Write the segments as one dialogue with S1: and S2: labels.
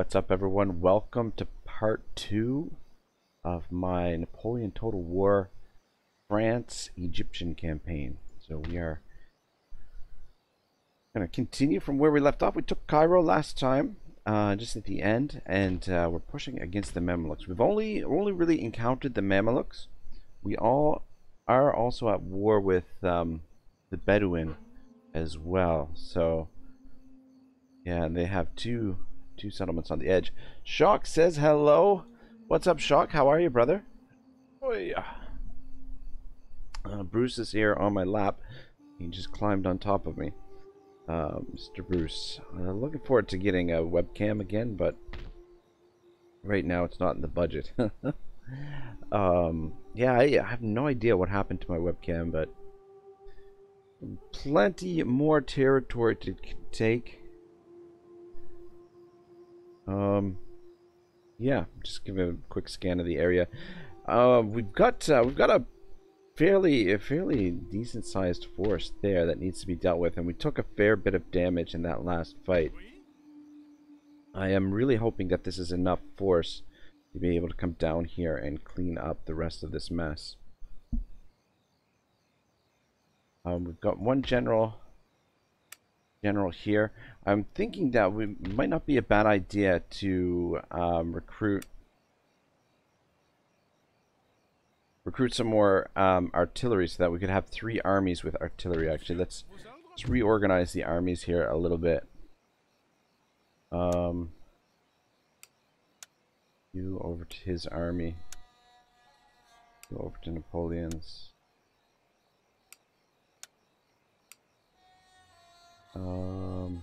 S1: What's up everyone? Welcome to part two of my Napoleon Total War France Egyptian campaign. So we are going to continue from where we left off. We took Cairo last time, uh, just at the end, and uh, we're pushing against the Mamelukes. We've only only really encountered the Mamelukes. We all are also at war with um, the Bedouin as well. So yeah, they have two two settlements on the edge. Shock says hello. What's up, Shock? How are you, brother? Oh yeah. Uh, Bruce is here on my lap. He just climbed on top of me. Uh, Mr. Bruce. Uh, looking forward to getting a webcam again, but right now it's not in the budget. um, yeah, I, I have no idea what happened to my webcam, but plenty more territory to take um, yeah, just give a quick scan of the area. Uh, we've got uh, we've got a fairly a fairly decent sized force there that needs to be dealt with, and we took a fair bit of damage in that last fight. I am really hoping that this is enough force to be able to come down here and clean up the rest of this mess. Um, we've got one general general here. I'm thinking that we might not be a bad idea to um, recruit recruit some more um, artillery so that we could have three armies with artillery. Actually, let's let's reorganize the armies here a little bit. Um, you over to his army. you over to Napoleon's. Um,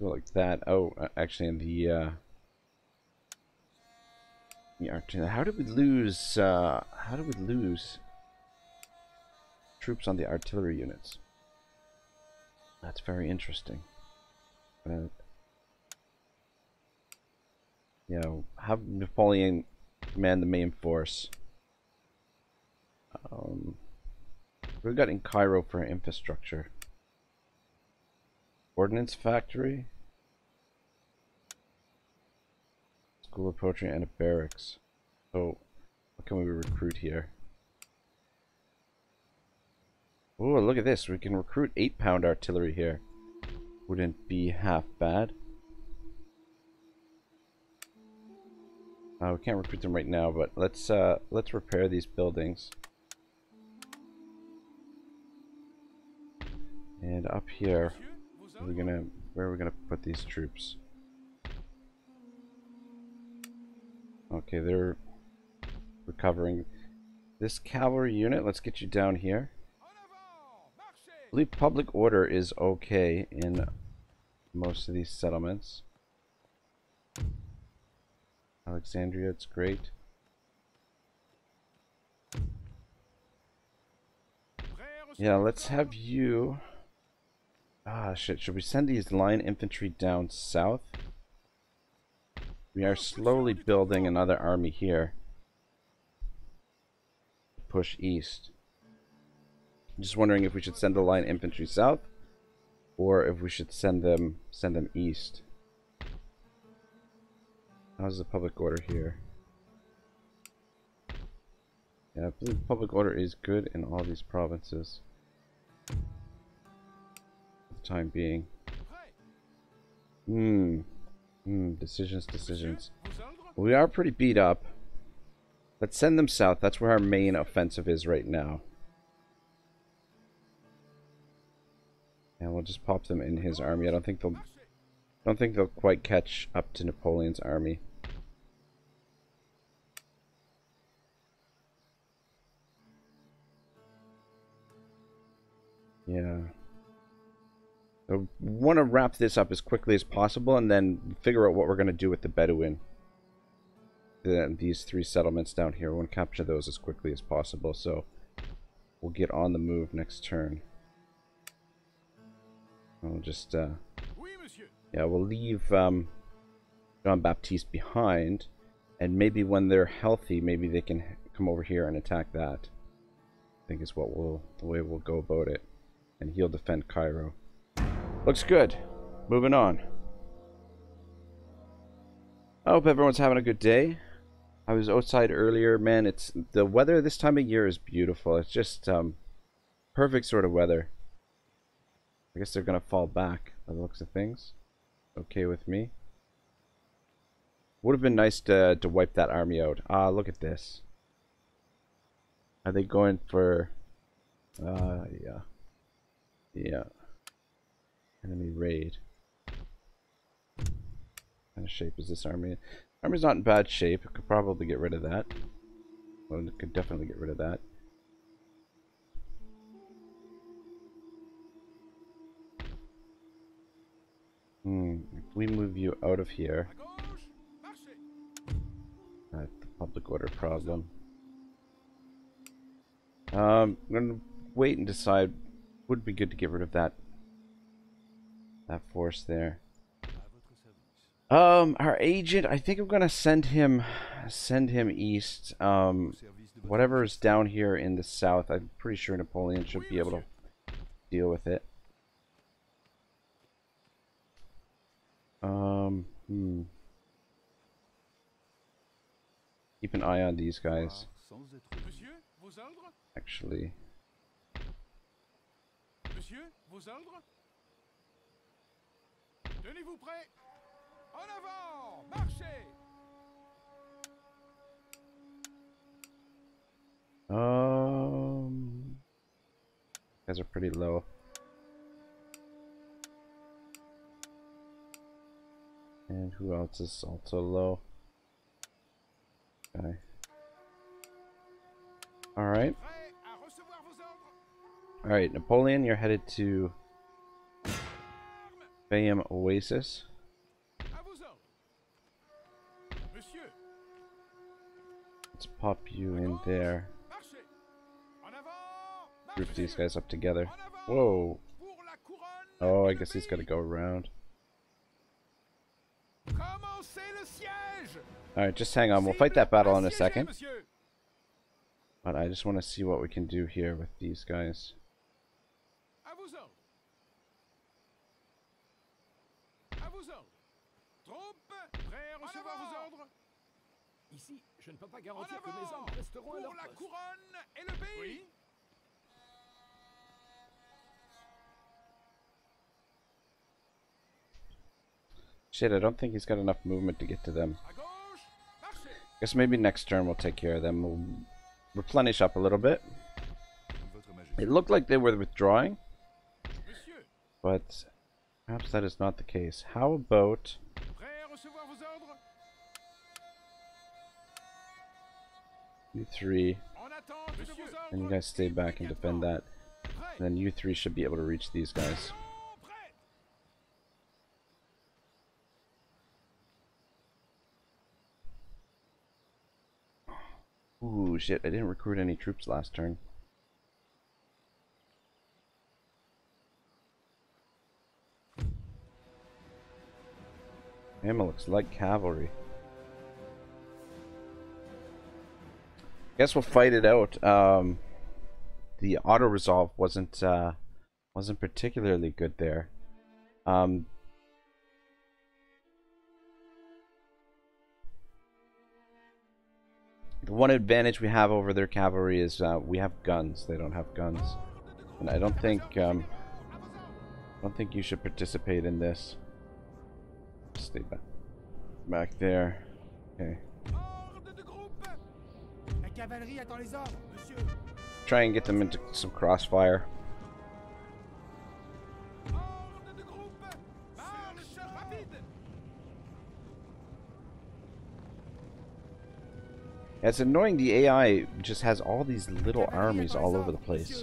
S1: like that. Oh, uh, actually, in the uh, artillery. How did we lose? Uh, how did we lose troops on the artillery units? That's very interesting. Uh, you know, have Napoleon command the main force. Um, we got in Cairo for infrastructure. Ordnance factory. School of Poetry and a barracks. So, what can we recruit here? Oh, look at this. We can recruit 8 pound artillery here. Wouldn't be half bad. Uh, we can't recruit them right now, but let's uh, let's repair these buildings. And up here, we're gonna where are we gonna put these troops? Okay, they're recovering. This cavalry unit, let's get you down here. I believe public order is okay in most of these settlements. Alexandria, it's great. Yeah, let's have you... Ah, shit. Should we send these line infantry down south? We are slowly building another army here. Push east. Just wondering if we should send the line infantry south or if we should send them send them east. How's the public order here? Yeah, I believe public order is good in all these provinces. For the time being. Hmm. Hmm. Decisions, decisions. We are pretty beat up. Let's send them south. That's where our main offensive is right now. And we'll just pop them in his army. I don't think they'll I don't think they'll quite catch up to Napoleon's army. Yeah. I want to wrap this up as quickly as possible and then figure out what we're going to do with the Bedouin. The, these three settlements down here. We want to capture those as quickly as possible, so we'll get on the move next turn. I'll just, uh, yeah, we'll leave um, John Baptiste behind, and maybe when they're healthy, maybe they can come over here and attack that. I think is what we'll the way we'll go about it. And he'll defend Cairo. Looks good. Moving on. I hope everyone's having a good day. I was outside earlier, man. It's the weather this time of year is beautiful. It's just um, perfect sort of weather. I guess they're gonna fall back by the looks of things. Okay with me. Would have been nice to to wipe that army out. Ah, look at this. Are they going for? Uh, yeah, yeah. Enemy raid. What kind of shape is this army? Army's not in bad shape. Could probably get rid of that. Well, could definitely get rid of that. Hmm, if we move you out of here, that's the public order problem. Um, I'm gonna wait and decide. Would be good to get rid of that that force there. Um, our agent, I think I'm gonna send him send him east. Um, whatever is down here in the south, I'm pretty sure Napoleon should be able to deal with it. Um, hmm. Keep an eye on these guys. Actually. Monsieur, vos ordres Tenez-vous prêts En avant Marchez Um, guys are pretty low. And who else is also low? Okay. Alright. Alright, Napoleon, you're headed to Bayam Oasis. Let's pop you in there. Group these guys up together. Whoa. Oh, I guess he's got to go around. Alright, just hang on. We'll fight that battle in a second. But I just want to see what we can do here with these guys. Ici, je ne peux pas garantir que mes hommes resteront à leur poste. couronne et le pays oui. Shit, I don't think he's got enough movement to get to them. Guess maybe next turn we'll take care of them. We'll replenish up a little bit. It looked like they were withdrawing. But perhaps that is not the case. How about... You three. And you guys stay back and defend that. And then you three should be able to reach these guys. Ooh, shit, I didn't recruit any troops last turn. Emma looks like cavalry. Guess we'll fight it out. Um, the auto resolve wasn't uh, wasn't particularly good there. Um, The one advantage we have over their cavalry is uh, we have guns. They don't have guns, and I don't think um, I don't think you should participate in this. Stay back, back there. Okay. Try and get them into some crossfire. it's annoying the AI just has all these little armies all over the place.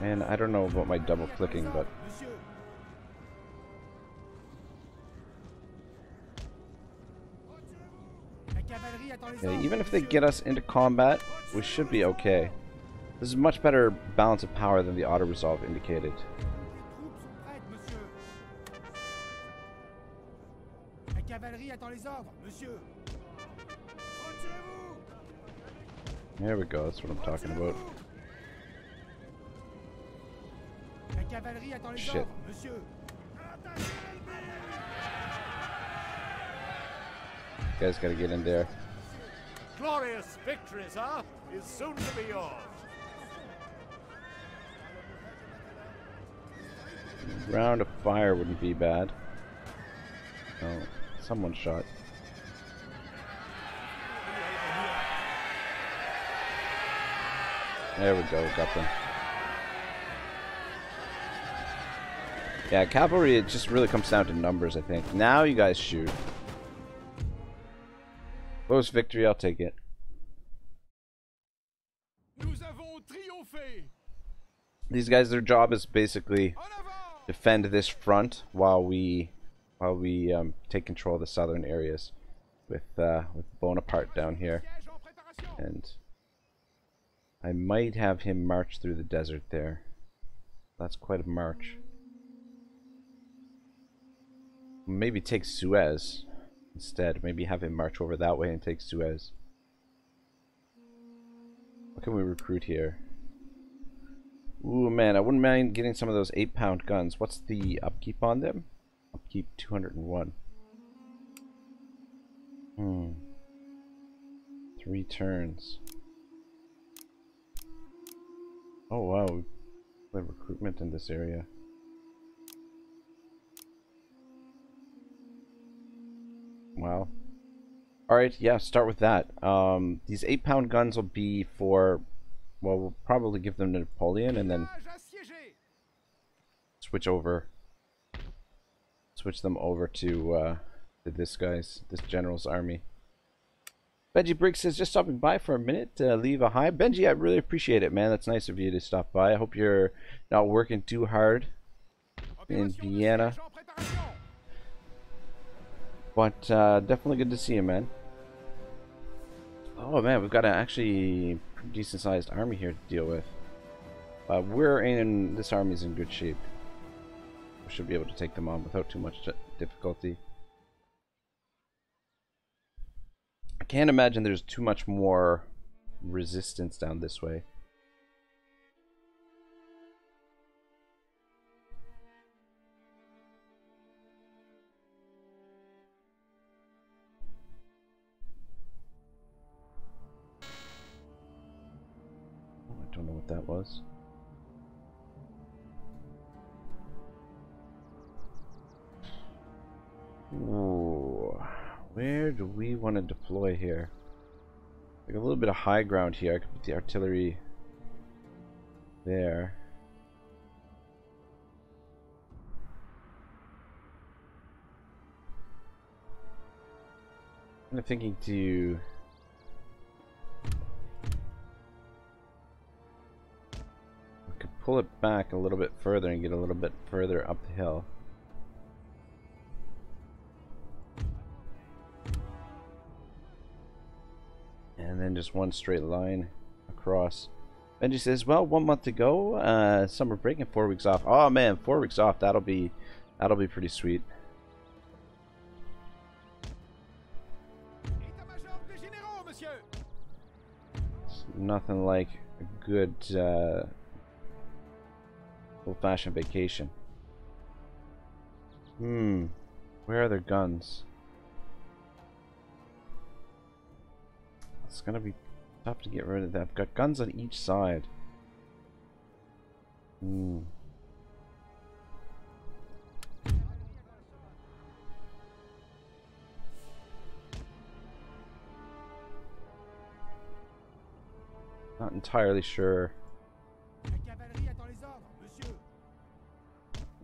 S1: And I don't know about my double clicking, but yeah, even if they get us into combat, we should be okay. This is much better balance of power than the auto-resolve indicated.
S2: cavalerie attend les ordres, monsieur.
S1: There we go, that's what I'm talking about.
S2: La cavalerie attend les
S1: Shit. You guys gotta get in there.
S3: Glorious victory, sir, is soon to be yours.
S1: Round of fire wouldn't be bad. Oh, someone shot. There we go, got them. Yeah, cavalry, it just really comes down to numbers, I think. Now you guys shoot. Close victory, I'll take it.
S3: Nous avons.
S1: These guys, their job is basically defend this front while we while we um, take control of the southern areas with uh, with Bonaparte down here
S3: Siège en préparation.
S1: and I might have him march through the desert there that's quite a march maybe take Suez instead maybe have him march over that way and take Suez what can we recruit here Ooh, man, I wouldn't mind getting some of those 8 pound guns. What's the upkeep on them? Upkeep 201. Hmm. Three turns. Oh, wow. We have recruitment in this area. Wow. Alright, yeah, start with that. Um, these 8 pound guns will be for well, we'll probably give them to Napoleon and then switch over, switch them over to uh, to this guy's, this general's army. Benji Briggs says, just stopping by for a minute to leave a hi. Benji, I really appreciate it, man. That's nice of you to stop by. I hope you're not working too hard, In Vienna. But uh, definitely good to see you, man. Oh man, we've got an actually decent sized army here to deal with. Uh, we're in this army's in good shape. We should be able to take them on without too much difficulty. I can't imagine there's too much more resistance down this way. To deploy here? Like a little bit of high ground here. I could put the artillery there. I'm thinking to We could pull it back a little bit further and get a little bit further up the hill. Then just one straight line across. Benji says, "Well, one month to go. Uh, summer break and four weeks off. Oh man, four weeks off. That'll be, that'll be pretty sweet. Nothing like a good uh, old-fashioned vacation. Hmm, where are their guns? It's gonna be tough to get rid of that. I've got guns on each side. Hmm. Not entirely sure.
S2: La cavalerie attend les ordres, monsieur.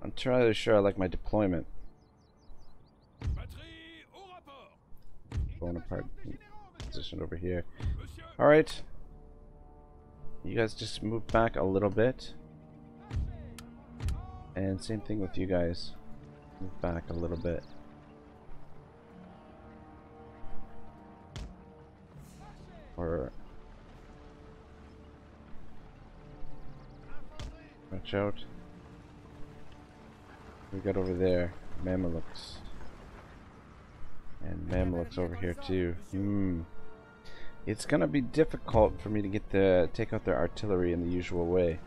S1: I'm entirely sure I like my deployment.
S3: Batterie au rapport.
S1: Bonaparte positioned over here. Alright. You guys just move back a little bit. And same thing with you guys. Move back a little bit. Or watch out. We got over there. Mamelukes. And Mamluks over here too. Hmm. It's gonna be difficult for me to get the take out their artillery in the usual way.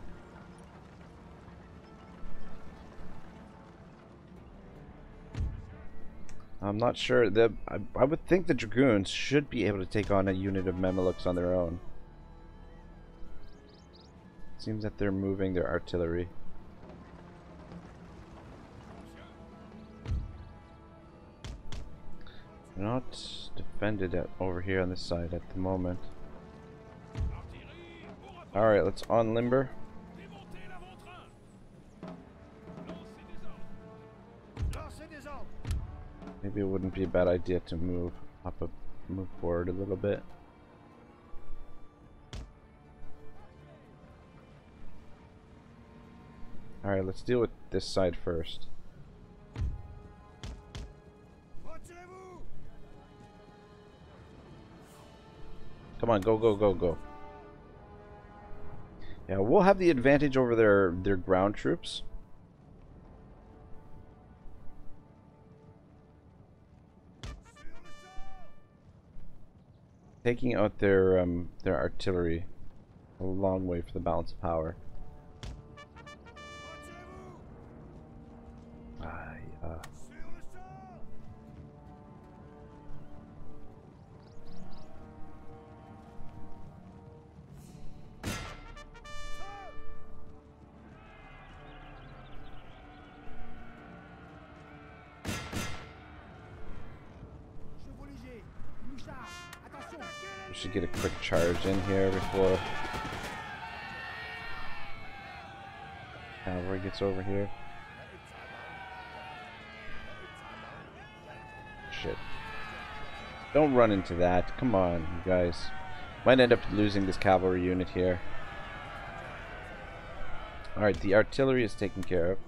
S1: I'm not sure. The I, I would think the dragoons should be able to take on a unit of Mamelukes on their own. Seems that they're moving their artillery. They're not defended at, over here on this side at the moment. Alright, let's
S3: unlimber.
S1: Maybe it wouldn't be a bad idea to move up a move forward a little bit. Alright, let's deal with this side first. Come on, go, go, go, go. Yeah, we'll have the advantage over their their ground troops. Taking out their um their artillery a long way for the balance of power. In here before cavalry gets over here. Shit. Don't run into that. Come on, you guys. Might end up losing this cavalry unit here. Alright, the artillery is taken care of.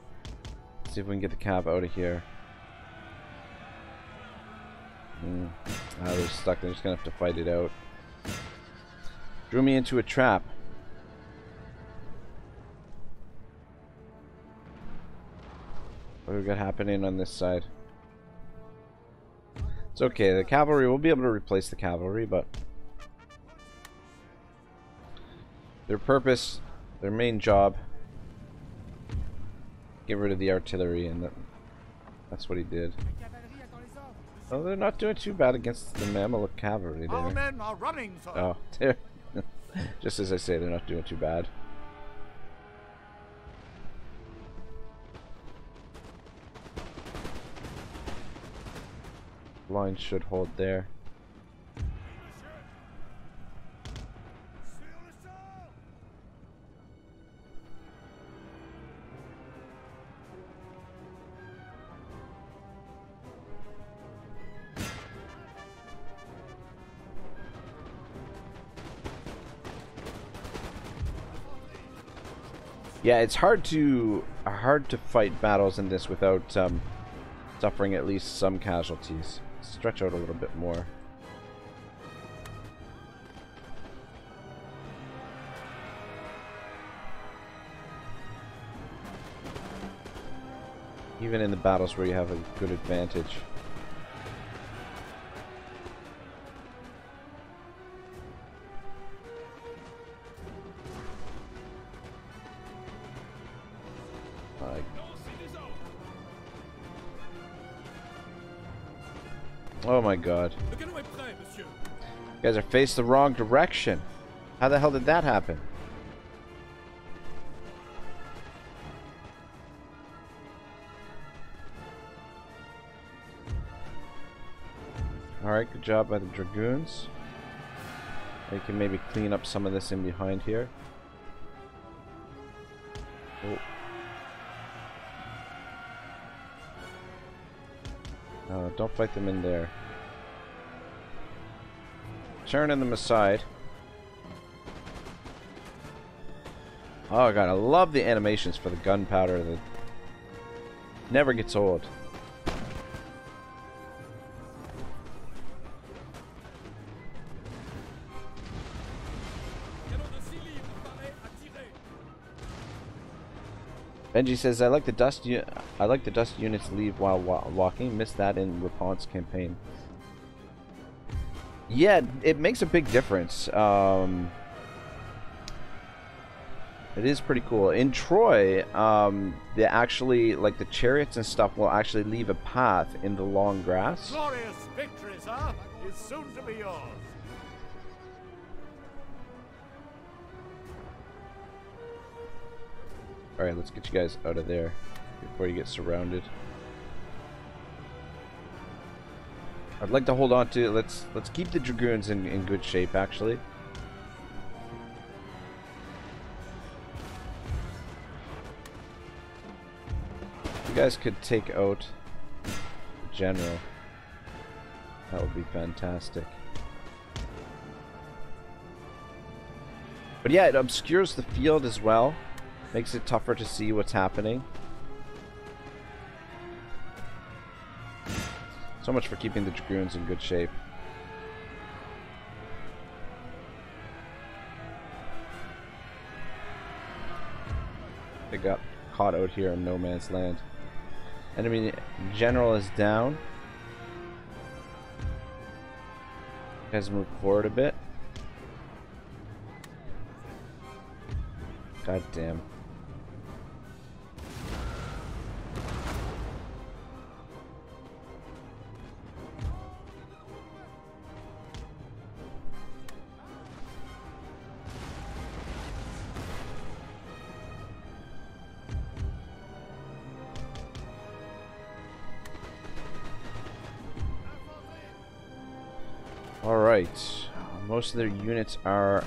S1: Let's see if we can get the cav out of here. Hmm. Ah, they're stuck. They're just gonna have to fight it out. Drew me into a trap. What do we got happening on this side? It's okay. The cavalry, we'll be able to replace the cavalry, but their purpose, their main job, get rid of the artillery, and that, that's what he did.
S2: La cavalerie attend les ordres, monsieur.
S1: Oh, they're not doing too bad against the Mameluke cavalry
S3: Our
S1: there.
S3: men are running, sir.
S1: Oh, they're just as I say, they're not doing too bad. Line should hold there. Yeah, it's hard to hard to fight battles in this without um, suffering at least some casualties. Stretch out a little bit more. Even in the battles where you have a good advantage. My god.
S4: Le canon est prêt, monsieur.
S1: You guys are faced the wrong direction. How the hell did that happen? Alright, good job by the Dragoons. They can maybe clean up some of this in behind here. Oh. Uh, don't fight them in there. Turning them aside. Oh god, I love the animations for the gunpowder that never gets old.
S4: Canon de 6 livres, paré à tirer.
S1: Benji says, "I like the dust. I like the dust units leave while wa- walking. Missed that in Rapon's campaign. Yeah, it makes a big difference. Um, it is pretty cool. In Troy, um, they actually like the chariots and stuff will actually leave a path in the long grass.
S3: Glorious victory, sir, is soon to be yours.
S1: All right, let's get you guys out of there before you get surrounded. I'd like to hold on to let's let's keep the dragoons in, in good shape actually. You guys could take out the general. That would be fantastic. But yeah, it obscures the field as well. Makes it tougher to see what's happening. So much for keeping the Dragoons in good shape. They got caught out here in no man's land. Enemy general is down. Guys move forward a bit. God damn. Most of their units are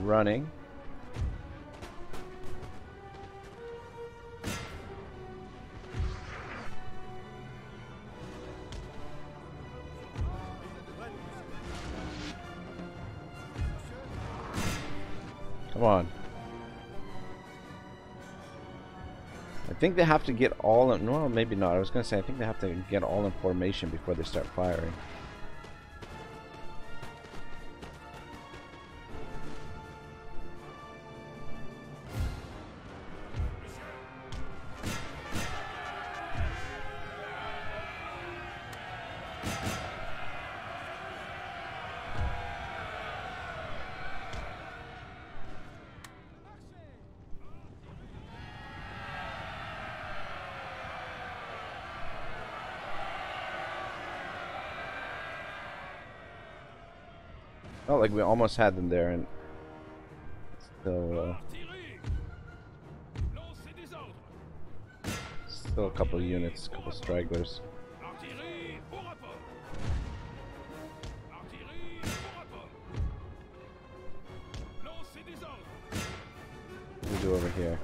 S1: running. Come on. I think they have to get all in. No, maybe not. I was going to say, I think they have to get all in formation before they start firing. Like we almost had them there, and still, uh, still a couple units, a couple stragglers. What do we do over here?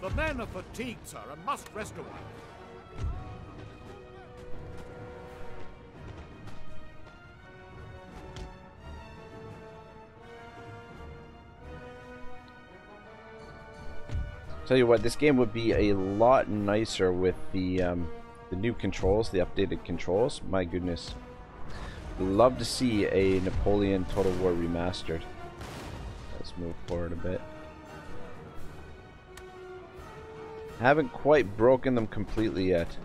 S3: The men are fatigued, sir, and must rest a while.
S1: Tell you what, this game would be a lot nicer with the um, the new controls, the updated controls. My goodness, love to see a Napoleon Total War remastered. Let's move forward a bit. Haven't quite broken them completely yet.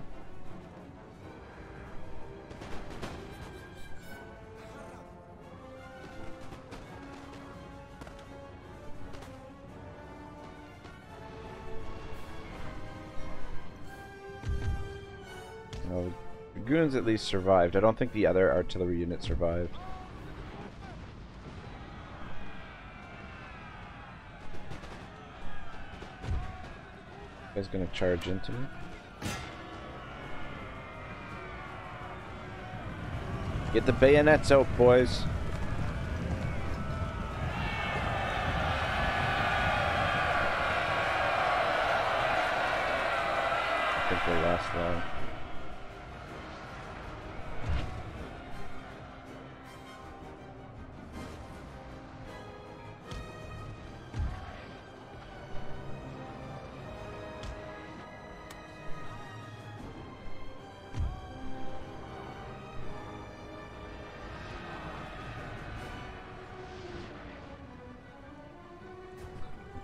S1: At least survived. I don't think the other artillery unit survived. Guy's gonna charge into me. Get the bayonets out, boys.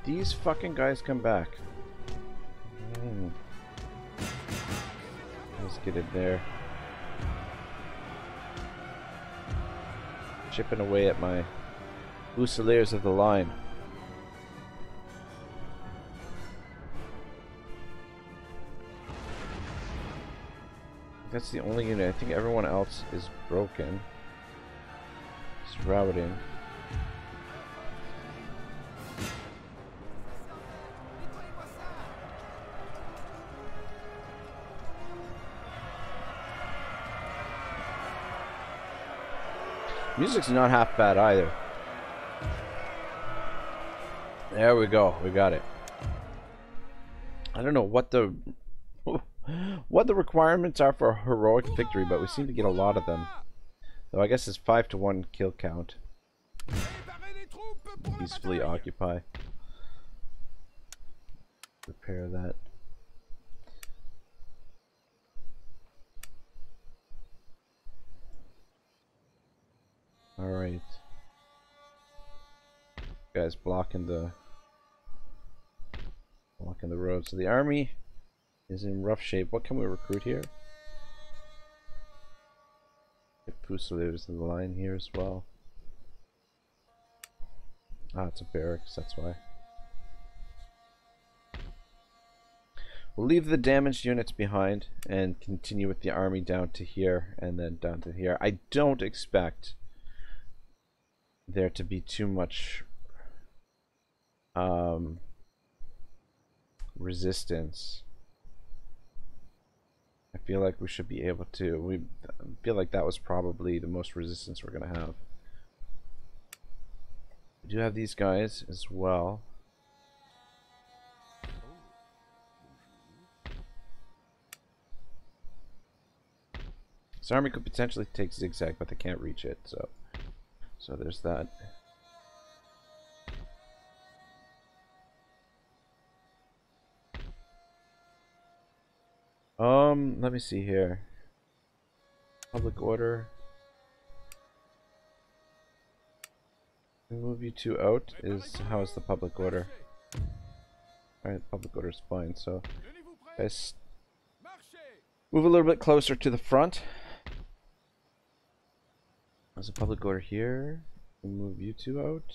S1: These fucking guys come back. Hmm. Let's get it there. Chipping away at my Fusiliers of the line. That's the only unit. I think everyone else is broken. It's routing. Music's not half bad either. There we go. We got it. I don't know what the what the requirements are for a heroic victory, but we seem to get a lot of them. Though I guess it's five to one kill count. Peacefully occupy. Repair that. Guys blocking the blocking the road. So the army is in rough shape. What can we recruit here? Fusiliers in the line here as well. Ah, it's a barracks, that's why. We'll leave the damaged units behind and continue with the army down to here and then down to here. I don't expect there to be too much um, resistance. I feel like we should be able to. We feel like that was probably the most resistance we're gonna have. We do have these guys as well. This army could potentially take zigzag, but they can't reach it, so so there's that. Um, let me see here. Public order. Move you two out is how is the public order? Alright, public order is fine, so guys move a little bit closer to the front. There's a public order here. We move you two out.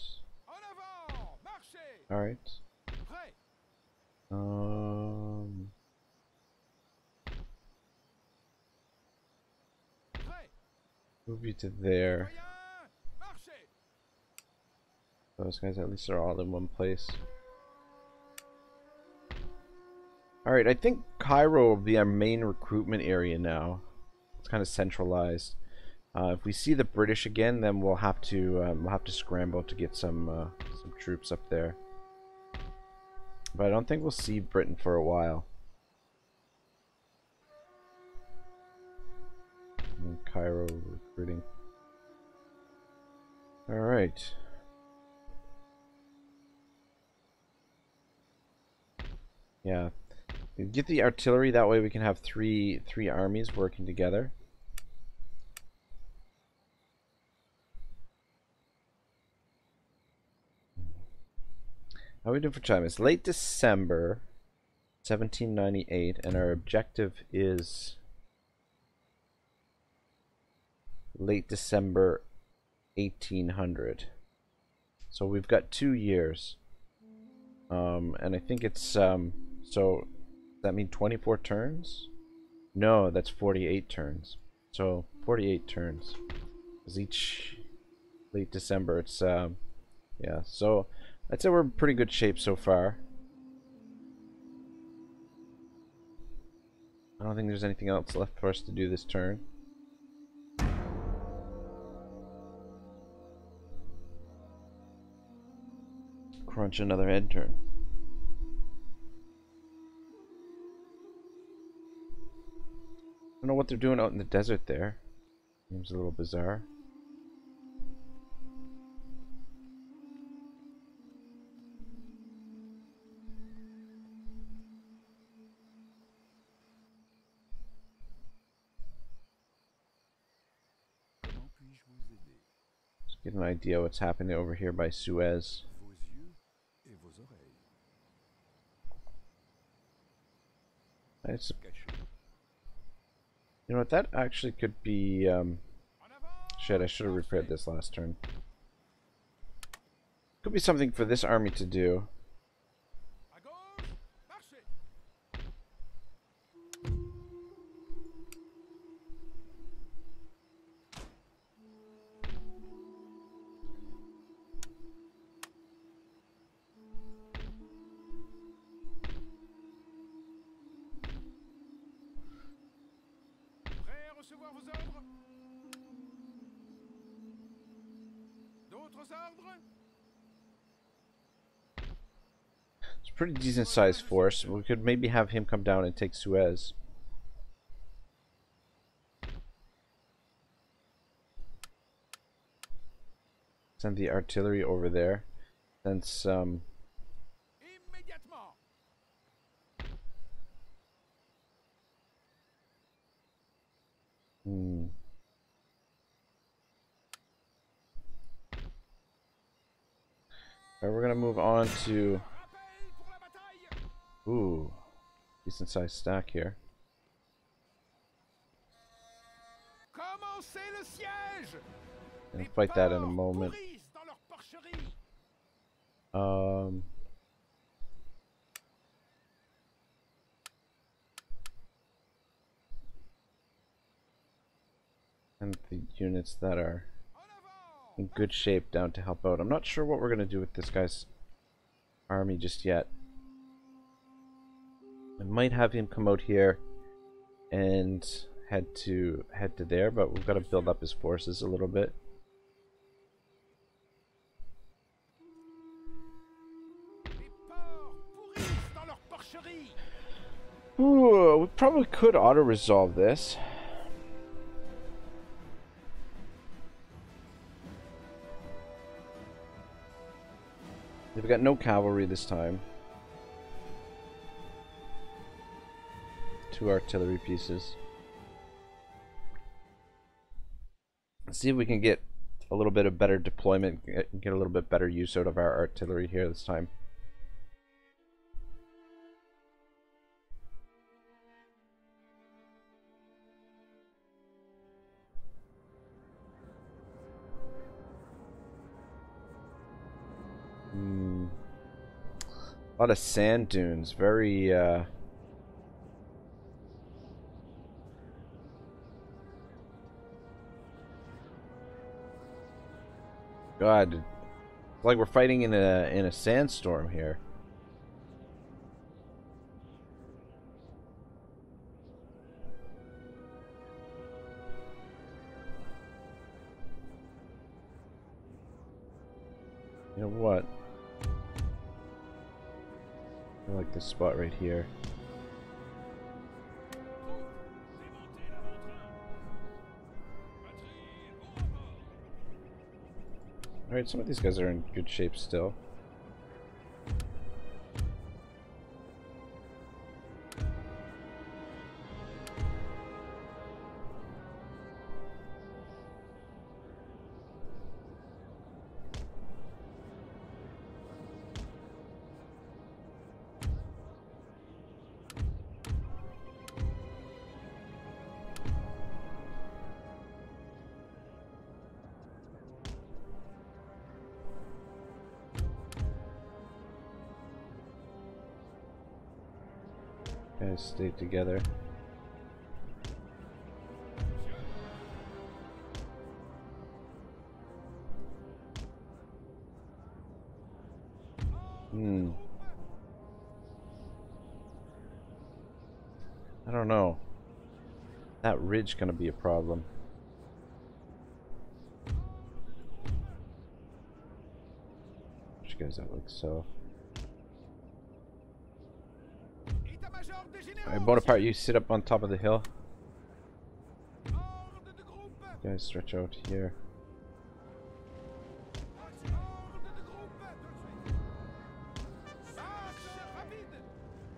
S1: Alright. Um
S4: Prêt.
S1: Move you to there. Those guys at least are all in one place. Alright, I think Cairo will be our main recruitment area now. It's kind of centralized. Uh, if we see the British again, then we'll have to um, we'll have to scramble to get some uh, some troops up there. But I don't think we'll see Britain for a while. And Cairo recruiting. All right. Yeah. Get the artillery that way we can have three three armies working together. How are we doing for time? It's late December 1798 and our objective is late December 1800. So we've got 2 years. Um, and I think it's um, so that mean 24 turns? No, that's 48 turns. So 48 turns. Because each late December, it's um, yeah. So I'd say we're in pretty good shape so far. I don't think there's anything else left for us to do this turn. Crunch another head turn. I don't know what they're doing out in the desert there. Seems a little bizarre. Get an idea what's happening over here by Suez.
S3: Vos yeux et vos oreilles.
S1: It's You know what? That actually could be. Um, shit, I should have repaired this last turn. Could be something for this army to do. Pretty decent sized force. We could maybe have him come down and take Suez. Send the artillery over there. Since
S4: some...
S1: Hmm. Alright, we're gonna move on to ooh, decent sized stack here.
S4: Commencez le siège
S1: Gonna fight that in a moment.
S4: pourrissent dans leur porcherie
S1: Um, and the units that are in good shape down to help out. I'm not sure what we're gonna do with this guy's army just yet. I might have him come out here and head to head to there, but we've got to build up his forces a little bit. Ooh, we probably could auto-resolve this. We've got no cavalry this time. Two artillery pieces. Let's see if we can get a little bit of better deployment, get a little bit better use out of our artillery here this time. Hmm. A lot of sand dunes. Very, uh... God. It's like we're fighting in a in a sandstorm here. You know what? I like this spot right here. Alright, some of these guys are in good shape still. Together. Hmm. I don't know. That ridge gonna be a problem. Which guys that look so. Alright, Bonaparte, you sit up on top of the hill. You guys stretch out here.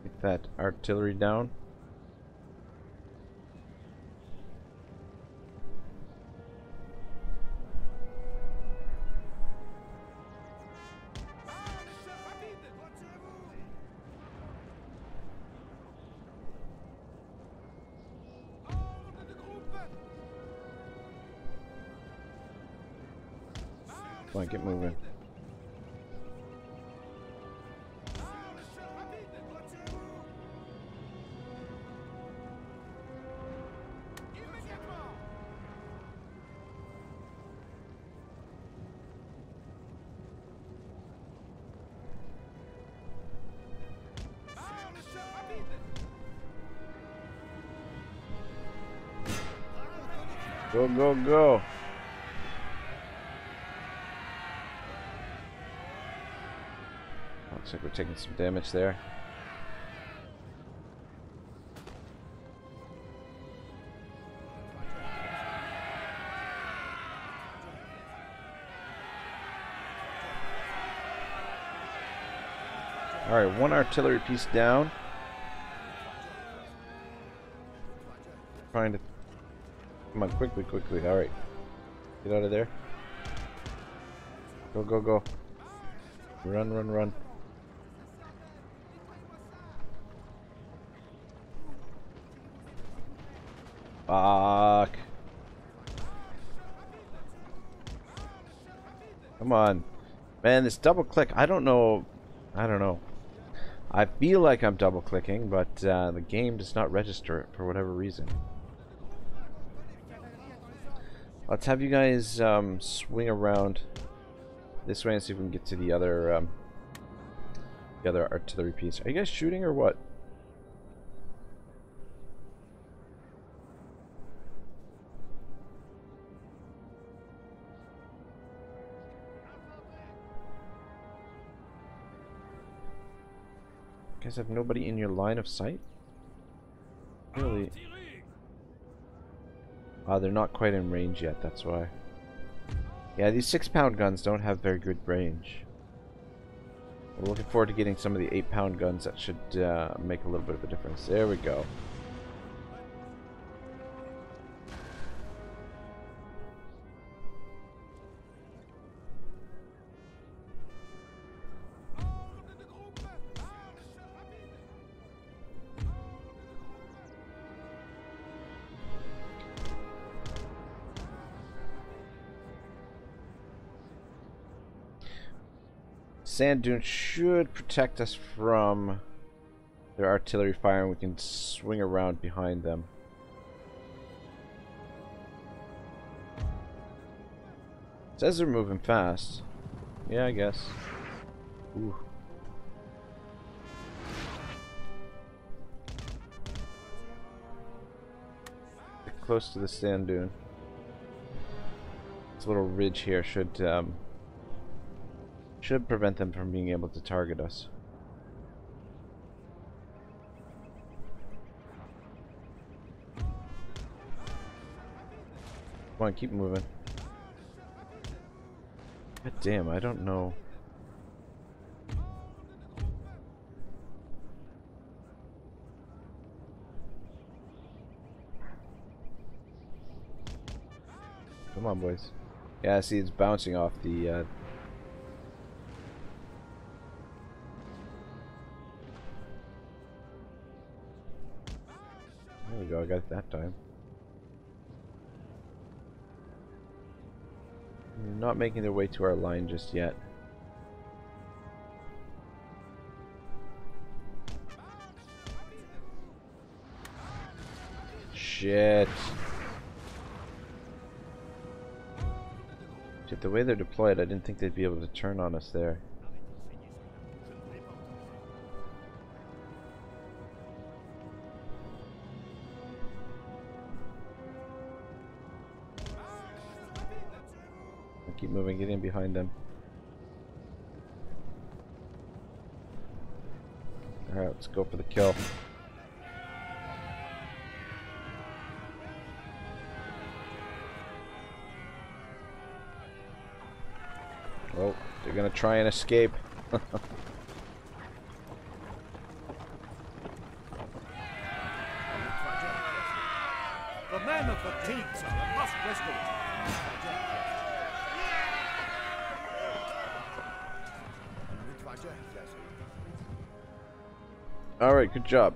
S1: Get that artillery down. Get moving. Go, go, go. Looks like we're taking some damage there. Alright, one artillery piece down. Trying to Come on, quickly, quickly. All right. Get out of there. Go, go, go. Run, run, run. Man, this double click, I don't know. I don't know. I feel like I'm double clicking, but uh, the game does not register it for whatever reason. Let's have you guys um, swing around this way and see if we can get to the other um, the other artillery piece. Are you guys shooting or what? Guys have nobody in your line of sight? Really? Uh, they're not quite in range yet, that's why. Yeah, these six pound guns don't have very good range. We're looking forward to getting some of the eight pound guns that should uh, make a little bit of a difference. There we go. Sand dune should protect us from their artillery fire and we can swing around behind them. Says they're moving fast. Yeah, I guess. Ooh. Close to the sand dune. This little ridge here should um, should prevent them from being able to target us. Come on, keep moving. God damn, I don't know. Come on, boys. Yeah, see, it's bouncing off the uh, I got it that time. They're not making their way to our line just yet. Shit. Shit, the way they're deployed, I didn't think they'd be able to turn on us there. Go for the kill. Oh, they're gonna try and escape. good job.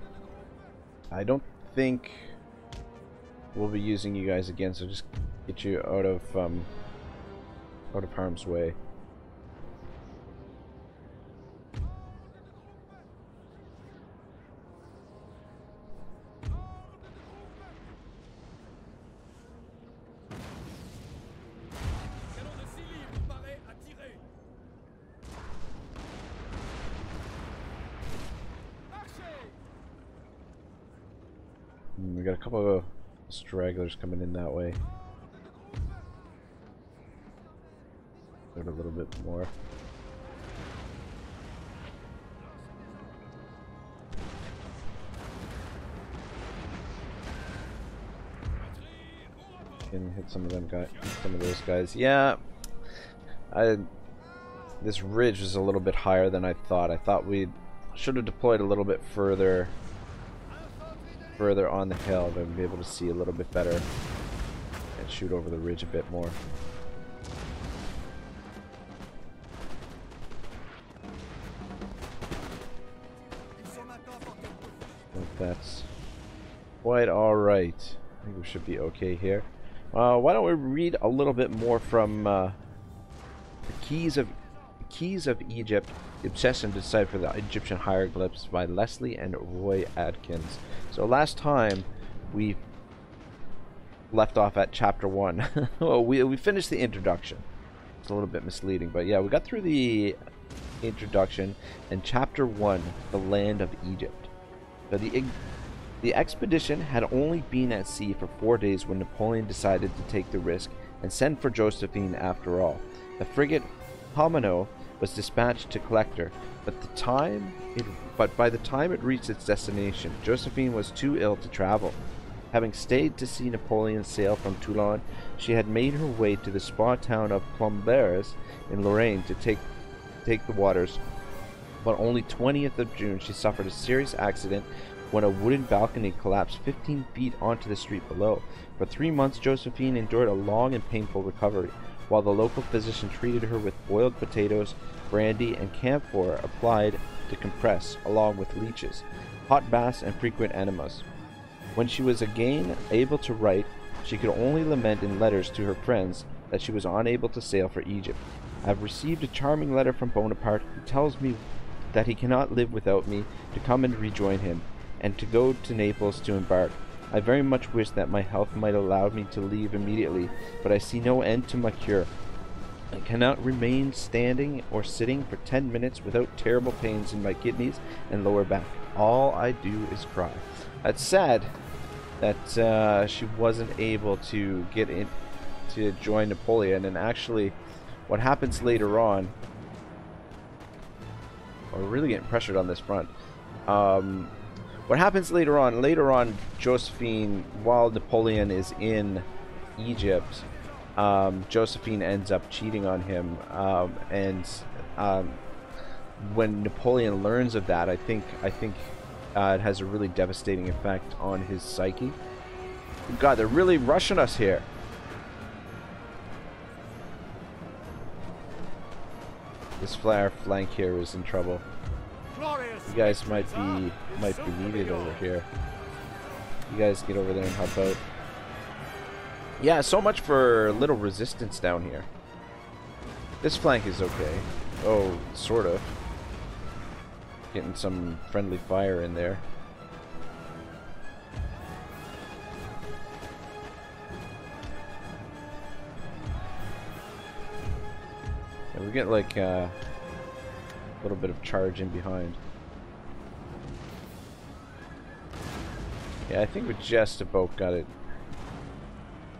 S1: I don't think we'll be using you guys again, so just get you out of um out of harm's way. Coming in that way. Got a little bit more. Can hit some of them guys, some of those guys. Yeah, I. This ridge is a little bit higher than I thought. I thought we should have deployed a little bit further further on the hill to be able to see a little bit better and shoot over the ridge a bit more. That's quite alright. I think we should be okay here. Uh, why don't we read a little bit more from uh, the Keys of Keys of Egypt, The Obsession to Decipher the Egyptian Hieroglyphs by Lesley and Roy Adkins. So last time we left off at chapter 1. well, we, we finished the introduction. It's a little bit misleading, but yeah, we got through the introduction and chapter 1, The Land of Egypt. So the, the expedition had only been at sea for four days when Napoleon decided to take the risk and send for Josephine after all. The frigate Pomano was dispatched to collect her, but the time it, but by the time it reached its destination, Josephine was too ill to travel. Having stayed to see Napoleon sail from Toulon, she had made her way to the spa town of Plombières in Lorraine to take take the waters. But only 20th of June, she suffered a serious accident when a wooden balcony collapsed 15 feet onto the street below. For three months, Josephine endured a long and painful recovery, while the local physician treated her with boiled potatoes, brandy, and camphor applied to compress, along with leeches, hot baths, and frequent enemas. When she was again able to write, she could only lament in letters to her friends that she was unable to sail for Egypt. I have received a charming letter from Bonaparte who tells me that he cannot live without me to come and rejoin him, and to go to Naples to embark. I very much wish that my health might allow me to leave immediately, but I see no end to my cure. I cannot remain standing or sitting for ten minutes without terrible pains in my kidneys and lower back. All I do is cry. That's sad that uh, she wasn't able to get in to join Napoleon, and actually, what happens later on. We're really getting pressured on this front. Um, what happens later on? Later on, Josephine, while Napoleon is in Egypt, um, Josephine ends up cheating on him, um, and um, when Napoleon learns of that, I think I think uh, it has a really devastating effect on his psyche. God, they're really rushing us here. This flare flank here is in trouble. You guys might be might be needed over here. You guys get over there and help out. Yeah, so much for little resistance down here. This flank is okay. Oh, sort of. Getting some friendly fire in there. We get like uh, a little bit of charge in behind. Yeah, I think we just about got it.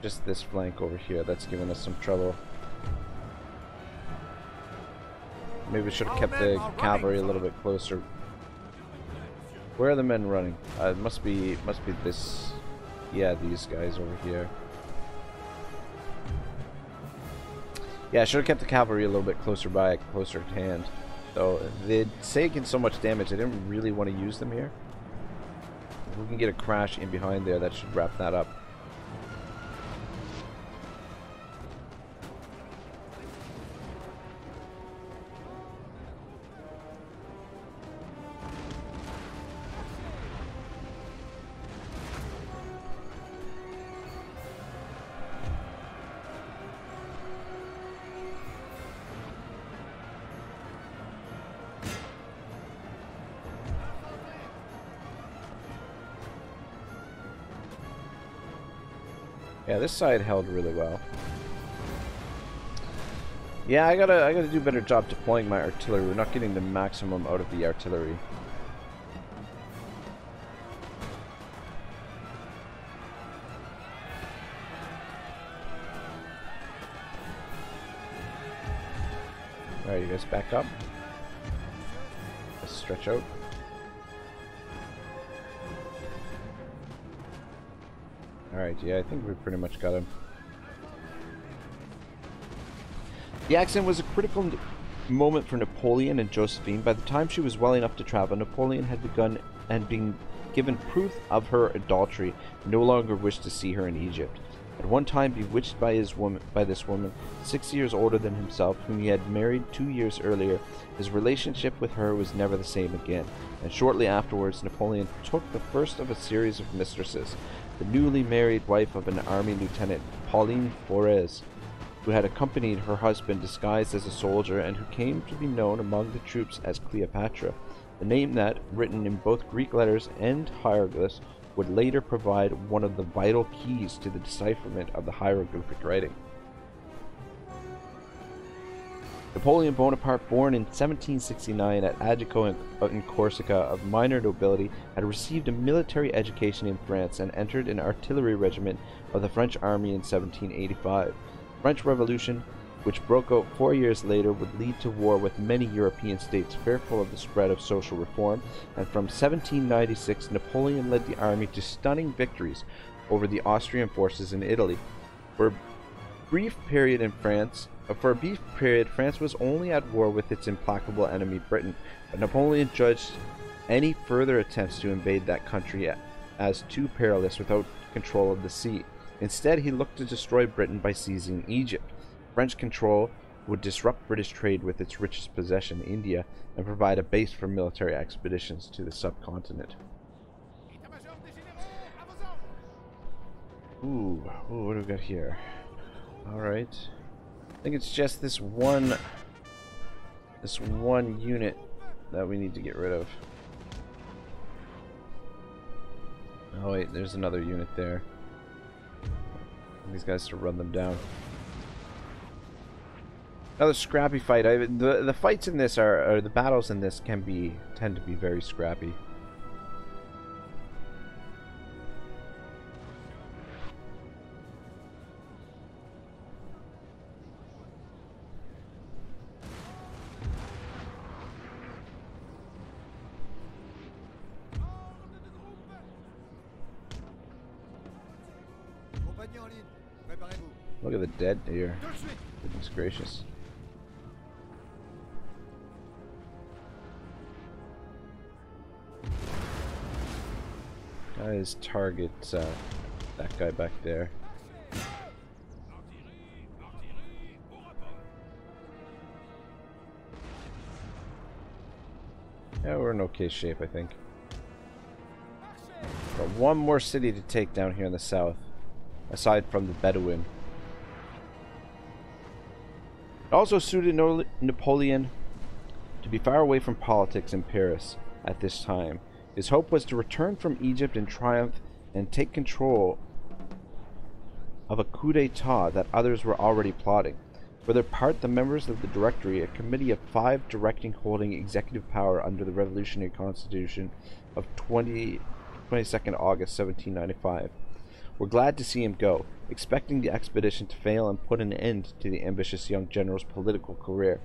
S1: Just this flank over here that's giving us some trouble. Maybe we should have kept the cavalry a little bit closer. Where are the men running? Uh, it must be must be this. Yeah, these guys over here. Yeah, I should have kept the cavalry a little bit closer by, closer at hand. Though they'd taken so much damage, I didn't really want to use them here. If we can get a crash in behind there, that should wrap that up. this side held really well. Yeah, I gotta, I gotta do a better job deploying my artillery. We're not getting the maximum out of the artillery. Alright, you guys back up. Let's stretch out. Alright, yeah, I think we pretty much got him. The accident was a critical moment for Napoleon and Josephine. By the time she was well enough to travel, Napoleon had begun and been given proof of her adultery, no longer wished to see her in Egypt. At one time bewitched by his woman by this woman, six years older than himself, whom he had married two years earlier, his relationship with her was never the same again, and shortly afterwards Napoleon took the first of a series of mistresses, the newly married wife of an army lieutenant, Pauline Fourès, who had accompanied her husband disguised as a soldier and who came to be known among the troops as Cleopatra, the name that, written in both Greek letters and hieroglyphs, would later provide one of the vital keys to the decipherment of the hieroglyphic writing. Napoleon Bonaparte, born in 1769 at in, uh, Corsica, of minor nobility, had received a military education in France and entered an artillery regiment of the French army in 1785. The French Revolution, which broke out four years later, would lead to war with many European states fearful of the spread of social reform, and from 1796 Napoleon led the army to stunning victories over the Austrian forces in Italy. For a brief period in France, Uh, for a brief period, France was only at war with its implacable enemy Britain, but Napoleon judged any further attempts to invade that country as too perilous without control of the sea. Instead, he looked to destroy Britain by seizing Egypt. French control would disrupt British trade with its richest possession, India, and provide a base for military expeditions to the subcontinent. Ooh, ooh, what do we got here? Alright. I think it's just this one this one unit that we need to get rid of. Oh wait, there's another unit there. These guys to run them down. Another scrappy fight. I, the the fights in this are, or the battles in this can be tend to be very scrappy. Look at the dead here.
S4: Tout de suite
S1: Goodness gracious. Guys, target uh, that guy back there. Yeah, we're in okay shape, I think. Got one more city to take down here in the south, aside from the Bedouin. It also suited Napoleon to be far away from politics in Paris at this time. His hope was to return from Egypt in triumph and take control of a coup d'etat that others were already plotting. For their part, the members of the Directory, a committee of five directing holding executive power under the Revolutionary Constitution of 20, 22nd August 1795, were glad to see him go, expecting the expedition to fail and put an end to the ambitious young general's political career.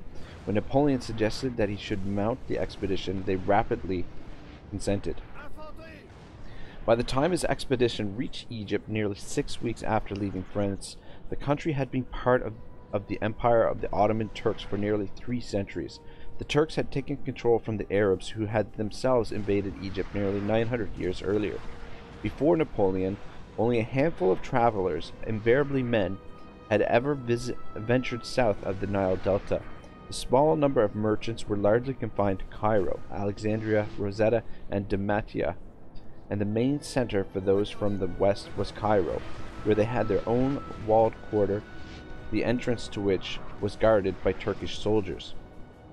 S1: When Napoleon suggested that he should mount the expedition, they rapidly consented. By the time his expedition reached Egypt, nearly six weeks after leaving France, the country had been part of, of the empire of the Ottoman Turks for nearly three centuries. The Turks had taken control from the Arabs, who had themselves invaded Egypt nearly 900 years earlier. Before Napoleon, only a handful of travelers, invariably men, had ever visit, ventured south of the Nile Delta. The small number of merchants were largely confined to Cairo, Alexandria, Rosetta, and Damietta, and the main center for those from the west was Cairo, where they had their own walled quarter, the entrance to which was guarded by Turkish soldiers.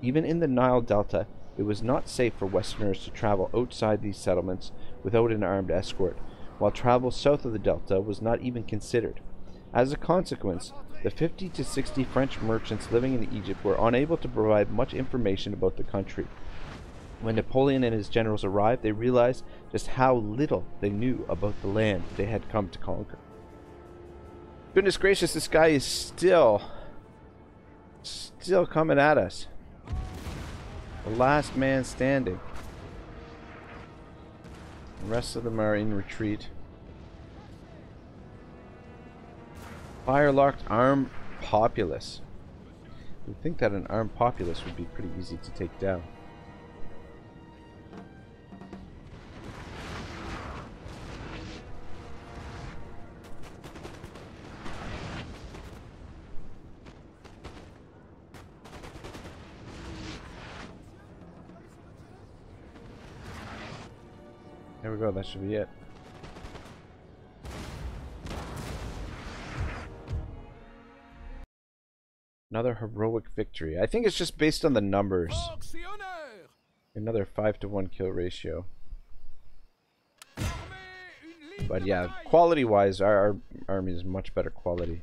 S1: Even in the Nile Delta, it was not safe for Westerners to travel outside these settlements without an armed escort, while travel south of the Delta was not even considered. As a consequence, the 50 to 60 French merchants living in Egypt were unable to provide much information about the country. When Napoleon and his generals arrived, they realized just how little they knew about the land they had come to conquer. Goodness gracious, this guy is still, still coming at us. The last man standing. The rest of them are in retreat. Fire-locked armed populace. You'd think that an armed populace would be pretty easy to take down. There we go, that should be it. Another heroic victory. I think it's just based on the numbers.
S4: Force et honneur
S1: Another 5 to 1 kill ratio.
S4: Formez une ligne
S1: But yeah, quality wise, our, our army is much better quality.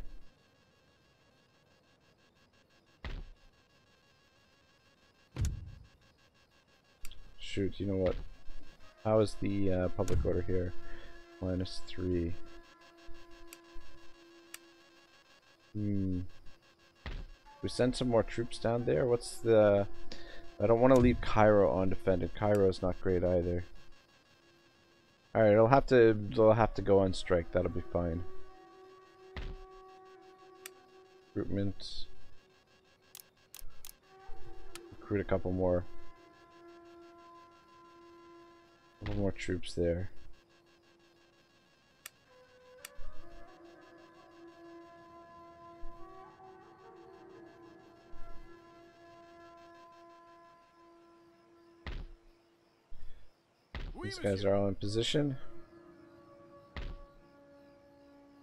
S1: Shoot, you know what? How is the uh, public order here? Minus 3. Hmm. We send some more troops down there? What's the... I don't want to leave Cairo undefended. Cairo is not great either. Alright, it'll have to they'll have to go on strike, that'll be fine. Recruitment. Recruit a couple more. A couple more troops there. These guys are all in position.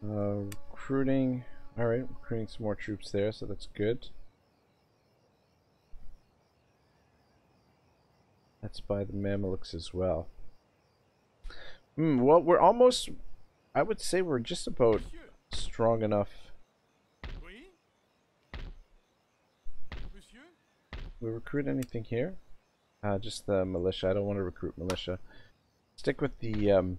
S1: Uh, recruiting. Alright, recruiting some more troops there, so that's good. That's by the Mamelukes as well. Hmm, well, we're almost. I would say we're just about strong enough. We recruit anything here? Uh, just the militia. I don't want to recruit militia. Stick with the. Um...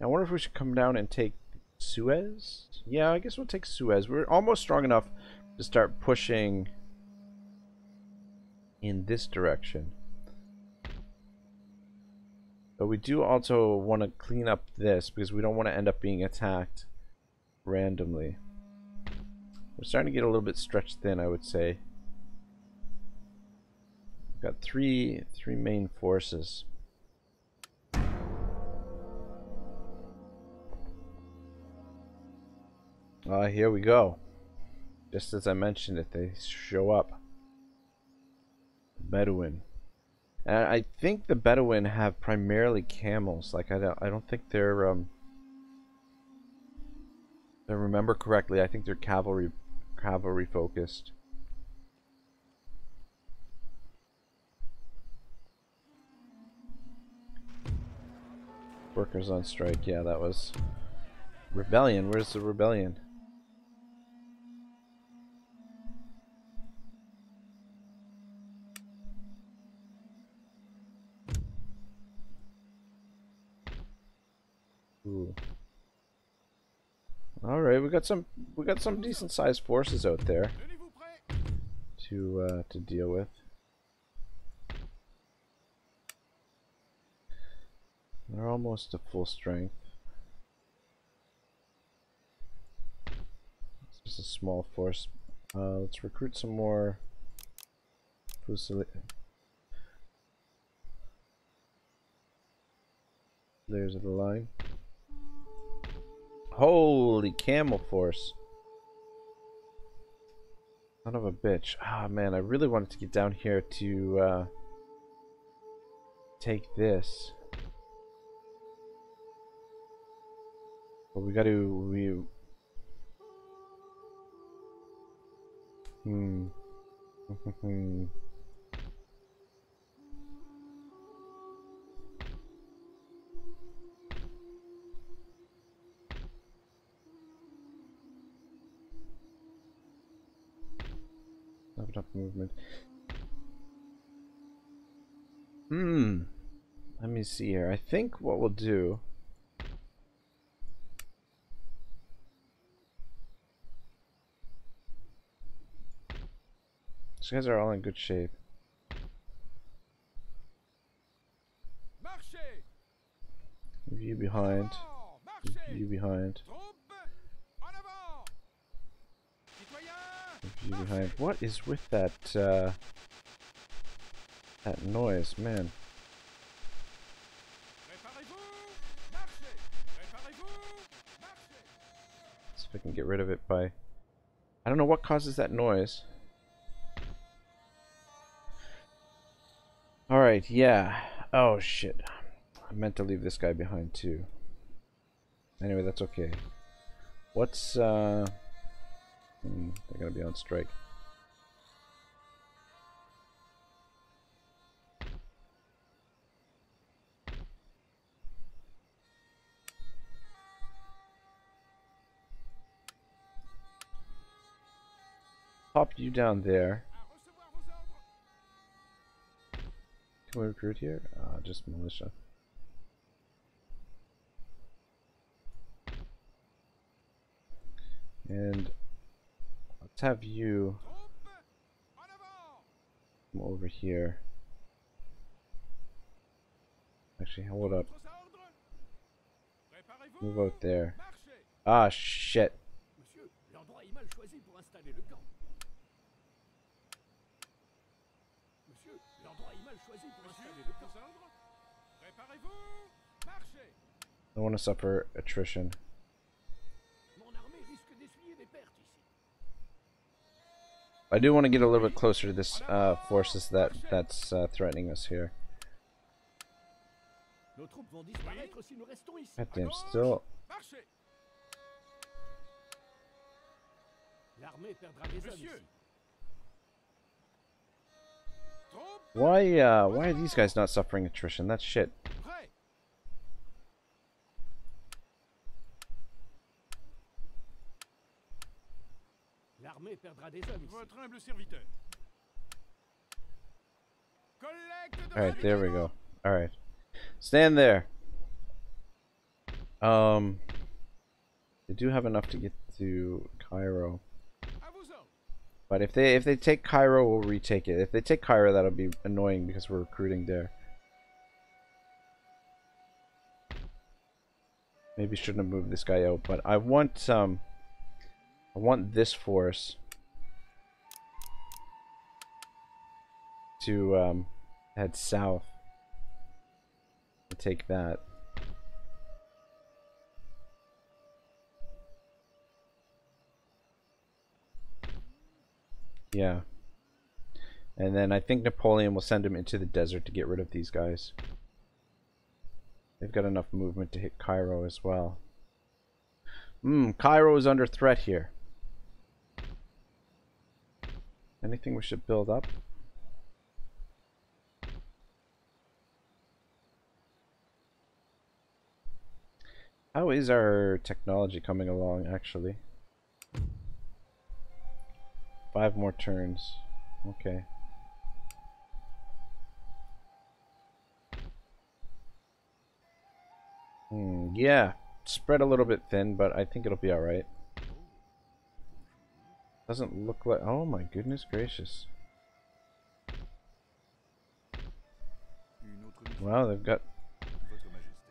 S1: I wonder if we should come down and take Suez. Yeah, I guess we'll take Suez. We're almost strong enough to start pushing in this direction. But we do also want to clean up this because we don't want to end up being attacked randomly. We're starting to get a little bit stretched thin, I would say. Got three three main forces. Ah, here we go. Just as I mentioned it, they show up. Bedouin. And I think the Bedouin have primarily camels. Like I don't I don't think they're um if I remember correctly, I think they're cavalry cavalry focused. Workers on strike, yeah, that was rebellion. Where's the rebellion? Ooh. All right, we got some we got some decent sized forces out there to uh, to deal with. They're almost at full strength. It's just a small force. Uh, let's recruit some more. Fusili- There's the line. Holy camel force. Son of a bitch. Ah man, I really wanted to get down here to uh, take this. But we gotta we Hmm. Hmm. Movement. Hmm. Let me see here. I think what we'll do. These guys are all in good shape. You behind. You behind.
S4: Troupes En avant Citoyens
S1: Leave you behind. What is with that, uh... That noise, man.
S4: Préparez-vous Marchez Préparez-vous Marchez
S1: See if I can get rid of it by... I don't know what causes that noise. Alright, yeah. Oh, shit. I meant to leave this guy behind, too. Anyway, that's okay. What's, uh... hmm, they're gonna be on strike. Pop you down there. Can we recruit here? Uh, just militia. And let's have you come over here. Actually, hold up. Move out there. Ah, shit.
S3: Monsieur, l'endroit est mal choisi pour installer le camp. Monsieur, l'endroit est mal choisi pour installer le camp.
S4: Vos ordres Préparez-vous Marchez
S1: I don't want to suffer attrition.
S3: Mon armée risque d'essuyer des pertes ici.
S1: I do want to get a little bit closer to this uh, forces that that's uh, threatening us here.
S3: Nos troupes vont disparaître si nous restons ici.
S1: God damn, still.
S4: Marchez
S3: L'armée perdra des hommes
S1: Why, uh, why are these guys not suffering attrition? That's shit.
S3: L'armée perdra des hommes.
S4: Votre humble serviteur.
S1: Alright, there we go. Alright. Stand there. Um, they do have enough to get to Cairo. But if they if they take Cairo, we'll retake it. If they take Cairo, that'll be annoying because we're recruiting there. Maybe shouldn't have moved this guy out, but I want um I want this force to um head south take that. Yeah. And then I think Napoleon will send him into the desert to get rid of these guys. They've got enough movement to hit Cairo as well. Hmm, Cairo is under threat here. Anything we should build up? How is our technology coming along, actually? Five more turns. Okay. Hmm, yeah. Spread a little bit thin, but I think it'll be alright. Doesn't look like... Oh my goodness gracious. Wow, they've got...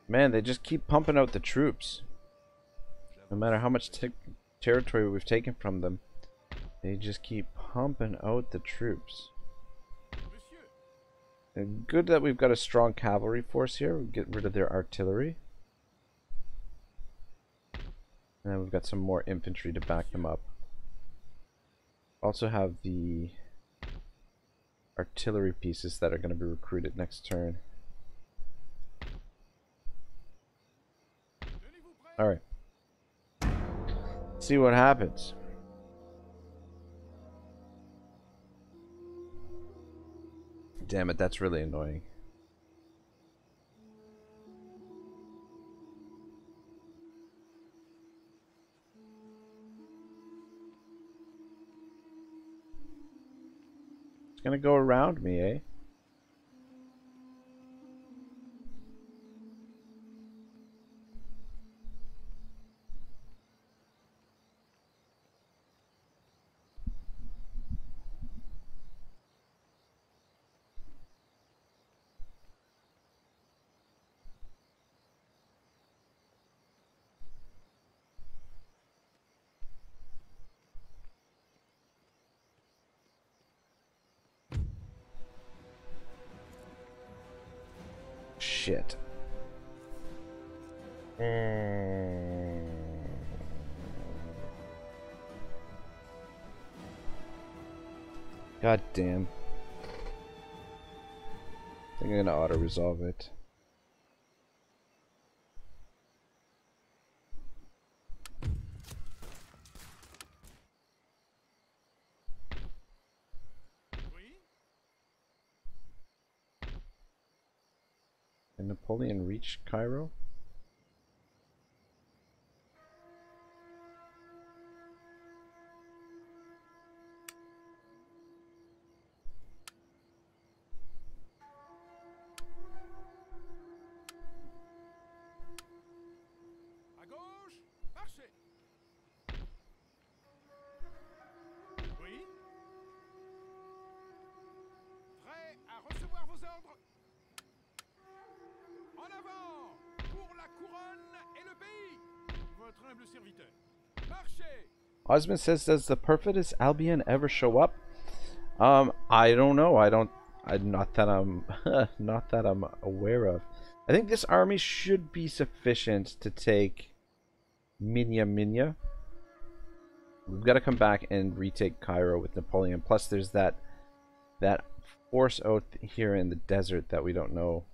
S1: Man, they just keep pumping out the troops. No matter how much te- territory we've taken from them, they just keep pumping out the troops. And good that we've got a strong cavalry force here. We get rid of their artillery. And then we've got some more infantry to back them up. Also have the artillery pieces that are going to be recruited next turn. Alright. See what happens. Damn it, that's really annoying. It's gonna go around me, eh? Damn. I think I'm gonna auto resolve it. Can Napoleon reach Cairo? Osmond says, "Does the perfidious Albion ever show up?" Um, I don't know. I don't. I not that I'm not that I'm aware of. I think this army should be sufficient to take Minya Minya. We've got to come back and retake Cairo with Napoleon. Plus, there's that that force out here in the desert that we don't know.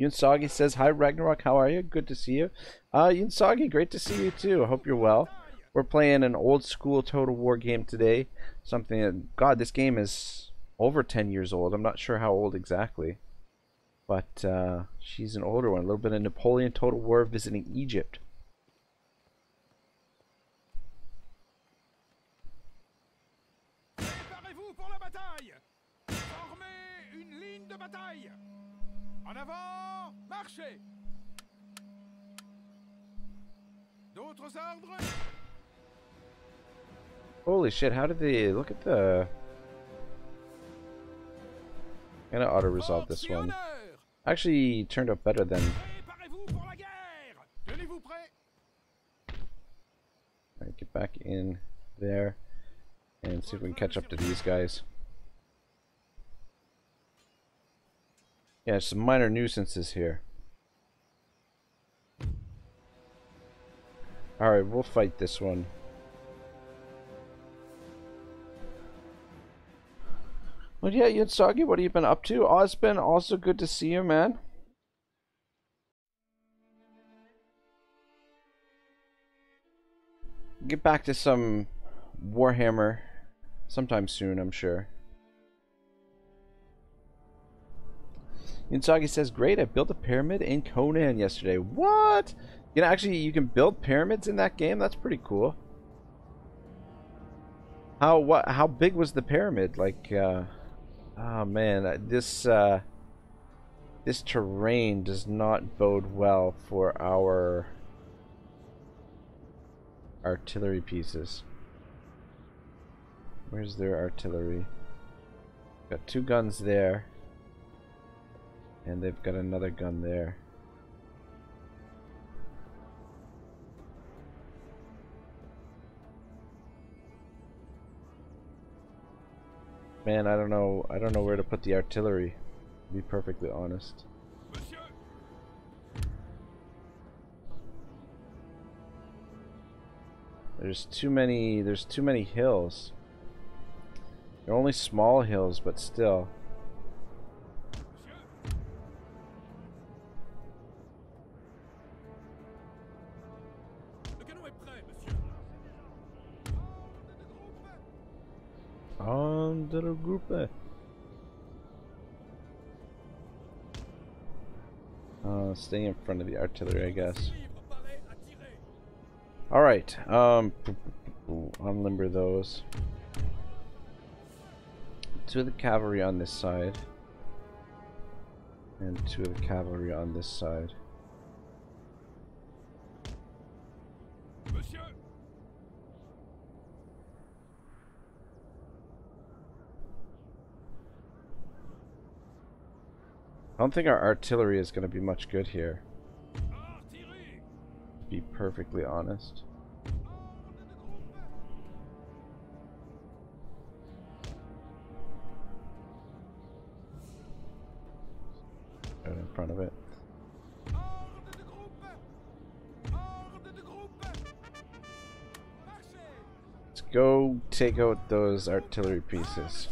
S1: Yunsagi says, "Hi Ragnarok, how are you? Good to see you." Uh, Yunsagi, great to see you too. I hope you're well. We're playing an old school Total War game today. Something that, God, this game is over 10 years old. I'm not sure how old exactly. But uh, she's an older one. A little bit of Napoleon Total War visiting Egypt.
S4: En avant Marchez D'autres ordres
S1: Holy shit, how did they... Look at the... I'm gonna auto-resolve this one. Actually turned out better than...
S4: Préparez-vous pour la guerre Tenez-vous prêts
S1: Alright, get back in there. And see if we can catch up to these guys. Yeah, some minor nuisances here. Alright, we'll fight this one. Well, yeah, Yunsagi, what have you been up to? Osbin, also good to see you, man. Get back to some Warhammer sometime soon, I'm sure. Yunsagi says, "Great! I built a pyramid in Conan yesterday. What? You know, actually, you can build pyramids in that game. That's pretty cool. How what? How big was the pyramid? Like, uh, oh man, uh, this uh, this terrain does not bode well for our artillery pieces. Where's their artillery? Got two guns there. And they've got another gun there. Man, I don't know. I don't know where to put the artillery. To be perfectly honest. There's too many. There's too many hills. They're only small hills, but still. On the group. Uh, stay in front of the artillery, I guess. Alright, um, unlimber those. Two of the cavalry on this side. And two of the cavalry on this side. I don't think our artillery is going to be much good here, to be perfectly honest. Right in front of it. Let's go take out those artillery pieces.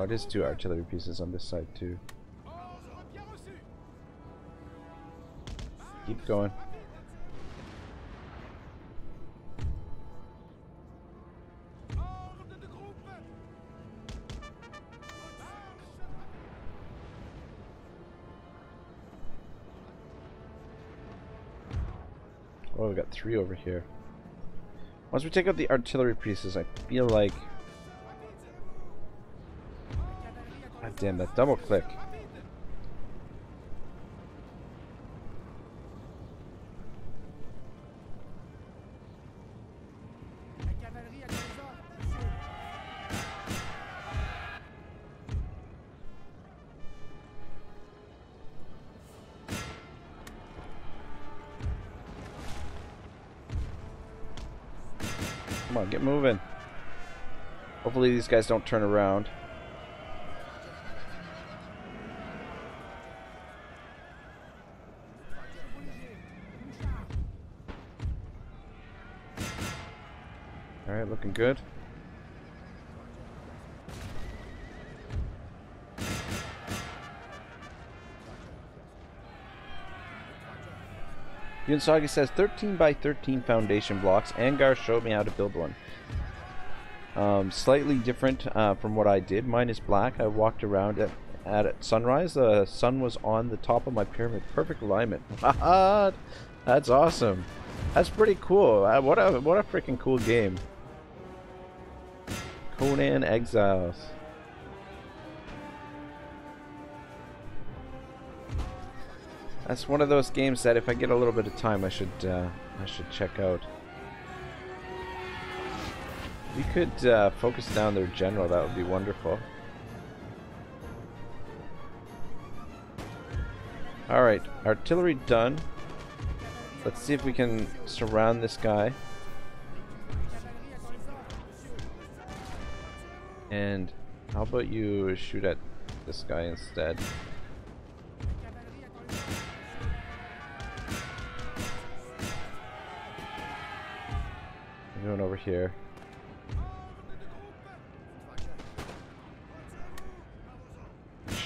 S1: Oh, is two artillery pieces on this side too. Keep going. Oh, we got three over here. Once we take out the artillery pieces, I feel like. Damn, that double click. Come on, get moving. Hopefully these guys don't turn around. Alright, looking good. Yunsagi says 13 by 13 foundation blocks. Angar showed me how to build one. Um, slightly different uh, from what I did. Mine is black. I walked around at, at sunrise. The sun was on the top of my pyramid. Perfect alignment. That's awesome. That's pretty cool. Uh, what a what a freaking cool game. Conan Exiles. That's one of those games that if I get a little bit of time, I should uh, I should check out. We could uh, focus down their general. That would be wonderful. All right, artillery done. Let's see if we can surround this guy. And how about you shoot at this guy instead? I'm going over here.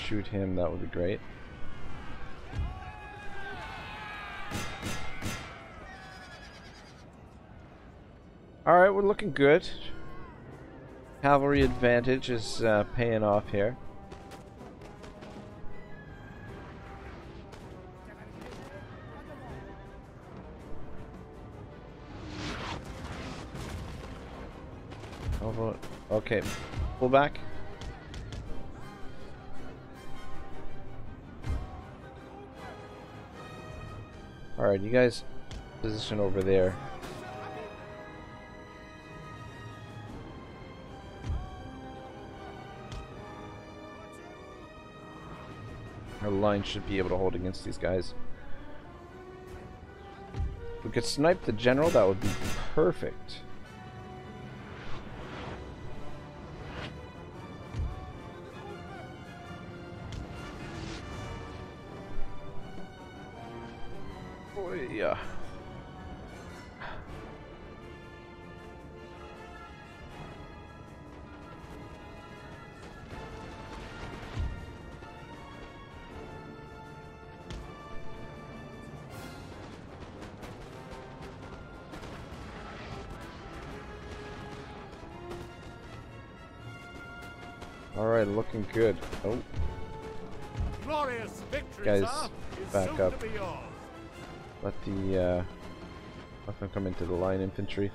S1: Shoot him, that would be great. Alright, we're looking good. Cavalry advantage is uh, paying off here. Okay, pull back. Alright, you guys position over there. Line should be able to hold against these guys. If we could snipe the general, that would be perfect. Good. Oh,
S3: Glorious victory,
S1: Guys, back up.
S3: to be yours.
S1: let the, uh, let them come into the line infantry.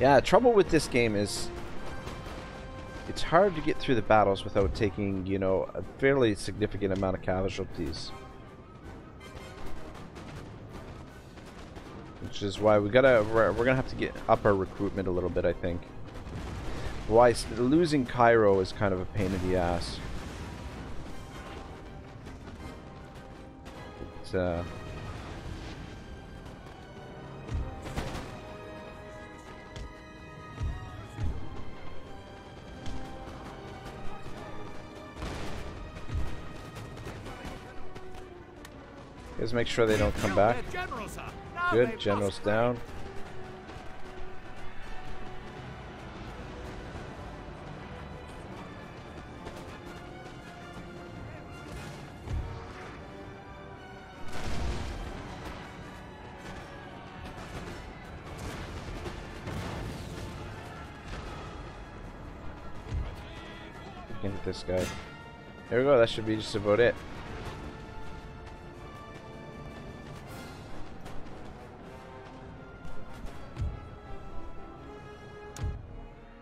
S1: Yeah, trouble with this game is it's hard to get through the battles without taking, you know, a fairly significant amount of casualties. Which is why we gotta, we're, we're gonna have to get up our recruitment a little bit, I think. Why losing Cairo is kind of a pain in the ass. but uh, Let's make sure they don't come back.
S3: Their general, sir. Now
S1: Good, general's down. This guy. There we go, that should be just about it.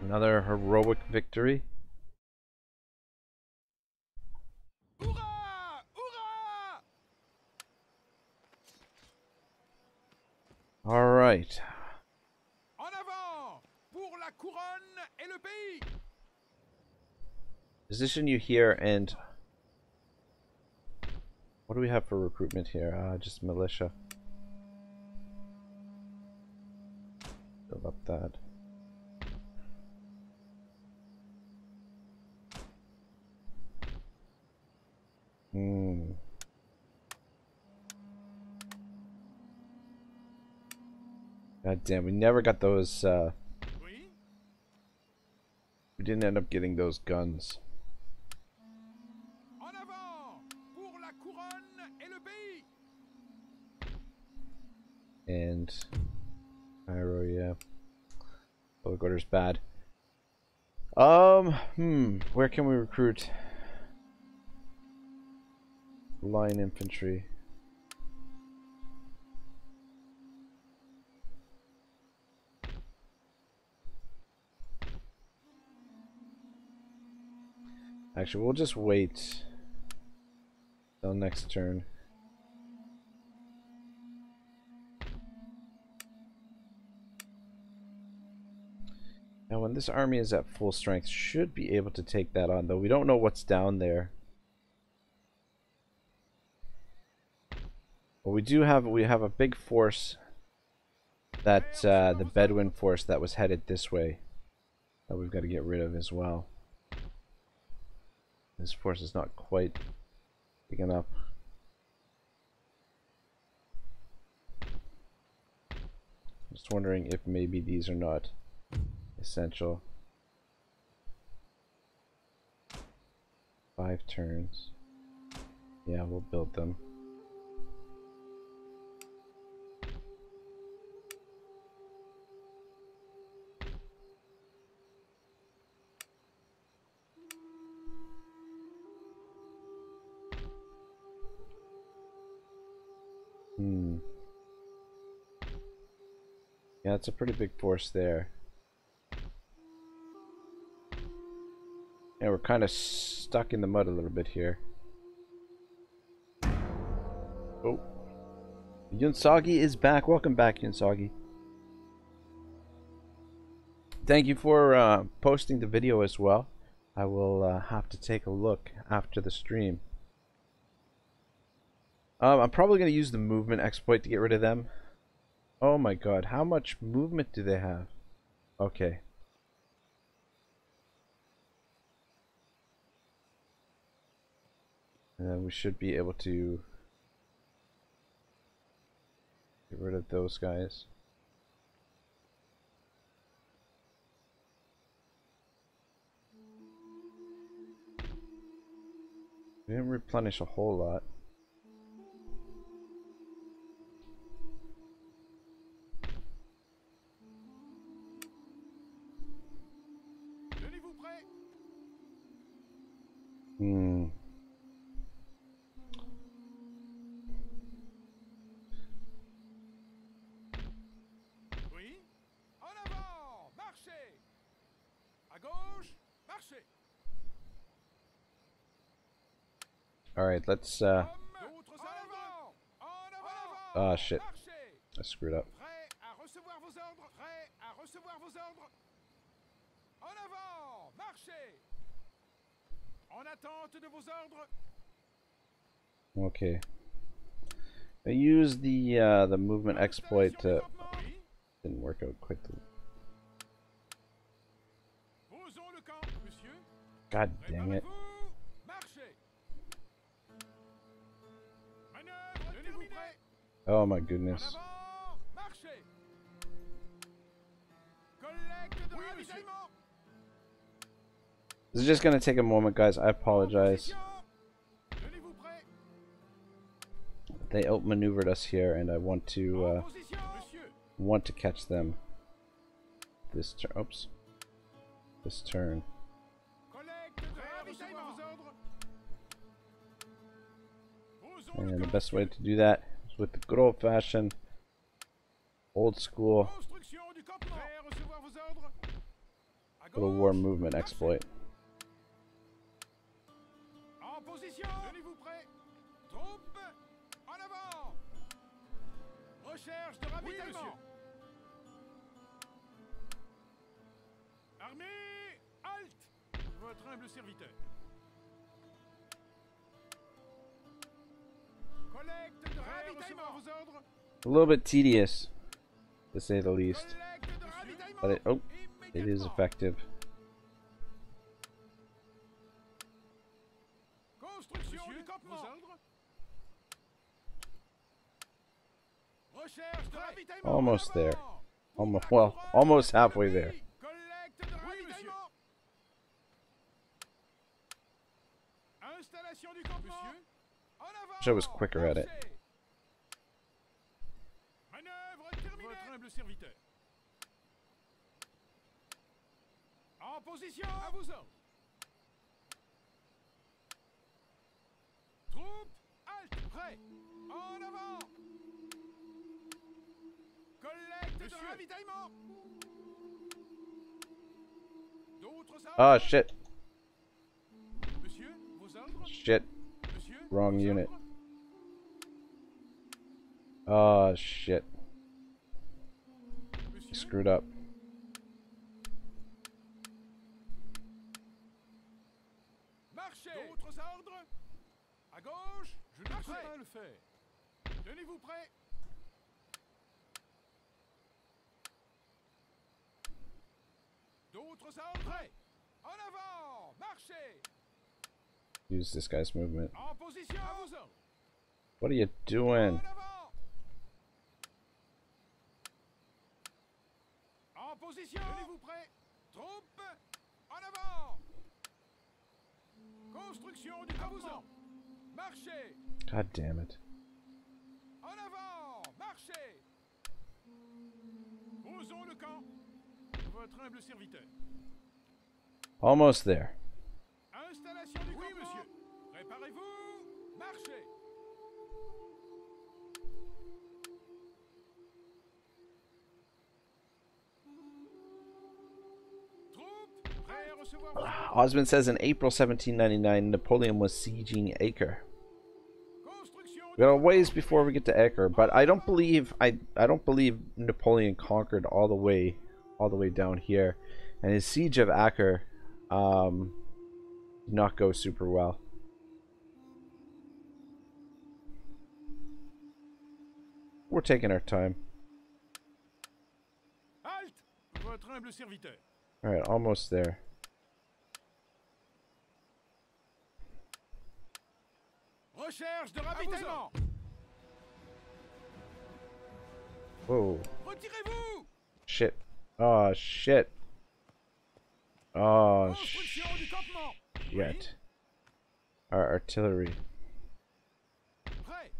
S1: Another heroic victory.
S4: Hurrah Hurrah
S1: All right.
S4: En avant Pour la couronne et le pays
S1: You here and what do we have for recruitment here? Uh, just militia. Build up that. Hmm. God damn, we never got those, uh, we didn't end up getting those guns. Bad. Um, hmm, where can we recruit? Line infantry. Actually, we'll just wait till next turn. When this army is at full strength, should be able to take that on, though we don't know what's down there. But we do have we have a big force that uh, the Bedouin force that was headed this way that we've got to get rid of as well. This force is not quite big enough. Just wondering if maybe these are not essential. Five turns. Yeah, we'll build them. Hmm. Yeah, it's a pretty big force there. Yeah, we're kind of stuck in the mud a little bit here. Oh. Yunsagi is back. Welcome back, Yunsagi. Thank you for uh, posting the video as well. I will uh, have to take a look after the stream. Um, I'm probably going to use the movement exploit to get rid of them. Oh my god, how much movement do they have? Okay. And we should be able to get rid of those guys. We didn't replenish a whole lot. Hmm. Alright, let's uh Ah, shit. I screwed up. Okay. I used the uh, the movement exploit to didn't work out quickly. God dang it! Oh my goodness! This is just gonna take a moment, guys. I apologize. They outmaneuvered us here, and I want to uh, want to catch them. This turn. Oops. This turn. And the best way to do that with the good old fashioned, old school little war movement exploit.
S4: Votre humble serviteur.
S1: A little bit tedious, to say the least, but it oh, it is effective. Almost there. Almost well, almost halfway there.
S4: Collecte de ravitaillement. Installation du campement. En avant.
S1: Wish I was quicker at it.
S4: Marchez. Manœuvre terminée. Votre humble serviteur. En position. À vos ordres. Troupes, halte, prêt. En avant. Collecte de ravitaillement. D'autres ordres.
S1: Oh shit! Shit! Wrong unit.
S4: Ordres.
S1: Oh shit!
S4: Monsieur,
S1: Screwed up.
S4: Marchez D'autres ordres À gauche Je ne sais pas le faire. Tenez-vous prêts D'autres ordres En avant Marchez
S1: Use this guy's movement.
S4: En position À vos ordres
S1: What are you doing?
S4: Position Tenez-vous prêts Troupes En avant Construction du campement Marchez
S1: God damn it!
S4: En avant Marchez Posons le camp Votre humble serviteur.
S1: Almost there.
S4: Installation du oui, monsieur. Préparez-vous. Marchez.
S1: Osmond says in April 1799, Napoleon was sieging Acre. We got a ways before we get to Acre, but I don't believe I I don't believe Napoleon conquered all the way all the way down here, and his siege of Acre um, did not go super well. We're taking our time.
S4: Halte Votre humble serviteur.
S1: All right, almost there.
S4: Recherche de ravitaillement.
S1: Whoa,
S4: Retirez-vous.
S1: shit! Oh shit! Ah, oh
S4: Construction du campement.
S1: shit! Our artillery.
S4: Prêt.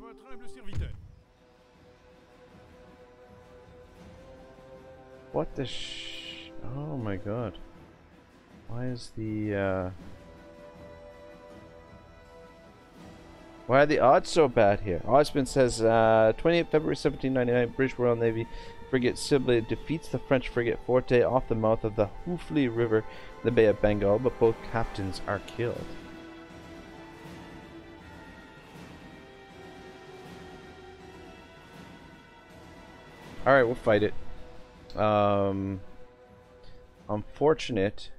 S4: Halte Serviteur.
S1: What the sh... Oh my god. Why is the, uh... Why are the odds so bad here? Osmond says, uh, 28 February 1799, British Royal Navy frigate Sibley defeats the French frigate Forte off the mouth of the Hooghly River in the Bay of Bengal, but both captains are killed. Alright, we'll fight it. Um, unfortunate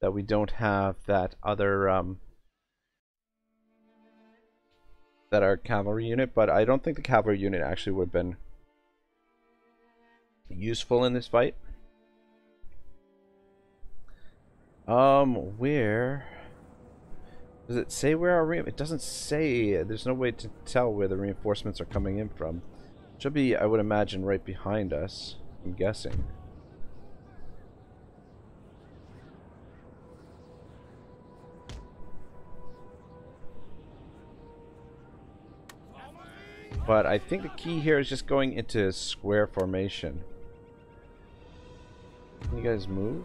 S1: that we don't have that other um, that our cavalry unit, but I don't think the cavalry unit actually would have been useful in this fight. Um, where does it say where our it doesn't say. There's no way to tell where the reinforcements are coming in from. Should be, I would imagine, right behind us. I'm guessing. But I think the key here is just going into square formation. Can you guys move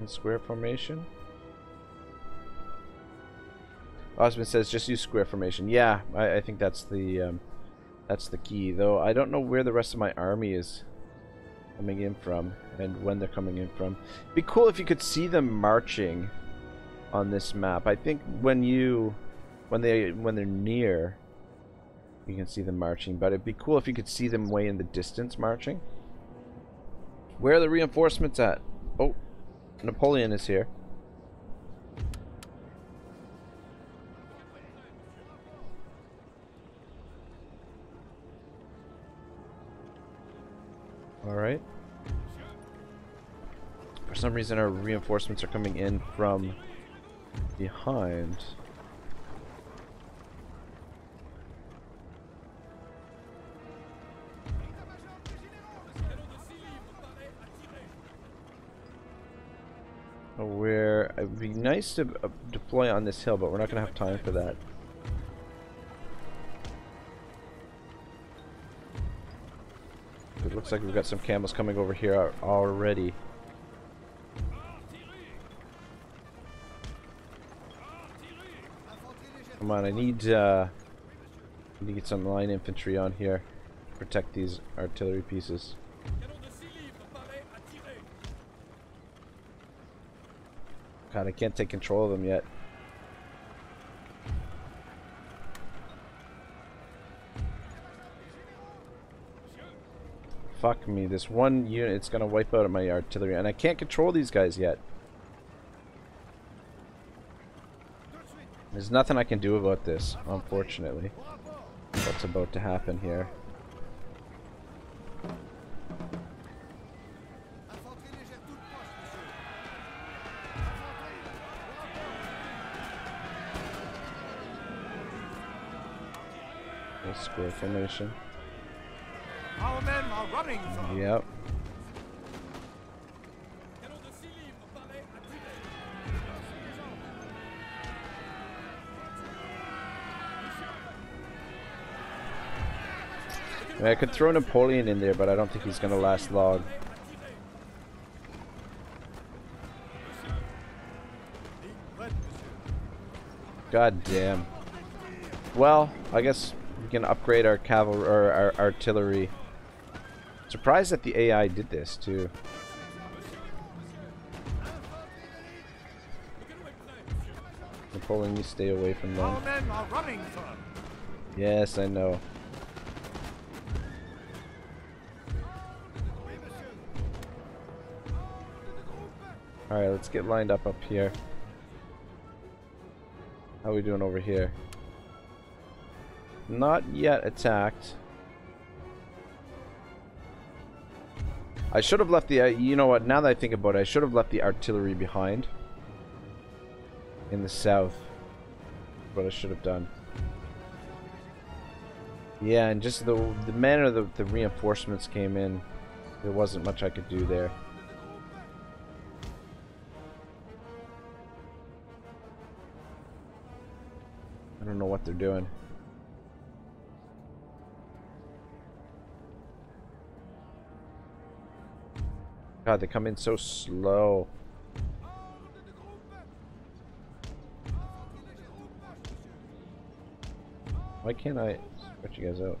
S1: in square formation? Osmond says just use square formation. Yeah, I, I think that's the um, that's the key. Though I don't know where the rest of my army is coming in from and when they're coming in from. It'd be cool if you could see them marching on this map. I think when you when they when they're near you can see them marching, but it'd be cool if you could see them way in the distance marching. Where are the reinforcements at? Oh, Napoleon is here. For some reason our reinforcements are coming in from behind. Where it'd be nice to uh, deploy on this hill, but we're not going to have time for that. It looks like we've got some camels coming over here already. Come on, I need, uh, I need to get some line infantry on here to protect these artillery pieces. God, I can't take control of them yet. Fuck me, this one unit it's gonna wipe out my artillery, and I can't control these guys yet. There's nothing I can do about this, unfortunately. What's about to happen here. Square formation.
S3: Our men are running.
S1: Yep. I, mean, I could throw Napoleon in there, but I don't think he's going to last long. God damn. Well, I guess we can upgrade our cavalry or our artillery. Surprised that the AI did this too. Napoleon, you stay away from them.
S3: Our men are running, sir.
S1: Yes, I know. Alright, let's get lined up up here. How are we doing over here? Not yet attacked. I should have left the, uh, you know what, now that I think about it, I should have left the artillery behind. In the south. What I should have done. Yeah, and just the the manner the, the reinforcements came in, there wasn't much I could do there. They're doing. God, they come in so slow. Why can't I stretch you guys out?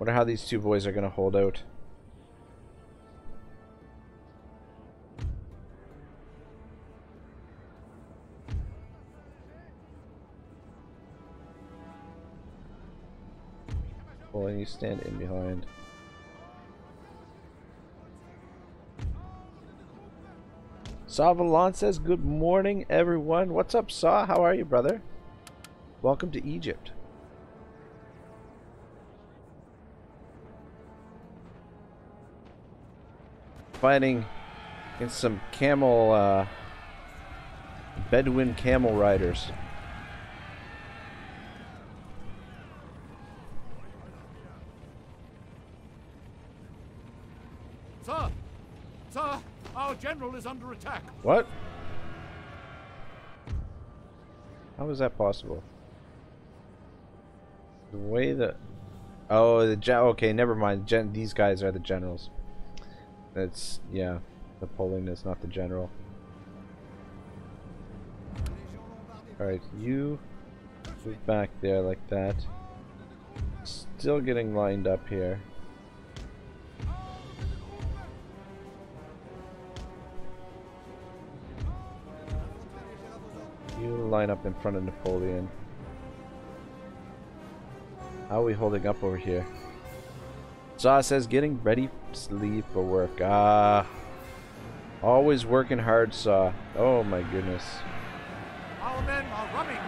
S1: Wonder how these two boys are gonna hold out. You stand in behind. Savalon says, Good morning, everyone. What's up, Saw? How are you, brother? Welcome to Egypt. Fighting against some camel, uh, Bedouin camel riders.
S3: Sir! Sir! Our general is under attack.
S1: What? How is that possible? The way that... Oh, the gen... Okay, never mind. Gen these guys are the generals. That's... Yeah. Napoleon is not the general. Alright, you move back there like that. Still getting lined up here. Line up in front of Napoleon. How are we holding up over here? Zaw says getting ready to leave for work. Ah. always working hard, Saw. Oh my goodness.
S3: Our men are running.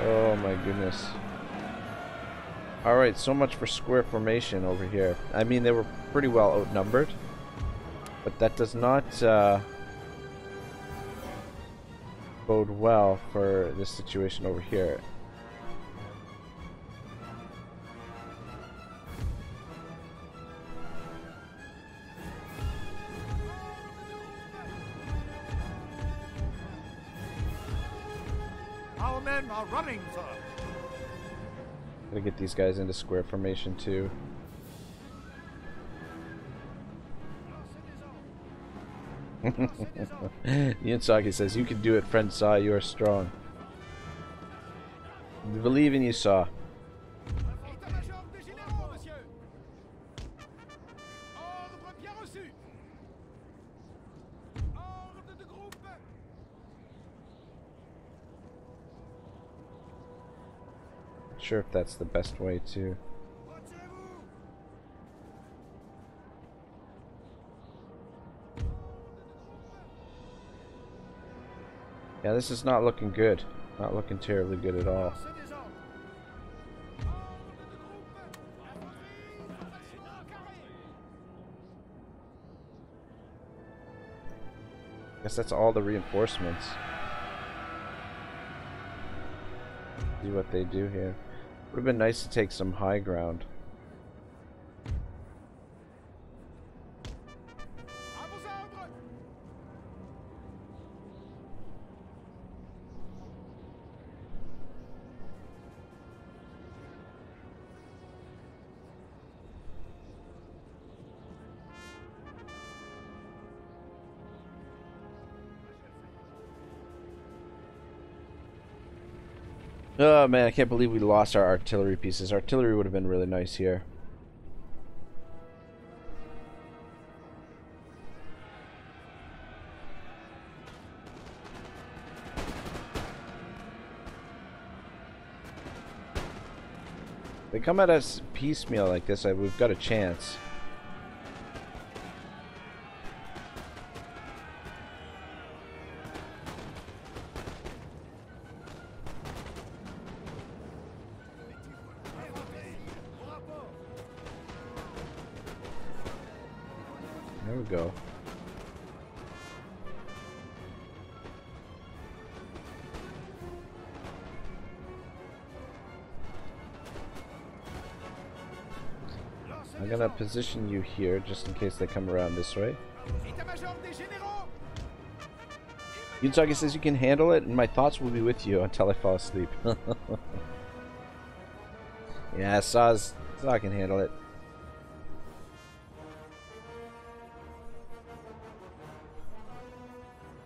S1: Oh my goodness. Alright, so much for square formation over here. I mean, they were pretty well outnumbered. But that does not uh, bode well for this situation over here.
S3: Our men are running, sir.
S1: Gotta get these guys into square formation too. Yunsagi says, You can do it, friend Saw, you are strong. Believe in you, Saw. Sure if that's the best way to. Yeah, this is not looking good. Not looking terribly good at all. Guess that's all the reinforcements. See what they do here. Would have been nice to take some high ground. Man, I can't believe we lost our artillery pieces. Artillery would have been really nice here. They come at us piecemeal like this, we've got a chance. Position you here just in case they come around this way. Yunsagi says you can handle it, and my thoughts will be with you until I fall asleep. yeah, Saw's Saw can handle it.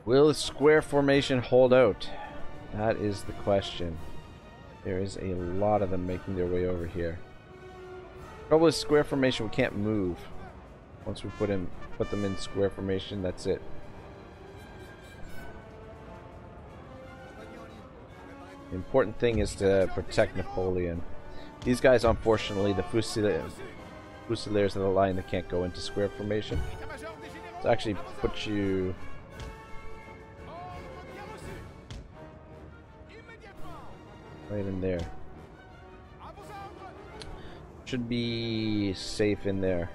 S1: Will the square formation hold out? That is the question. There is a lot of them making their way over here. Trouble is square formation we can't move. Once we put put them in square formation, that's it. The important thing is to protect Napoleon. These guys, unfortunately, the Fusiliers, Fusiliers of the line, they can't go into square formation. So actually put you right in there. Should be safe in there.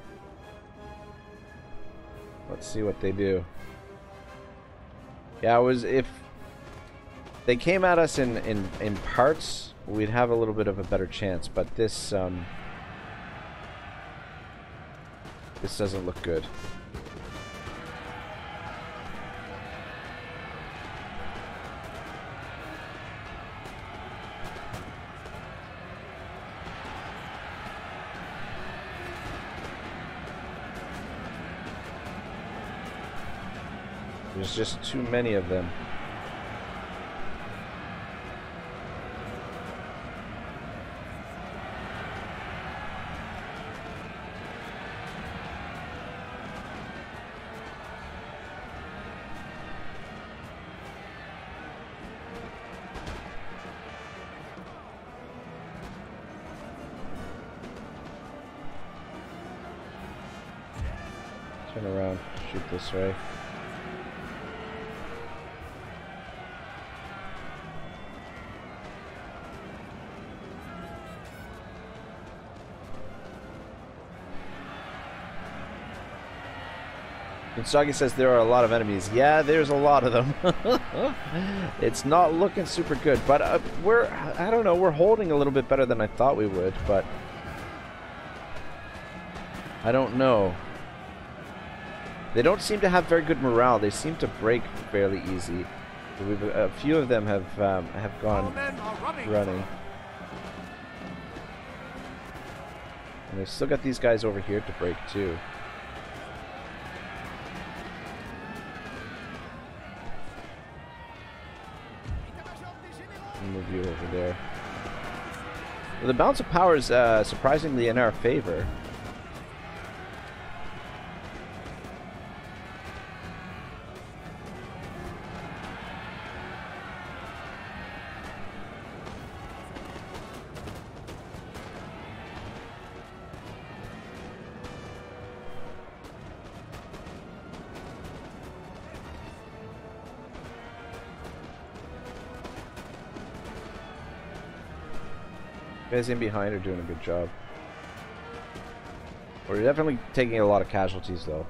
S1: Let's see what they do. Yeah, it was if they came at us in in in parts, we'd have a little bit of a better chance. But this um this doesn't look good. There's just too many of them. Turn around, shoot this way. Yunsagi says there are a lot of enemies. Yeah, there's a lot of them. it's not looking super good, but uh, we're, I don't know, we're holding a little bit better than I thought we would, but I don't know. They don't seem to have very good morale. They seem to break fairly easy. We've, a few of them have um, have gone
S3: running.
S1: running. And they've still got these guys over here to break too. The balance of power is uh, surprisingly in our favor. Guys in behind are doing a good job. We're definitely taking a lot of casualties though.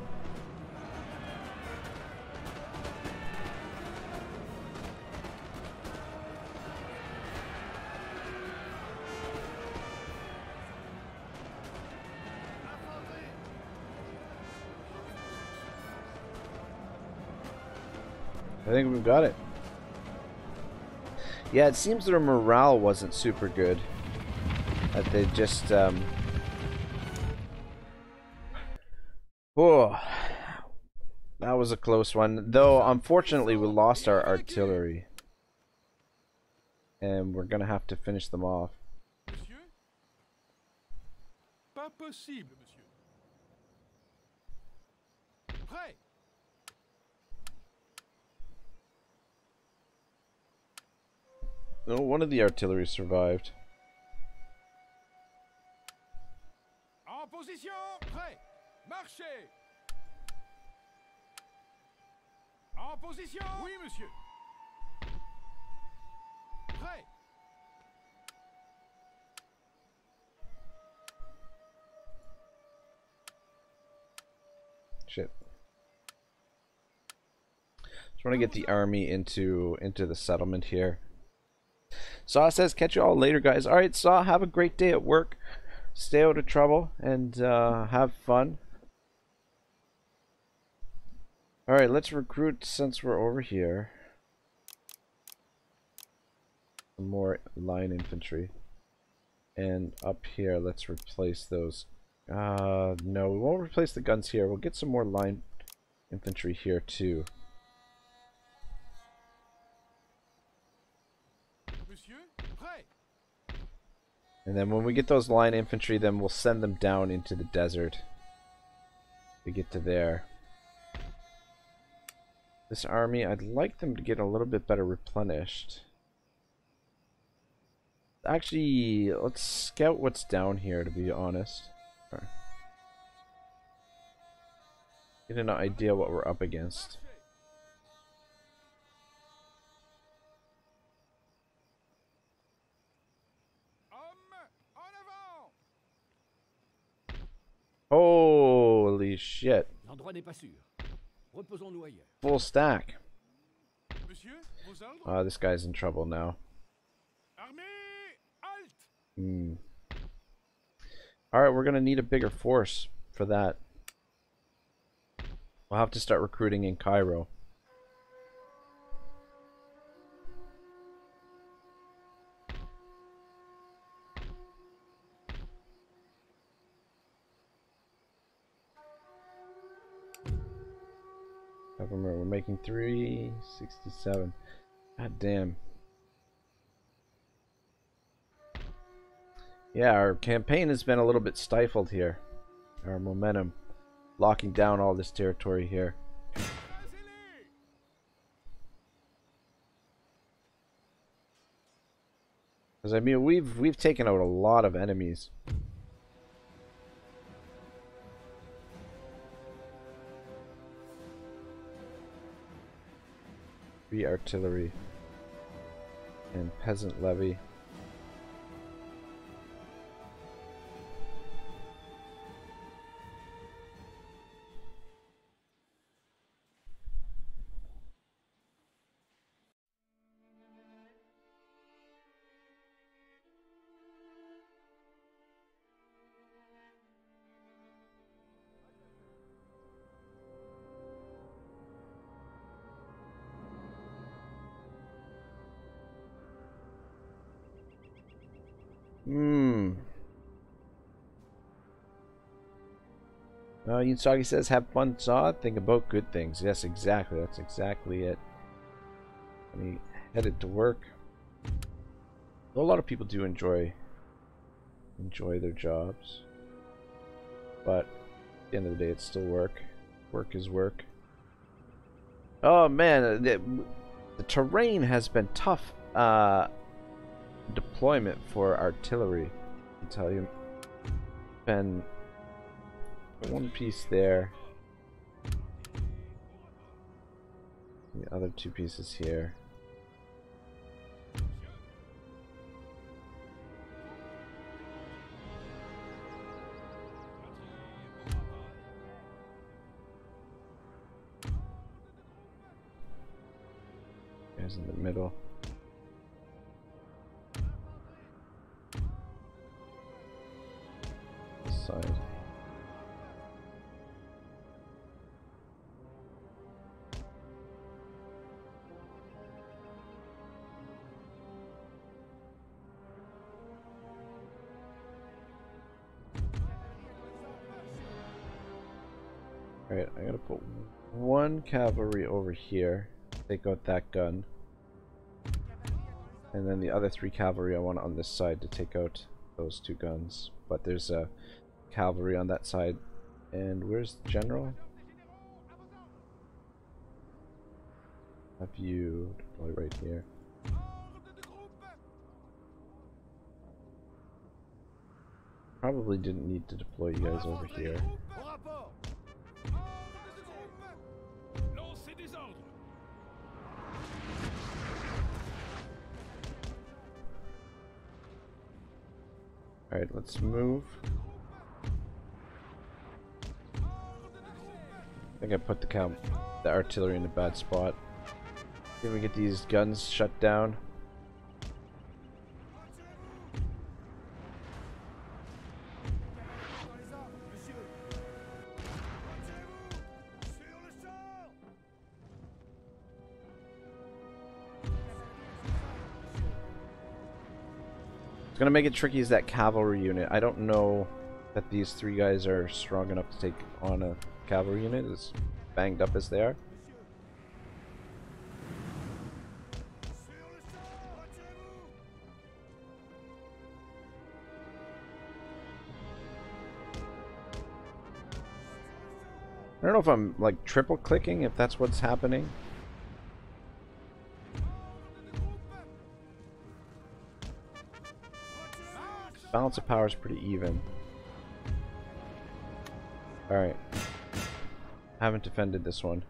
S1: I think we've got it. Yeah, it seems their morale wasn't super good. That they just, um... Oh, that was a close one. Though, unfortunately, we lost our artillery. And we're gonna have to finish them off.
S4: Pas possible, monsieur. Prêt
S1: No, one of the artillery survived.
S4: Position Prêt Marchez En position Oui, monsieur. Prêt
S1: Shit. Just want to get the army into into the settlement here. Saw says, catch you all later, guys. All right, Saw, have a great day at work. Stay out of trouble and uh, have fun. All right, let's recruit since we're over here. More line infantry. And up here, let's replace those. Uh, no, we won't replace the guns here. We'll get some more line infantry here too. And then when we get those line infantry, then we'll send them down into the desert. To get to there. This army, I'd like them to get a little bit better replenished. Actually, let's scout what's down here, to be honest. Get an idea what we're up against.
S4: Hommes, en avant
S1: Holy shit.
S3: L'endroit n'est pas sûr. Reposons-nous ailleurs.
S1: Full stack.
S4: Monsieur, vos
S1: Ah, this guy's in trouble now.
S4: Armée,
S1: Hmm. Alright, we're gonna need a bigger force for that. We'll have to start recruiting in Cairo. Government, we're making 367. God damn. Yeah, our campaign has been a little bit stifled here. Our momentum. Locking down all this territory here. Because I mean, we've we've taken out a lot of enemies. Free artillery and peasant levy. Yunsagi says, have fun, saw, think about good things. Yes, exactly. That's exactly it. I mean, headed to work. A lot of people do enjoy enjoy their jobs. But at the end of the day, it's still work. Work is work. Oh man, uh, the, the terrain has been tough. Uh, deployment for artillery. I tell you, been one piece there. The other two pieces here. Guys in the middle. Cavalry over here. Take out that gun. And then the other three cavalry I want on this side to take out those two guns. But there's a cavalry on that side. And where's the general? Have you deploy right here. Probably didn't need to deploy you guys over here. Alright, let's move. I think I put the the artillery in a bad spot. Can we get these guns shut down? Gonna make it tricky is that cavalry unit. I don't know that these three guys are strong enough to take on a cavalry unit as banged up as they are. I don't know if I'm like triple clicking if that's what's happening. Balance of power is pretty even. Alright. Haven't defended this one.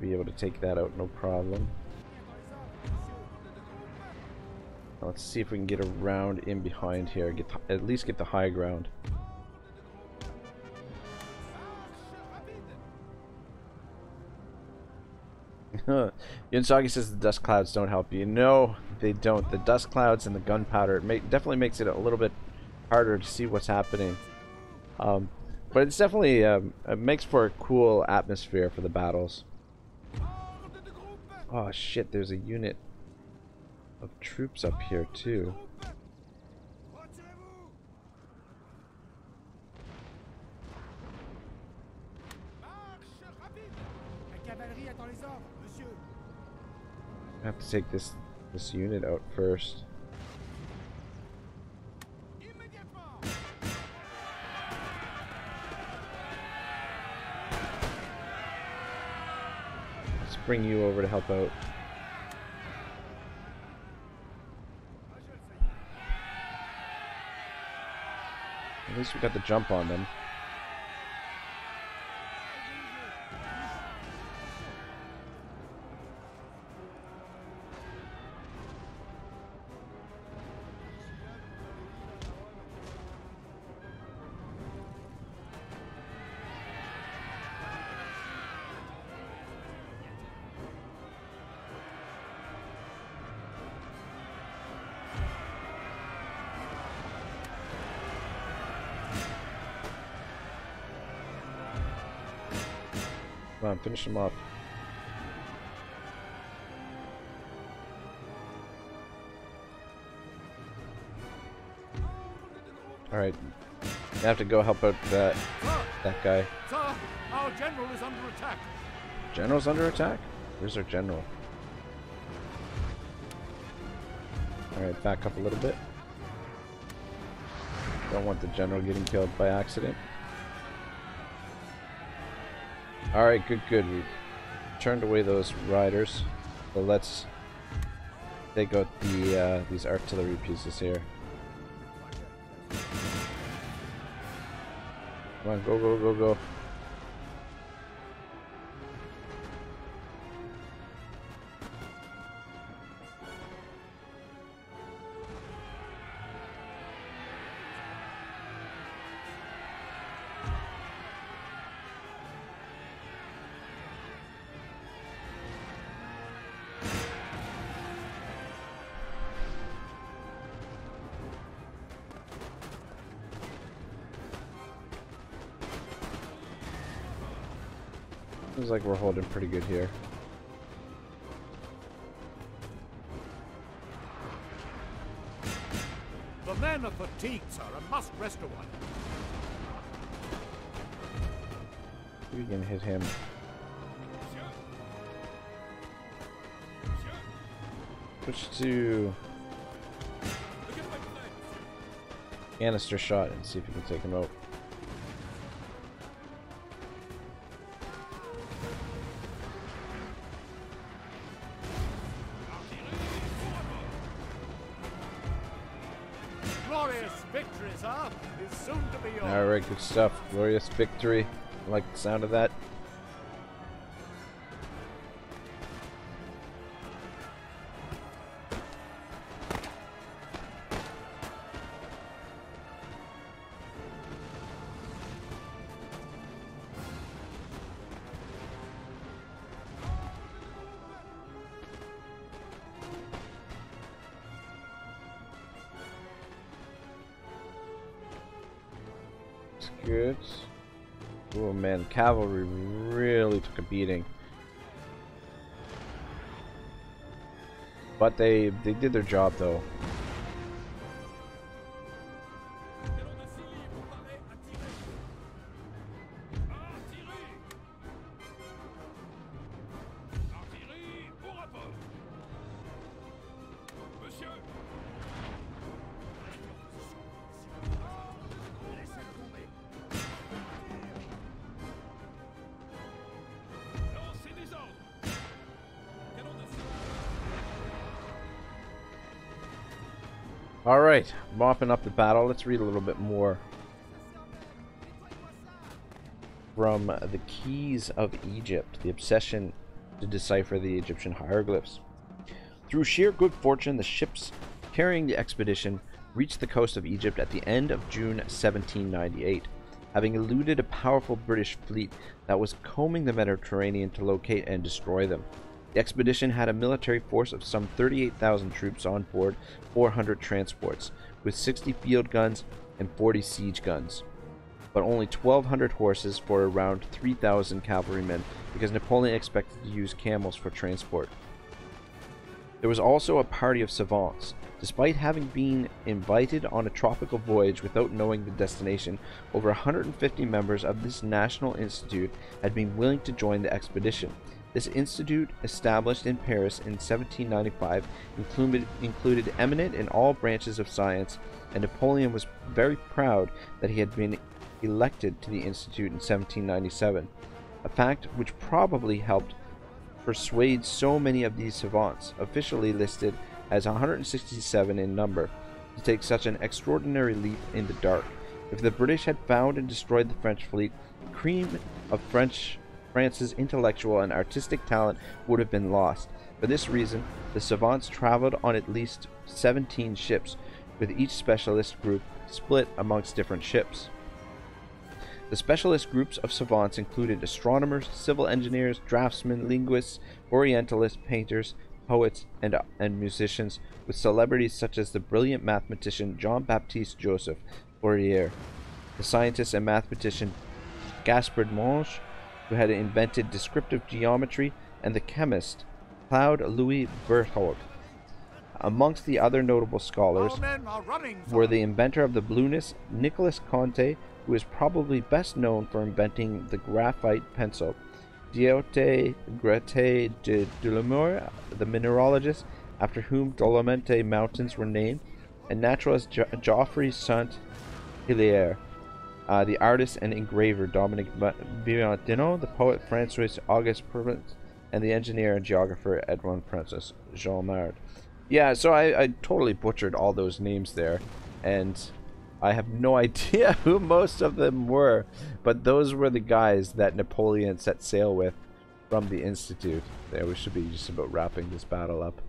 S1: Be able to take that out, no problem. Now let's see if we can get around in behind here. Get at least get the high ground. Yunsagi says the dust clouds don't help you. No, they don't. The dust clouds and the gunpowder it make, definitely makes it a little bit harder to see what's happening. Um, but it's definitely um, it makes for a cool atmosphere for the battles. Oh shit! There's a unit of troops up here too. Have to take this this unit out first. Let's bring you over to help out. At least we got the jump on them. On, finish him off. Alright. I have to go help out that that guy.
S3: sir, our general is under attack.
S1: General's under attack? Where's our general? Alright, back up a little bit. Don't want the general getting killed by accident. Alright, good, good. We turned away those riders. So let's take out the uh, these artillery pieces here. Come on, go, go, go, go. Seems like we're holding pretty good here.
S3: The men are fatigued, sir, and must rest a while.
S1: We can hit him. Switch to canister shot and see if we can take him out. Stuff. Glorious victory. I like the sound of that. Beating. But they they did their job though. Right, up the battle. Let's read a little bit more from the Keys of Egypt, the obsession to decipher the Egyptian hieroglyphs. Through sheer good fortune, the ships carrying the expedition reached the coast of Egypt at the end of June 1798, having eluded a powerful British fleet that was combing the Mediterranean to locate and destroy them. The expedition had a military force of some 38,000 troops on board 400 transports, with 60 field guns and 40 siege guns, but only 1,200 horses for around 3,000 cavalrymen because Napoleon expected to use camels for transport. There was also a party of savants. Despite having been invited on a tropical voyage without knowing the destination, over 150 members of this national institute had been willing to join the expedition. This institute, established in Paris in 1795, included, included eminent in all branches of science, and Napoleon was very proud that he had been elected to the institute in 1797, a fact which probably helped persuade so many of these savants, officially listed as 167 in number, to take such an extraordinary leap in the dark. If the British had found and destroyed the French fleet, cream of French France's intellectual and artistic talent would have been lost. For this reason, the savants traveled on at least 17 ships, with each specialist group split amongst different ships. The specialist groups of savants included astronomers, civil engineers, draftsmen, linguists, orientalists, painters, poets, and, and musicians, with celebrities such as the brilliant mathematician Jean Baptiste Joseph Fourier, the scientist and mathematician Gaspard Monge, who had invented descriptive geometry, and the chemist Claude Louis Berthold. Amongst the other notable scholars
S3: Our men are running for
S1: were the inventor of the blueness, Nicolas Conte, who is probably best known for inventing the graphite pencil, Diote Grete de Dolomieu, the mineralogist after whom Dolomite Mountains were named, and naturalist jo- Geoffroy Saint Hilaire, uh, the artist and engraver Dominic Biondino, the poet Francois Auguste Perrin, and the engineer and geographer Edwin Francis Jean Mard. Yeah, so I, I totally butchered all those names there, and I have no idea who most of them were, but those were the guys that Napoleon set sail with from the Institute. There, we should be just about wrapping this battle up.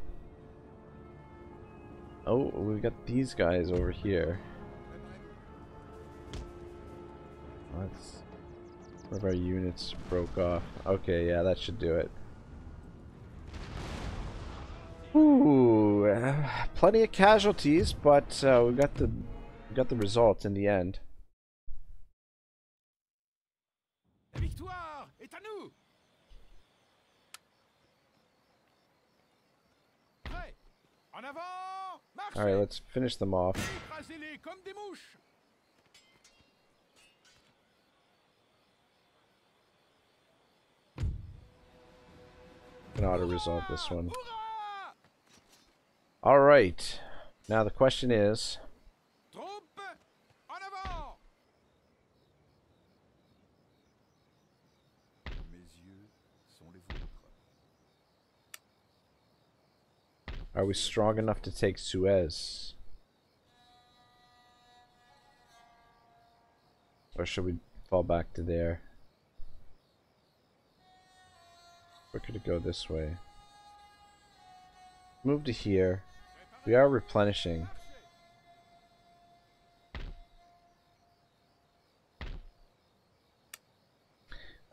S1: Oh, we've got these guys over here. One of our units broke off. Okay, yeah, that should do it. Ooh, uh, plenty of casualties, but uh, we got the we got the result in the end.
S4: La victoire est à nous Prêt En avant Marchez
S1: All right, let's finish them off. Can auto resolve this one. All right. Now the question is, are we strong enough to take Suez? Or should we fall back to there? Or could it go this way? Move to here. We are replenishing.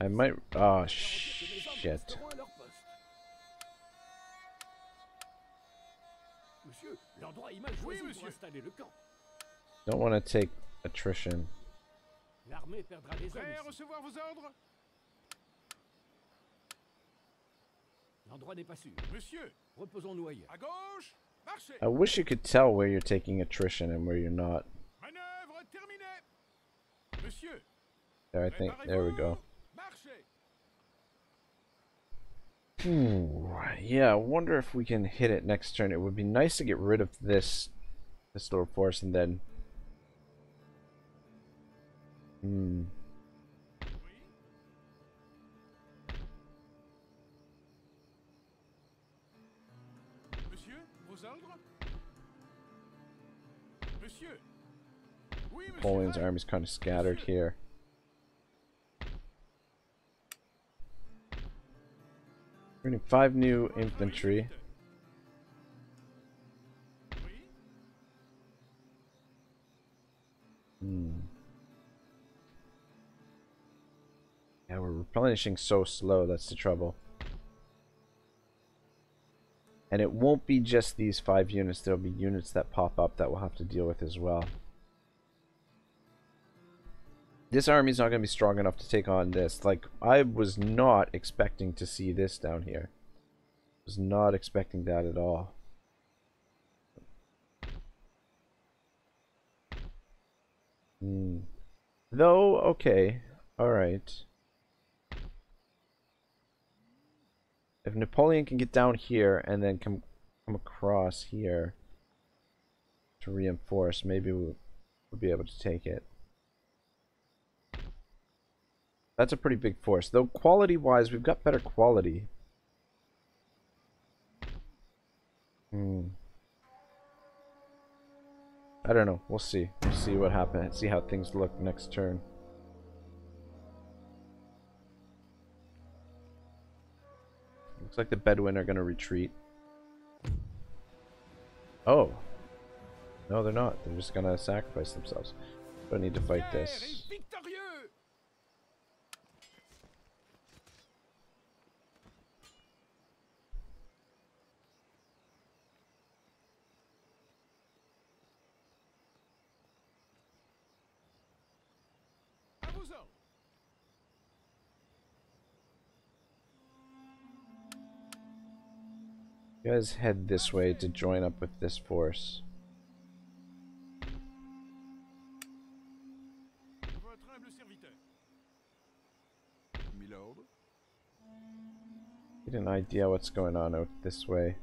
S1: I might. Oh shit.
S2: Monsieur, l'endroit est mal choisi
S4: monsieur.
S2: pour installer le camp.
S1: Don't want to take attrition.
S2: L'armée perdra des hommes.
S4: Prêt à
S2: ici.
S4: recevoir vos ordres
S2: L'endroit n'est pas sûr.
S4: Monsieur
S2: Reposons-nous ailleurs.
S4: À gauche Marchez
S1: I wish you could tell where you're taking attrition and where you're not.
S4: Manœuvre terminée Monsieur
S1: There, I think. There we go.
S4: Marchez
S1: Ooh, yeah, I wonder if we can hit it next turn. It would be nice to get rid of this this little force and then. Hmm. Napoleon's army's kind of scattered here. We're getting five new infantry. Hmm. Yeah, we're replenishing so slow, that's the trouble. And it won't be just these five units, there'll be units that pop up that we'll have to deal with as well. This army's not going to be strong enough to take on this. Like, I was not expecting to see this down here. Was not expecting that at all. Hmm. Though, okay. Alright. If Napoleon can get down here and then come come across here to reinforce, maybe we'll, we'll be able to take it. That's a pretty big force. Though quality-wise, we've got better quality. Hmm. I don't know. We'll see. We'll see what happens. See how things look next turn. Looks like the Bedouin are going to retreat. Oh. No, they're not. They're just going to sacrifice themselves. Don't need to fight this. You guys head this way to join up with this force.
S4: Votre humble serviteur.
S3: Milord.
S1: Get an idea what's going on out this way.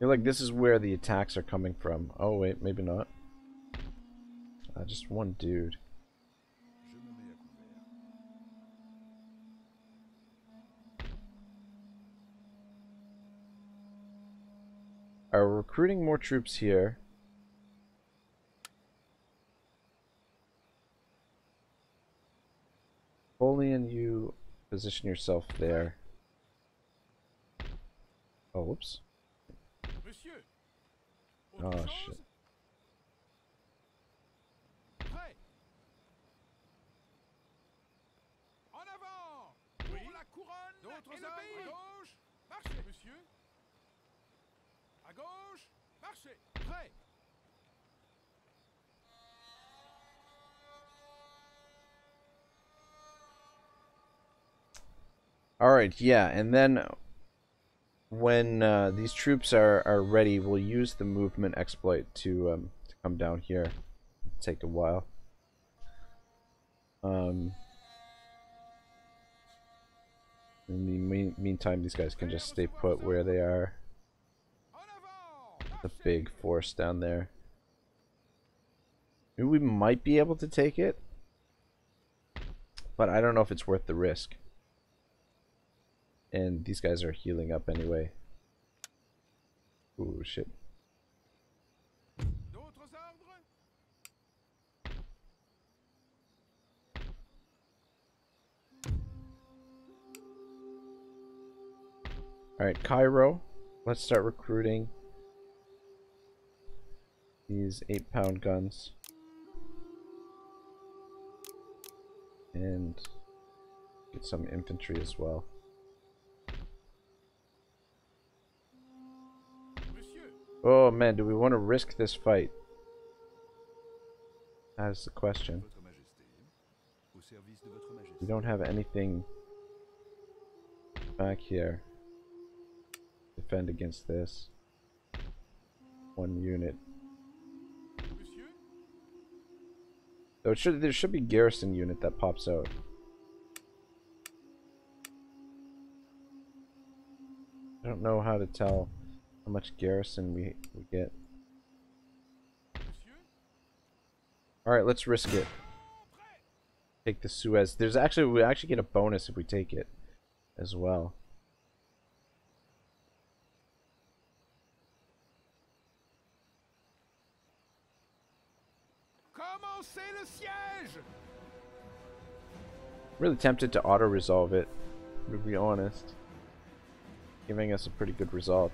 S1: You're like, this is where the attacks are coming from. Oh, wait, maybe not. Uh, just one dude.
S3: Je me mets à couvert.
S1: Are recruiting more troops here. Napoleon, you position yourself there. Oh, whoops. Oh, shit.
S4: Prêt. En avant. Pour la couronne
S3: D'autres
S4: et le
S3: ordres
S4: pays. À gauche. Marchez, monsieur. À gauche. Prêt.
S1: Alright, yeah, and then when uh, these troops are, are ready, we'll use the movement exploit to, um, to come down here. Take a while. Um, in the mean meantime, these guys can just stay put where they are. The big force down there. Maybe we might be able to take it. But I don't know if it's worth the risk. And these guys are healing up anyway. Ooh, shit. Alright, Cairo. Let's start recruiting these 8 pound guns. And get some infantry as well. Oh man, do we want to risk this fight? That is the question. We don't have anything back here. Defend against this. One unit. Though it should there should be garrison unit that pops out. I don't know how to tell how much garrison we, we get. Alright, let's risk it. Take the Suez. There's actually we actually get a bonus if we take it as well. Really tempted to auto resolve it, to be honest. Giving us a pretty good result.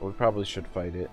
S1: But we probably should fight it.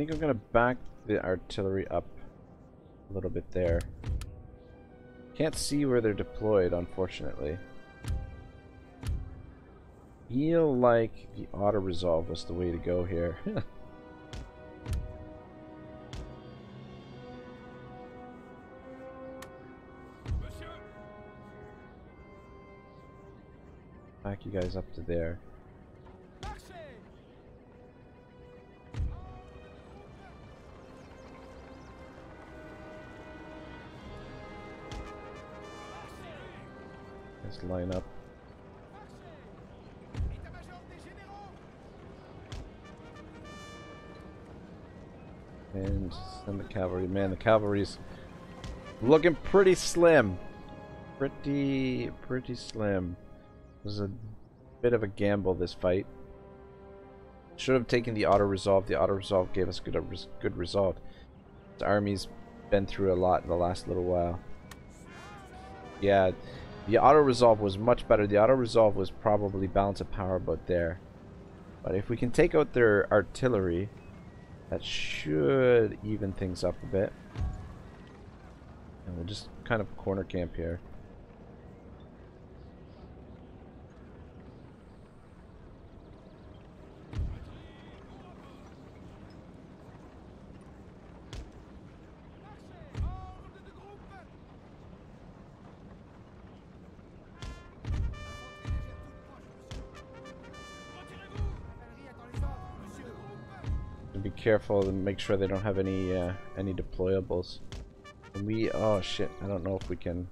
S1: Think I'm gonna back the artillery up a little bit there. Can't see where they're deployed, unfortunately. Feel like the auto resolve was the way to go here. Back you guys up to there. Line up. And send the cavalry. Man, the cavalry's looking pretty slim. Pretty, pretty slim. It was a bit of a gamble this fight. Should have taken the auto resolve. The auto resolve gave us good a res- good result. The army's been through a lot in the last little while. Yeah, the auto resolve was much better. The auto resolve was probably balance of power about there. But if we can take out their artillery, that should even things up a bit. And we'll just kind of corner camp here. Careful and make sure they don't have any uh, any deployables. And we oh shit, I don't know if we can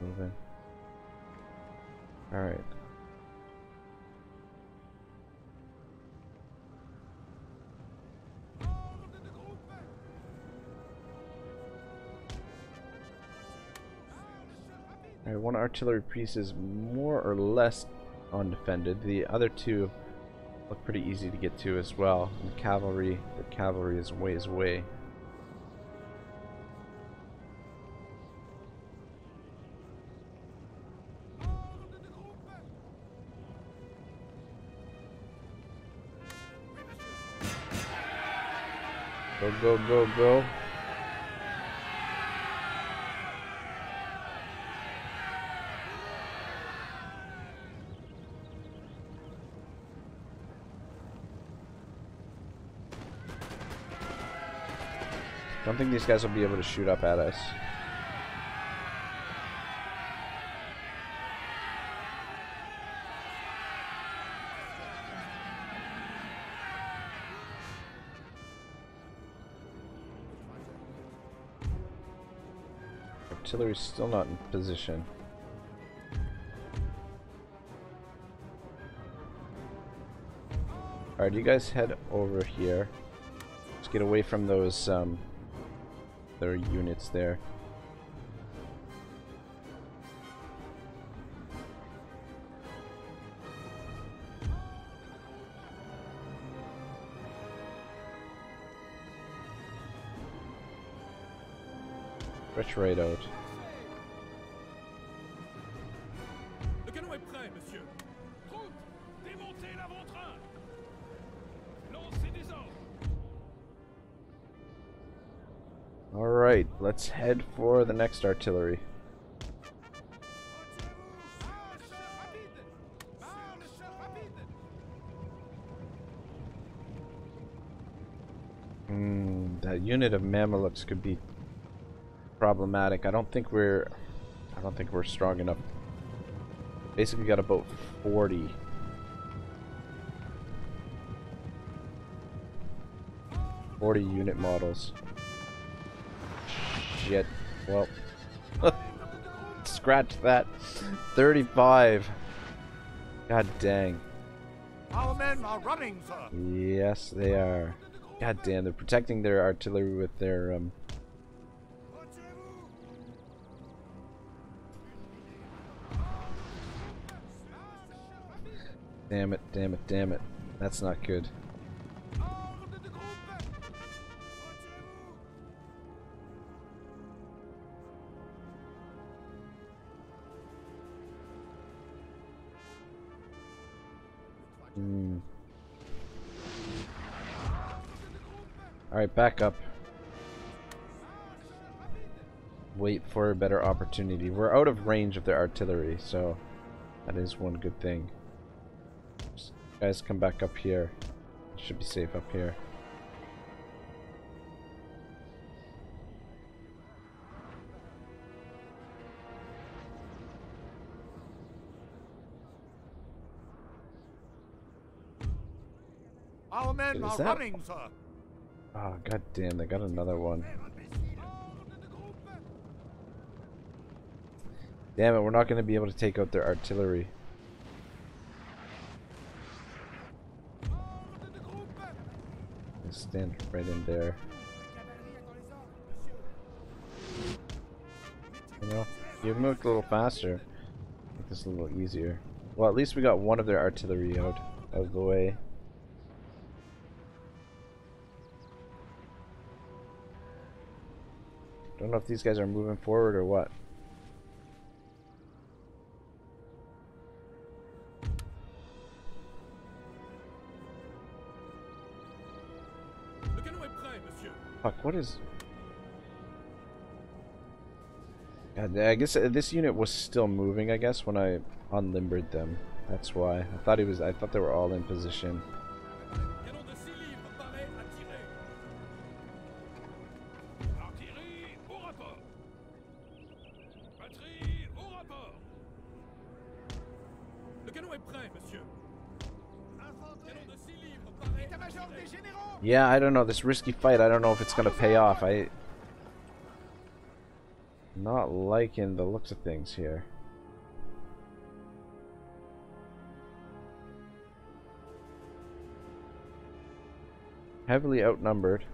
S1: move in.
S2: Ordre de
S1: Alright, one artillery piece is more or less undefended. The other two look pretty easy to get to as well. And cavalry, the cavalry is ways away. Go, go, go, go. Think these guys will be able to shoot up at us. Artillery's still not in position. Alright, you guys head over here. Let's get away from those, um, their units there. Out. Next artillery. Hmm, that unit of Mamelukes could be problematic. I don't think we're I don't think we're strong enough. Basically got about 40. Forty unit models. Shit. Well, scratch that. Thirty-five. God dang.
S3: Our men are running, sir.
S1: Yes, they are. God damn, they're protecting their artillery with their um. Damn it! Damn it! Damn it! That's not good. Alright, back up. Wait for a better opportunity. We're out of range of their artillery, so that is one good thing. Just guys, come back up here. Should be safe up here.
S3: Our men
S1: Is
S3: are
S1: that-
S3: running, sir.
S1: Oh, god damn, they got another one. Damn it, we're not going to be able to take out their artillery. Just stand right in there. You know, you moved a little faster. Make this a little easier. Well, at least we got one of their artillery out of the way. I don't know if these guys are moving forward or what. Fuck, what is... God, I guess uh, this unit was still moving, I guess, when I unlimbered them. That's why. I thought he was I thought they were all in position. Yeah, I don't know. This risky fight, I don't know if it's gonna pay off. I not liking the looks of things here. Heavily outnumbered.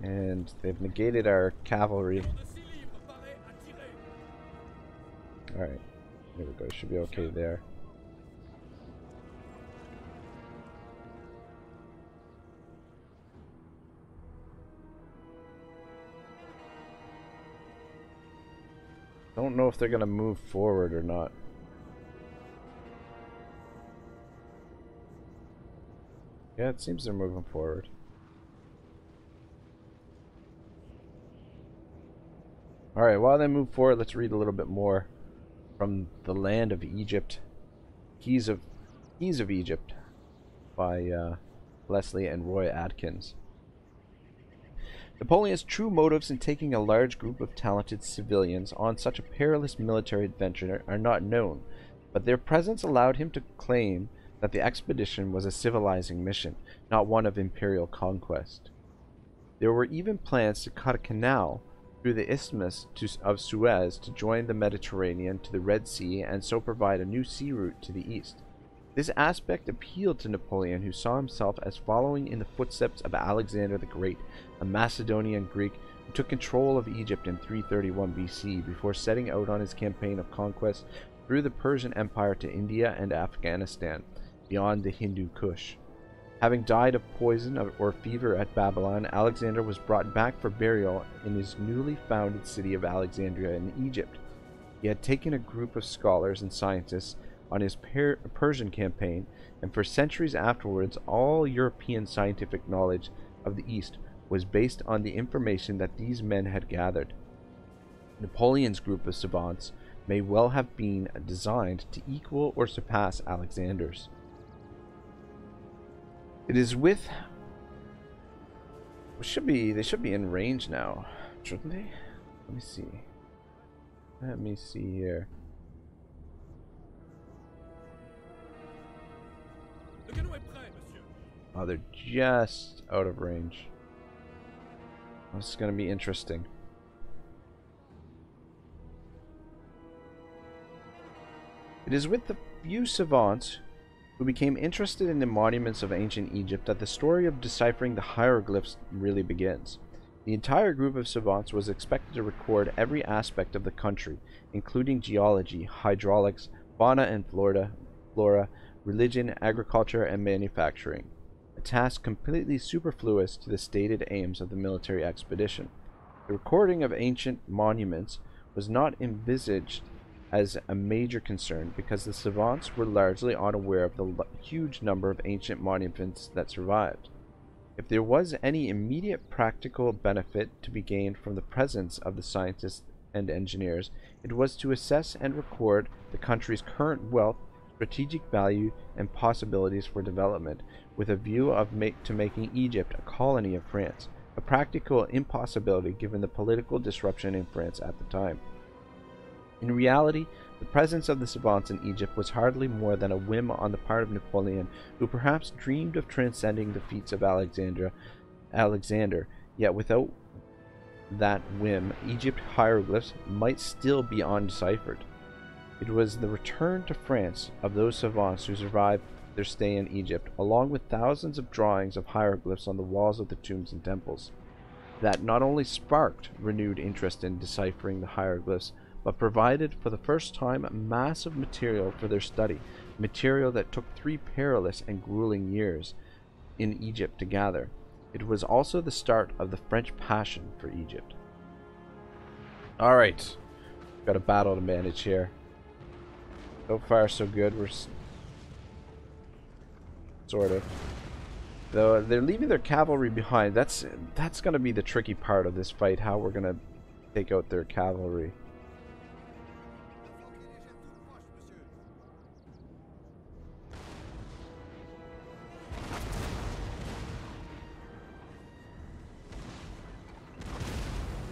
S1: And they've negated our cavalry.
S4: Canon de 6 livres paré à tirer.
S1: Alright. There we go. Should be okay there. I don't know if they're gonna move forward or not. Yeah, it seems they're moving forward. Alright, while they move forward, let's read a little bit more from the land of Egypt. Keys of Keys of Egypt by uh, Lesley and Roy Adkins. Napoleon's true motives in taking a large group of talented civilians on such a perilous military adventure are not known, but their presence allowed him to claim that the expedition was a civilizing mission, not one of imperial conquest. There were even plans to cut a canal through the Isthmus to, of Suez to join the Mediterranean to the Red Sea and so provide a new sea route to the east. This aspect appealed to Napoleon, who saw himself as following in the footsteps of Alexander the Great, a Macedonian Greek who took control of Egypt in 331 BC before setting out on his campaign of conquest through the Persian Empire to India and Afghanistan, beyond the Hindu Kush. Having died of poison or fever at Babylon, Alexander was brought back for burial in his newly founded city of Alexandria in Egypt. He had taken a group of scholars and scientists on his per- Persian campaign, and for centuries afterwards, all European scientific knowledge of the East was based on the information that these men had gathered. Napoleon's group of savants may well have been designed to equal or surpass Alexander's. It is with should be they should be in range now, shouldn't they? Let me see. Let me see here. Oh, they're just out of range. This is going to be interesting. It is with the few savants who became interested in the monuments of ancient Egypt that the story of deciphering the hieroglyphs really begins. The entire group of savants was expected to record every aspect of the country, including geology, hydraulics, fauna and flora, flora religion, agriculture, and manufacturing, a task completely superfluous to the stated aims of the military expedition. The recording of ancient monuments was not envisaged as a major concern because the savants were largely unaware of the huge number of ancient monuments that survived. If there was any immediate practical benefit to be gained from the presence of the scientists and engineers, it was to assess and record the country's current wealth, strategic value, and possibilities for development, with a view of make, to making Egypt a colony of France, a practical impossibility given the political disruption in France at the time. In reality, the presence of the savants in Egypt was hardly more than a whim on the part of Napoleon, who perhaps dreamed of transcending the feats of Alexandria, Alexander, yet without that whim, Egypt hieroglyphs might still be undeciphered. It was the return to France of those savants who survived their stay in Egypt, along with thousands of drawings of hieroglyphs on the walls of the tombs and temples, that not only sparked renewed interest in deciphering the hieroglyphs, but provided for the first time a massive material for their study, material that took three perilous and grueling years in Egypt to gather. It was also the start of the French passion for Egypt. Alright, got a battle to manage here. So far, so good. We're sort of. Though uh, they're leaving their cavalry behind. That's that's gonna be the tricky part of this fight. How we're gonna take out their cavalry.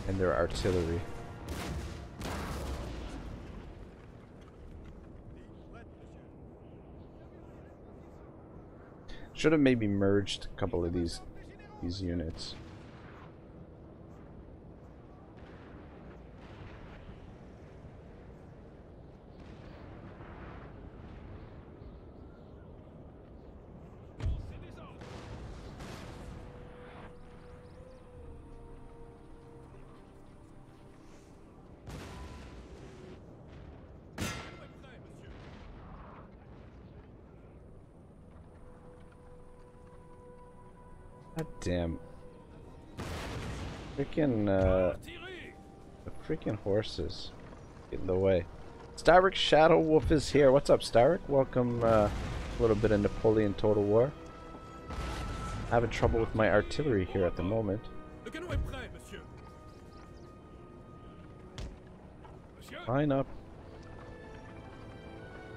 S1: And their artillery. Should have maybe merged a couple of these these units. God damn. Freaking, uh, the freaking horses. Get in the way. Styric Shadow Wolf is here. What's up, Styric? Welcome, uh, a little bit of Napoleon Total War. Having trouble with my artillery here at the moment. Line up.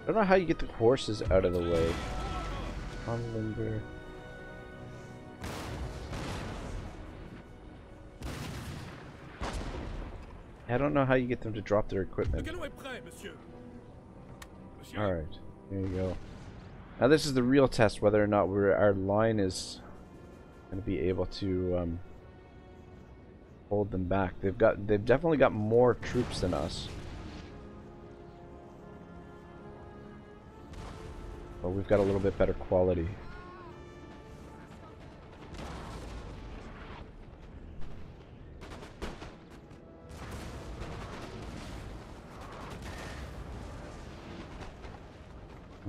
S1: I don't know how you get the horses out of the way. Unlimber. I don't know how you get them to drop their equipment.
S3: canon est prêt, monsieur. Monsieur
S1: Alright, there you go. Now this is the real test whether or not we're, our line is going to be able to um, hold them back. They've got they've definitely got more troops than us. But we've got a little bit better quality.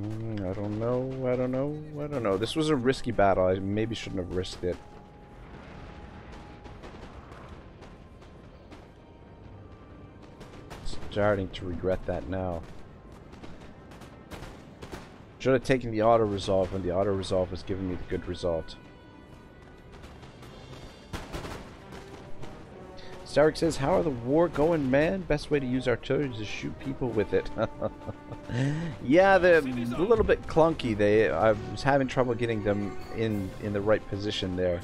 S1: Mm, I don't know. I don't know. I don't know. This was a risky battle. I maybe shouldn't have risked it. Starting to regret that now. Should have taken the auto resolve when the auto resolve was giving me the good result. Stark says, How are the war going, man? Best way to use artillery is to shoot people with it. yeah, they're a little bit clunky. They I was having trouble getting them in, in the right position there.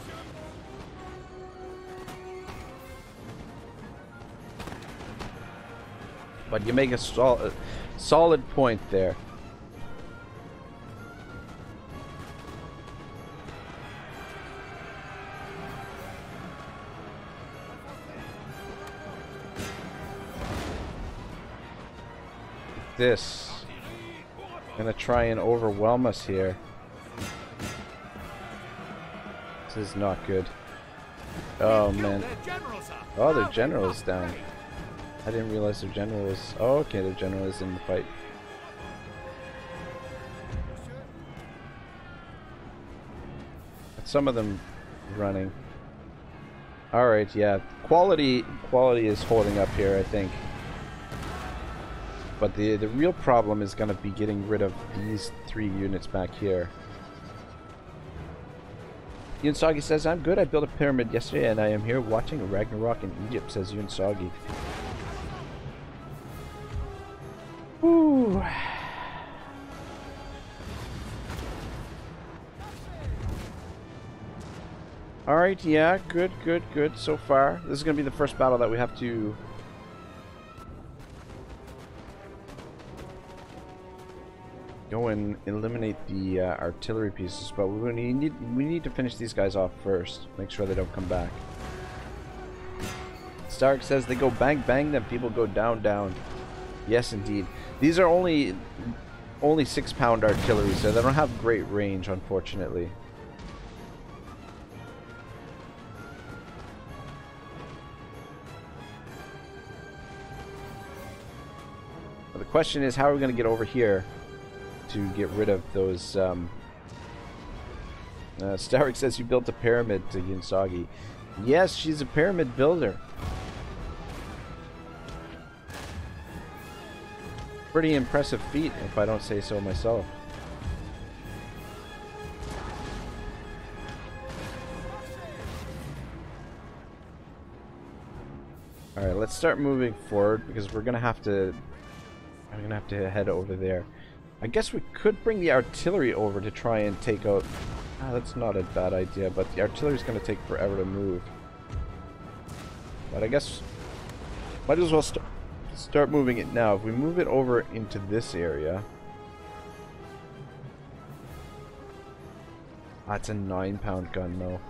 S1: But you make a sol solid point there. This. Gonna try and overwhelm us here. This is not good. Oh man. Oh, their general is down. I didn't realize their general was. Oh, okay, their general is in the fight. Some of them running. All right, yeah. Quality, quality is holding up here. I think. But the the real problem is going to be getting rid of these three units back here. Yunsagi says, I'm good. I built a pyramid yesterday and I am here watching Ragnarok in Egypt, says Yunsagi. Woo. Alright, yeah, good, good, good so far. This is going to be the first battle that we have to and eliminate the uh, artillery pieces, but we need we need to finish these guys off first. Make sure they don't come back. Stark says they go bang bang, then people go down down. Yes, indeed. These are only only six pound artillery, so they don't have great range, unfortunately. The question is, how are we going to get over here? To get rid of those. Um, uh, says you built a pyramid to Yunsagi. Yes, she's a pyramid builder. Pretty impressive feat, if I don't say so myself. Alright, let's start moving forward because we're gonna have to I'm gonna have to head over there. I guess we could bring the artillery over to try and take out... Ah, that's not a bad idea, but the artillery's going to take forever to move. But I guess... Might as well st start moving it now. If we move it over into this area... That's a 9 pound gun though.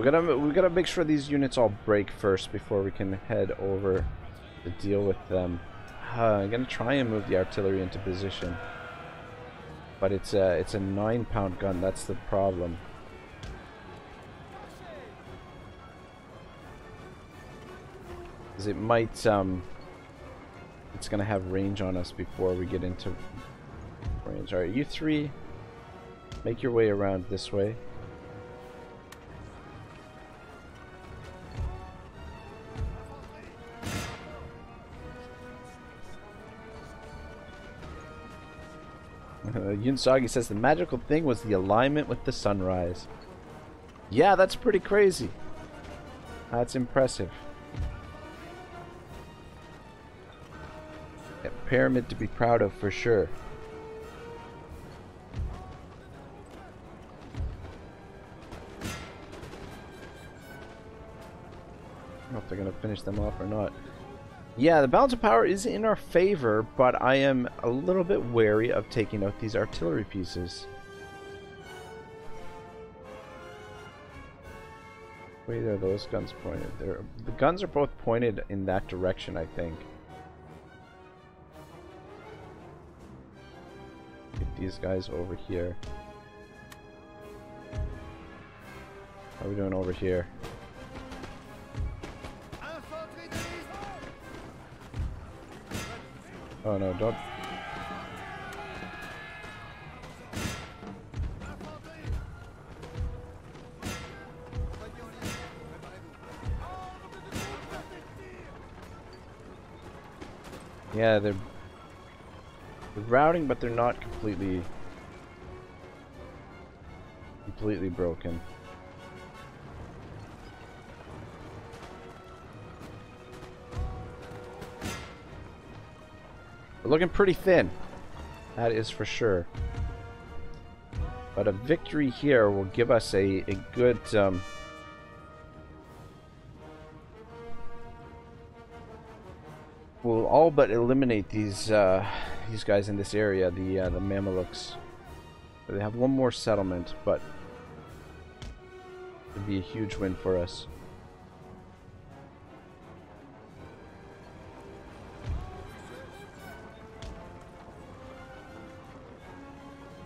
S1: We gotta we gotta make sure these units all break first before we can head over to deal with them. Uh, I'm gonna try and move the artillery into position, but it's a it's a nine pound gun. That's the problem. Because it might, um, it's to have range on us before we get into range. Alright, you three, make your way around this way. Yunsagi says the magical thing was the alignment with the sunrise. Yeah, that's pretty crazy. That's impressive. A pyramid to be proud of for sure. I don't know if they're going to finish them off or not. Yeah, the balance of power is in our favor, but I am a little bit wary of taking out these artillery pieces. Wait, are those guns pointed? They're, the guns are both pointed in that direction, I think. Get these guys over here. How are we doing over here? Oh no,
S3: préparez-vous.
S1: Yeah, they're, they're routing, but they're not completely completely broken. We're looking pretty thin. That is for sure. But a victory here will give us a, a good um, will all but eliminate these uh, these guys in this area, the uh, the Mamelukes. They have one more settlement, but it'd be a huge win for us.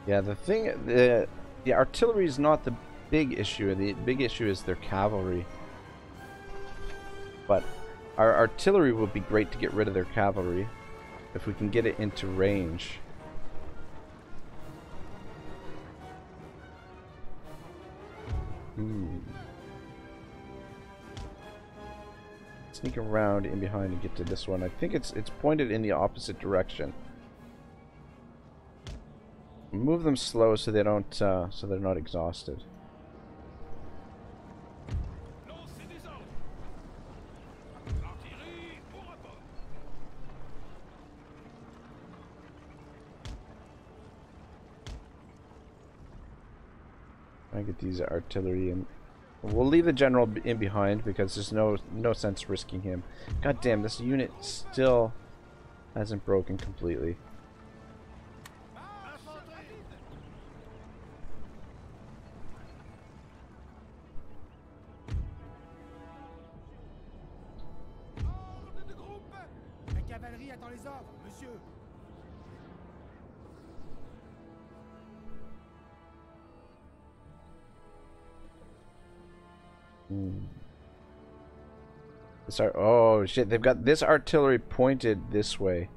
S1: Yeah, the thing, the the artillery is not the big issue. The big issue is their cavalry. But our artillery would be great to get rid of their cavalry if we can get it into range. Hmm. Sneak around in behind and get to this one. I think it's it's pointed in the opposite direction. Move them slow so they don't uh, so they're not exhausted. I get these artillery and we'll leave the general in behind because there's no no sense risking him. God damn, this unit still hasn't broken completely.
S2: Cavalerie attend les ordres, monsieur.
S1: This ar- oh shit, they've got this artillery pointed this way.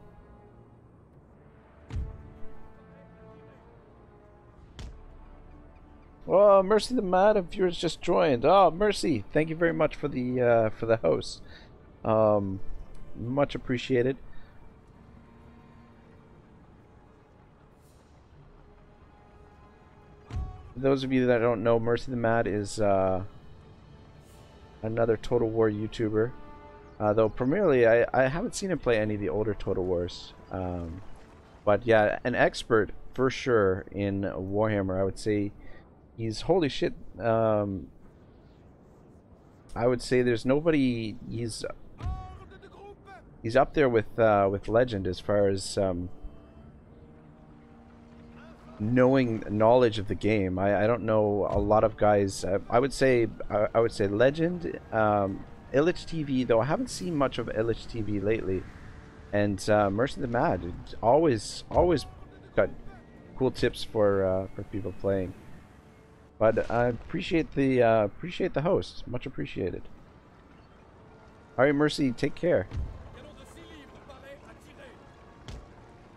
S1: Oh, Mercy the Mad of viewers just joined. Oh, Mercy, thank you very much for the uh, for the host. Um, much appreciated. For those of you that don't know, Mercy the Mad is uh, another Total War YouTuber. Uh, though primarily, I, I haven't seen him play any of the older Total Wars. Um, but yeah, an expert for sure in Warhammer. I would say he's holy shit. Um, I would say there's nobody. He's. He's up there with uh, with Legend as far as um, knowing knowledge of the game. I, I don't know a lot of guys. I, I would say I, I would say Legend, um, Illich TV. Though I haven't seen much of Illich TV lately, and uh, Mercy the Mad always always got cool tips for uh, for people playing. But I appreciate the uh, appreciate the host. Much appreciated. All right, Mercy. Take care.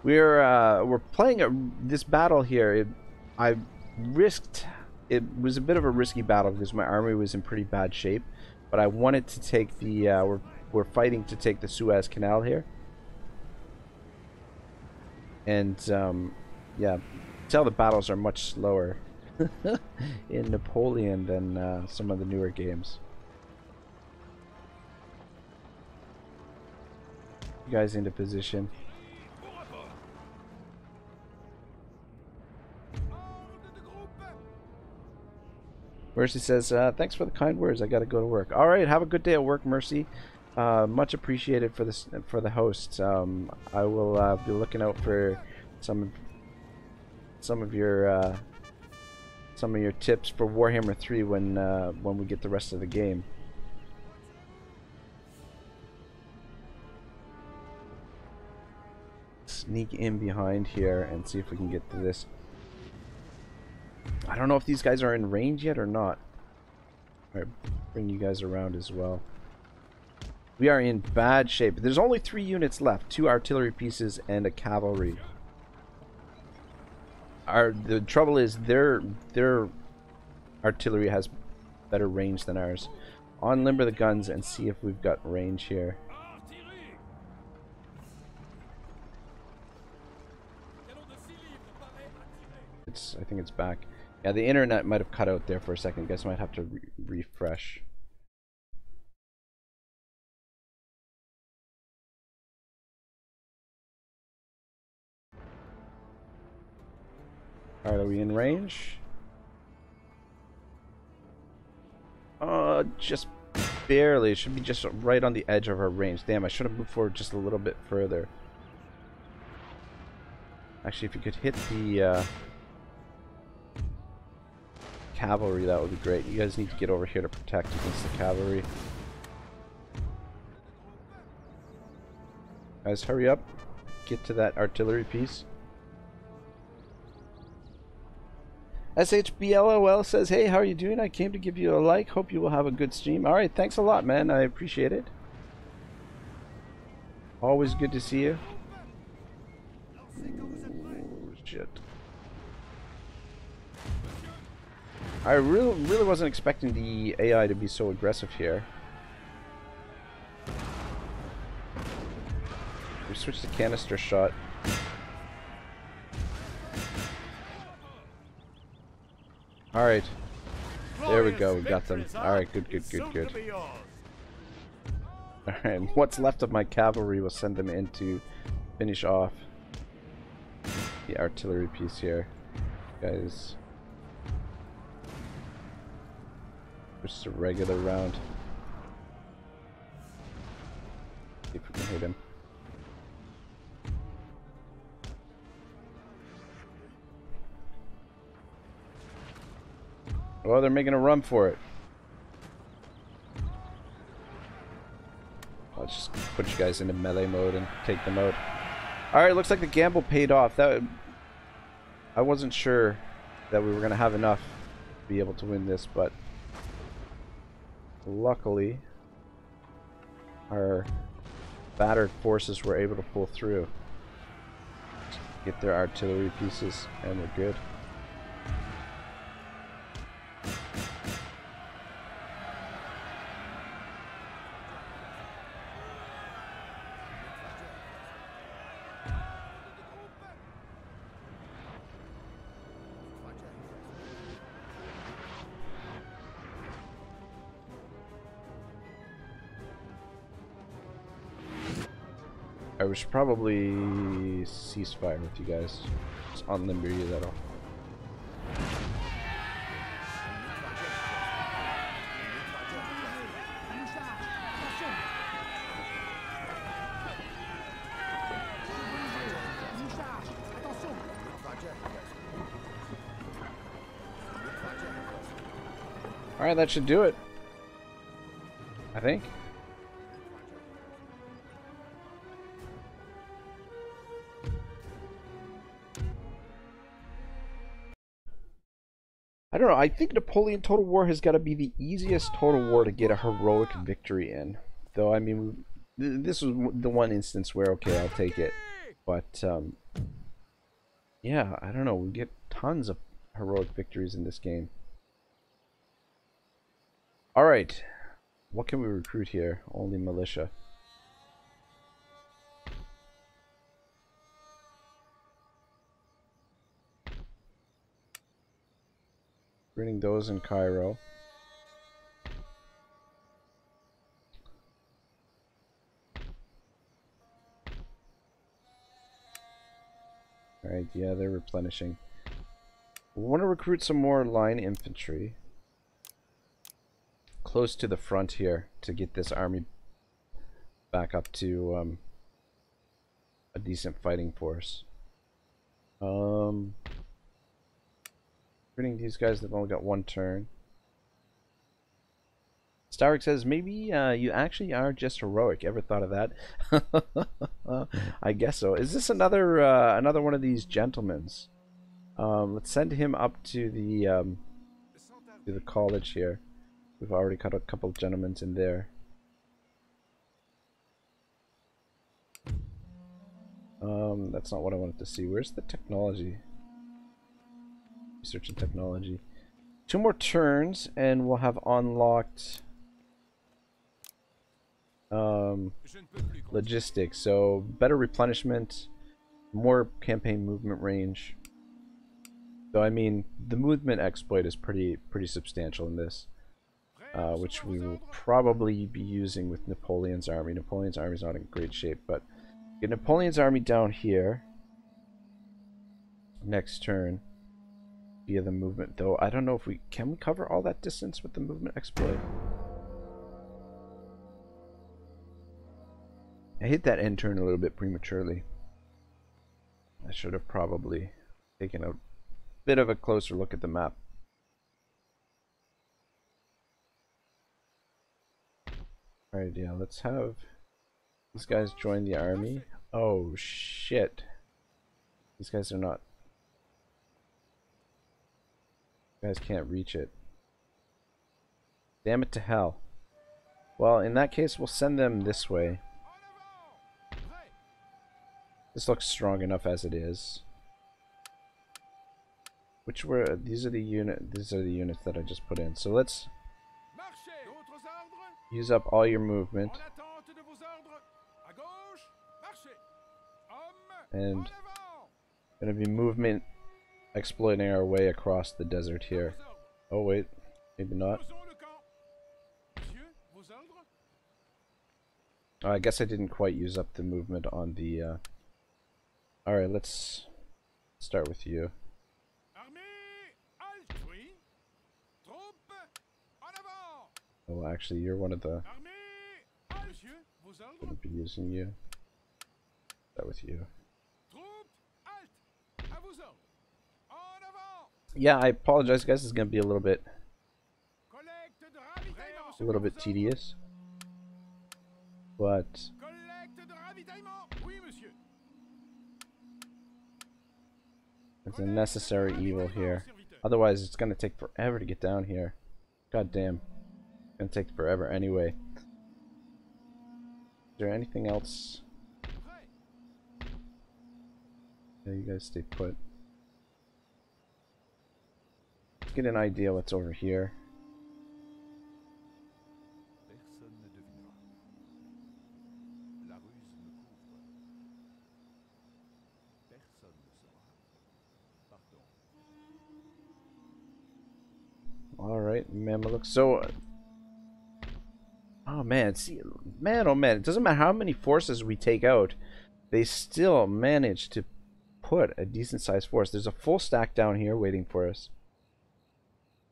S1: We're uh, we're playing a, this battle here. It, I risked. It was a bit of a risky battle because my army was in pretty bad shape, but I wanted to take the. Uh, we're we're fighting to take the Suez Canal here, and um, yeah, tell the battles are much slower in Napoleon than uh, some of the newer games. You guys into position. Mercy says, uh, "Thanks for the kind words. I got to go to work. All right, have a good day at work, Mercy. Uh, much appreciated for this for the host. Um, I will uh, be looking out for some some of your uh, some of your tips for Warhammer 3 when uh, when we get the rest of the game. Sneak in behind here and see if we can get to this. I don't know if these guys are in range yet or not. Alright, bring you guys around as well. We are in bad shape. There's only three units left. Two artillery pieces and a cavalry. Our the trouble is their their artillery has better range than ours. Unlimber the guns and see if we've got range here. It's I think it's back. Yeah, the internet might have cut out there for a second. Guess I might have to re refresh. Alright, are we in range? Uh, just barely. It should be just right on the edge of our range. Damn, I should have moved forward just a little bit further. Actually, if you could hit the uh, cavalry, that would be great. You guys need to get over here to protect against the cavalry. Guys, hurry up. Get to that artillery piece. SHBLOL says, Hey, how are you doing? I came to give you a like. Hope you will have a good stream. Alright, thanks a lot, man. I appreciate it. Always good to see you. Ooh, shit. I really, really wasn't expecting the AI to be so aggressive here. We switched to canister shot. Alright. There we go, we got them. Alright, good, good, good, good. Alright, what's left of my cavalry will send them in to finish off the artillery piece here. Guys. Just a regular round. See if we can hit him. Oh, they're making a run for it. I'll just put you guys into melee mode and take them out. Alright, looks like the gamble paid off. That I wasn't sure that we were going to have enough to be able to win this, but luckily our battered forces were able to pull through. Get their artillery pieces and we're good. Probably ceasefire with you guys. Just unlimber you, that'll. Alright, that should do it. I think. I don't know. I think Napoleon Total War has got to be the easiest Total War to get a heroic victory in. Though, I mean, th- this was the one instance where, okay, I'll take it. But, um, yeah, I don't know. We get tons of heroic victories in this game. Alright. What can we recruit here? Only militia. Recruiting those in Cairo. Alright, yeah, they're replenishing. We want to recruit some more line infantry close to the front here to get this army back up to um, a decent fighting force. Um, these guys, they've only got one turn. Let's Starrick says, maybe uh, you actually are just heroic. Ever thought of that? I guess so. Is this another uh, another one of these gentlemen's? Um, let's send him up to the um, to the college here. We've already got a couple of gentlemen's in there. Um, that's not what I wanted to see. Where's the technology? Research and technology. Two more turns, and we'll have unlocked um, logistics. So better replenishment, more campaign movement range. So I mean, the movement exploit is pretty pretty substantial in this, uh, which we will probably be using with Napoleon's army. Napoleon's army is not in great shape, but get Napoleon's army down here. Next turn, via the movement. Though I don't know if we can we cover all that distance with the movement exploit. I hit that end turn a little bit prematurely. I should have probably taken a bit of a closer look at the map. Alright, yeah, let's have these guys join the army. Oh shit. These guys are not. You guys can't reach it. Damn it to hell. Well, in that case, we'll send them this way. This looks strong enough as it is. Which were these are the unit these are the units that I just put in. So let's use up all your movement And- gonna be movement exploiting our way across the desert here. Oh wait, maybe not. Oh, I guess I didn't quite use up the movement on the uh Alright, let's start with you. Oh actually you're one of the gonna be using you. Start with you.
S4: Troupes Halte À vos ordres En avant
S1: Yeah, I apologize guys, it's gonna be a little bit a little bit tedious. But it's a necessary evil here. Otherwise, it's gonna take forever to get down here. God damn. It's gonna take forever anyway. Is there anything else? Yeah, you guys stay put. Let's get an idea what's over here. Alright, Mameluke. So, uh, oh man, see, man, oh man, it doesn't matter how many forces we take out, they still manage to put a decent sized force. There's a full stack down here waiting for us.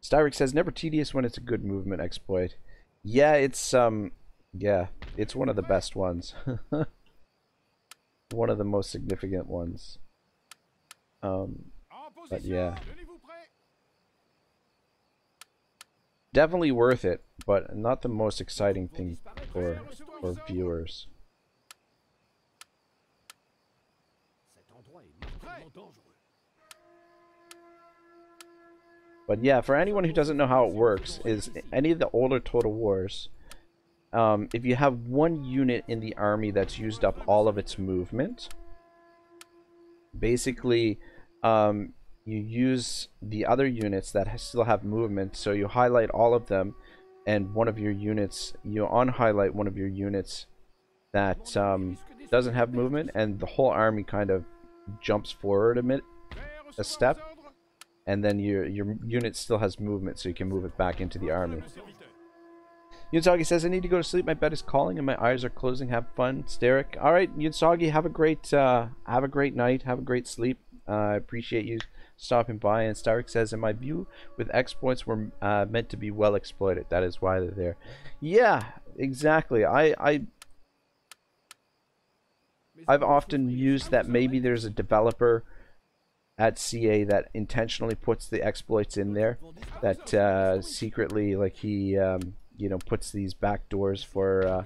S1: Styric says, never tedious when it's a good movement exploit. Yeah, it's, um, yeah, it's one of the best ones. one of the most significant ones. Um, But yeah. Definitely worth it, but not the most exciting thing for for viewers. But yeah, for anyone who doesn't know how it works, is any of the older Total Wars, um, if you have one unit in the army that's used up all of its movement, basically, um, you use the other units that still have movement. So you highlight all of them, and one of your units, you unhighlight one of your units that um, doesn't have movement, and the whole army kind of jumps forward a
S4: à
S1: step. And then your your unit still has movement, so you can move it back into the army. Yunsagi says, I need to go to sleep. My bed is calling and my eyes are closing. Have fun. Steric. All right, Yunsagi, have a great uh, have a great night. Have a great sleep. Uh, I appreciate you stopping by. And Starrick says, in my view, with exploits were uh, meant to be well exploited. That is why they're there. Yeah, exactly. I, I I've often used that maybe there's a developer at CA that intentionally puts the exploits in there that uh, secretly like he um, you know puts these back doors for uh,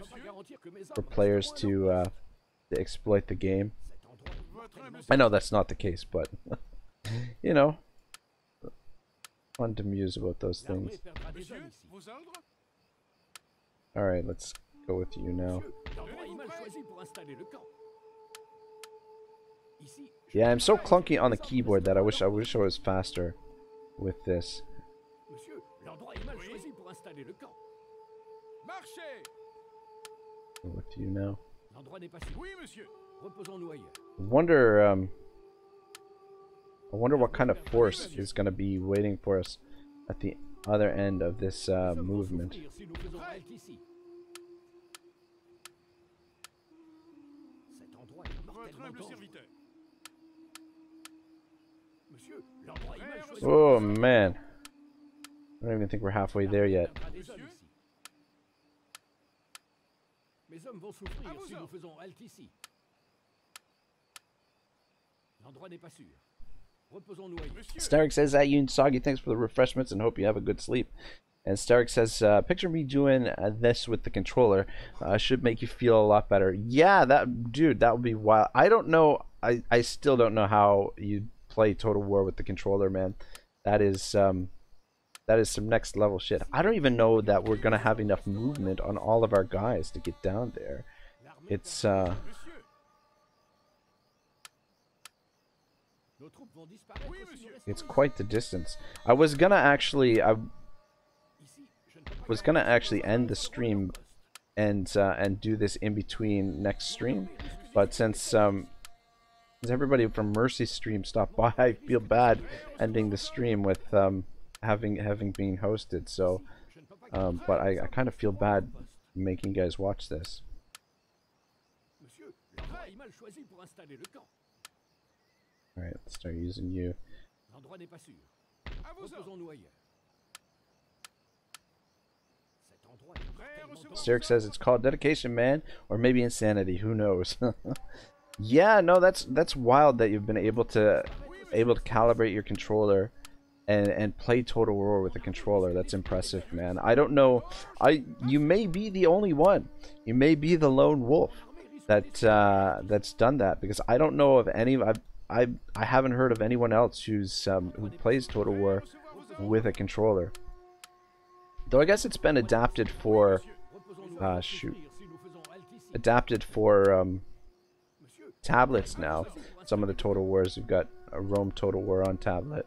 S1: for players to uh, to exploit the game. I know that's not the case, but you know, fun to muse about those things. All right, let's go with you now. Yeah, I'm so clunky on the keyboard that I wish I wish I was faster with this. Go with you now.
S5: L'endroit n'est pas sûr.
S4: Oui, monsieur.
S5: Reposons-nous ailleurs.
S1: Wonder um I wonder what kind of force is going to be waiting for us at the other end of this uh, movement.
S5: souffrir si nous faisons halte ici. Cet endroit est
S4: Votre
S5: mortellement
S4: humble
S5: dangereux.
S4: serviteur.
S5: Monsieur, l'endroit est mal choisi.
S1: Oh man. I don't even think we're halfway there yet.
S5: Mes
S1: Starrick says at Yunsagi, thanks for the refreshments and hope you have a good sleep. And Starrick says, uh, picture me doing uh, this with the controller. Uh, should make you feel a lot better. Yeah, that dude, that would be wild. I don't know. I, I still don't know how you play Total War with the controller, man. That is um, that is some next level shit. I don't even know that we're gonna have enough movement on all of our guys to get down there. It's uh, it's quite the distance. I was gonna actually, I was gonna actually end the stream and uh, and do this in between next stream, but since um everybody from Mercy stream stopped by, I feel bad ending the stream with um having having been hosted. So, um, but I, I kind of feel bad making you guys watch this.
S5: Monsieur, l'endroit est mal choisi pour installer le camp.
S1: All right, let's start using you.
S5: L'endroit n'est pas sûr.
S4: À vos ordres.
S5: Reposons-nous ailleurs. Cet endroit est
S4: Prêt à
S5: mortellement
S4: recevoir
S5: dangereux.
S1: Sterk says it's called dedication, man, or maybe insanity. Who knows? yeah, no, that's that's wild that you've been able to able to calibrate your controller and and play Total War with a controller. That's impressive, man. I don't know. I you may be the only one. You may be the lone wolf that uh, that's done that because I don't know of any. I I I haven't heard of anyone else who's um, who plays Total War with a controller. Though I guess it's been adapted for
S5: ailleurs
S1: shoot. adapted for um, tablets now. Some of the Total Wars you've got a Rome Total War on tablet,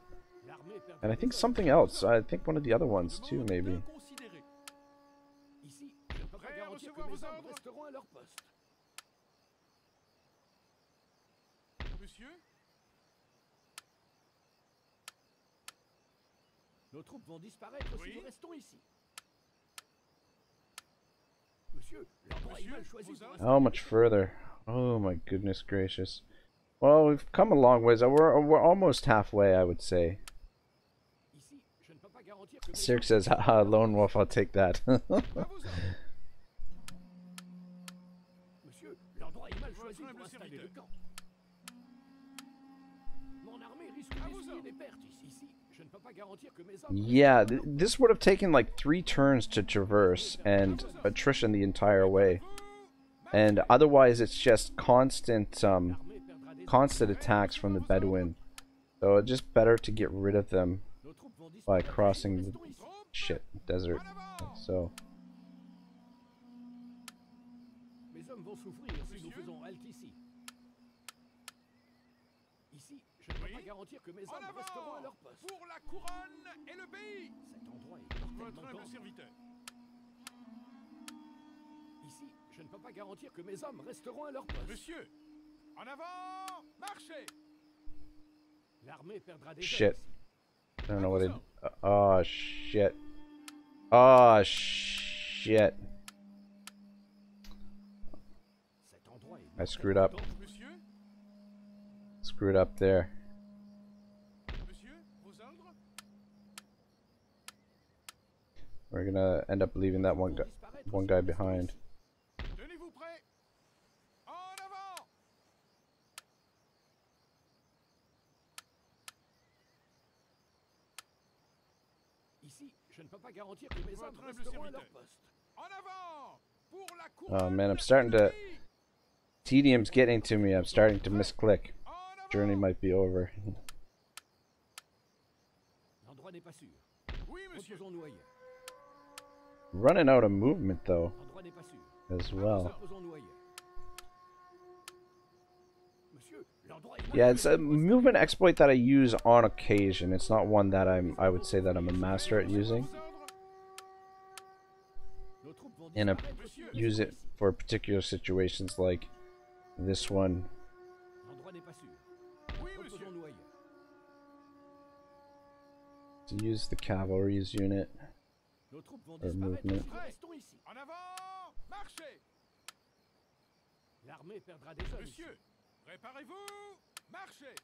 S1: and I think something else. I think one of the other ones too, maybe.
S5: Nos troupes vont disparaître si nous restons ici.
S1: How much further? Oh my goodness gracious. Well, we've come a long ways. We're we're almost halfway, I would say. Cirque says, "Haha, lone wolf. I'll take that." yeah, th this would have taken like three turns to traverse and attrition the entire way, and otherwise it's just constant um. constant attacks from the Bedouin. So it's just better to get rid of them by crossing the shit desert. So
S5: je ne peux pas garantir que mes hommes resteront à leur poste.
S4: Pour la couronne et le pays
S5: Cet endroit est
S4: Votre
S5: mortellement
S4: humble
S5: dangereux.
S4: serviteur.
S5: Ici, je ne peux pas garantir que mes hommes resteront à leur poste.
S4: Monsieur, en avant Marchez
S5: L'armée perdra des
S1: Shit. I don't know ah, what it. Oh shit. Oh shit.
S5: Cet endroit est
S1: I screwed up.
S5: mortellement
S1: Screwed up there.
S4: Monsieur, vos ordres
S1: We're gonna end up leaving that one guy, one guy behind.
S5: ici.
S4: Tenez-vous prêts En avant Ici, je ne peux pas garantir que mes hommes resteront à leur poste.
S3: En avant Pour la
S1: Oh man, I'm starting to.
S3: pays.
S1: Tedium's getting to me. I'm starting to misclick. Journey might be over.
S4: L'endroit n'est pas sûr.
S3: Oui, monsieur.
S4: Reposons-nous ailleurs.
S1: Running out of movement though,
S4: L'endroit n'est pas sûr.
S1: as well.
S4: Reposons-nous ailleurs. Monsieur, l'endroit est mal
S1: Yeah, it's a movement exploit that I use on occasion. It's not one that I'm. I would say that I'm a master at using. In a
S4: disparaître si nous
S1: use it for particular situations like this one.
S4: L'endroit n'est pas sûr.
S3: Oui, monsieur.
S4: Reposons-nous ailleurs.
S1: To use the cavalry's unit. Or movement.
S4: nous restons ici.
S3: En avant Marchez
S4: L'armée perdra des hommes.
S3: Monsieur, préparez-vous Marchez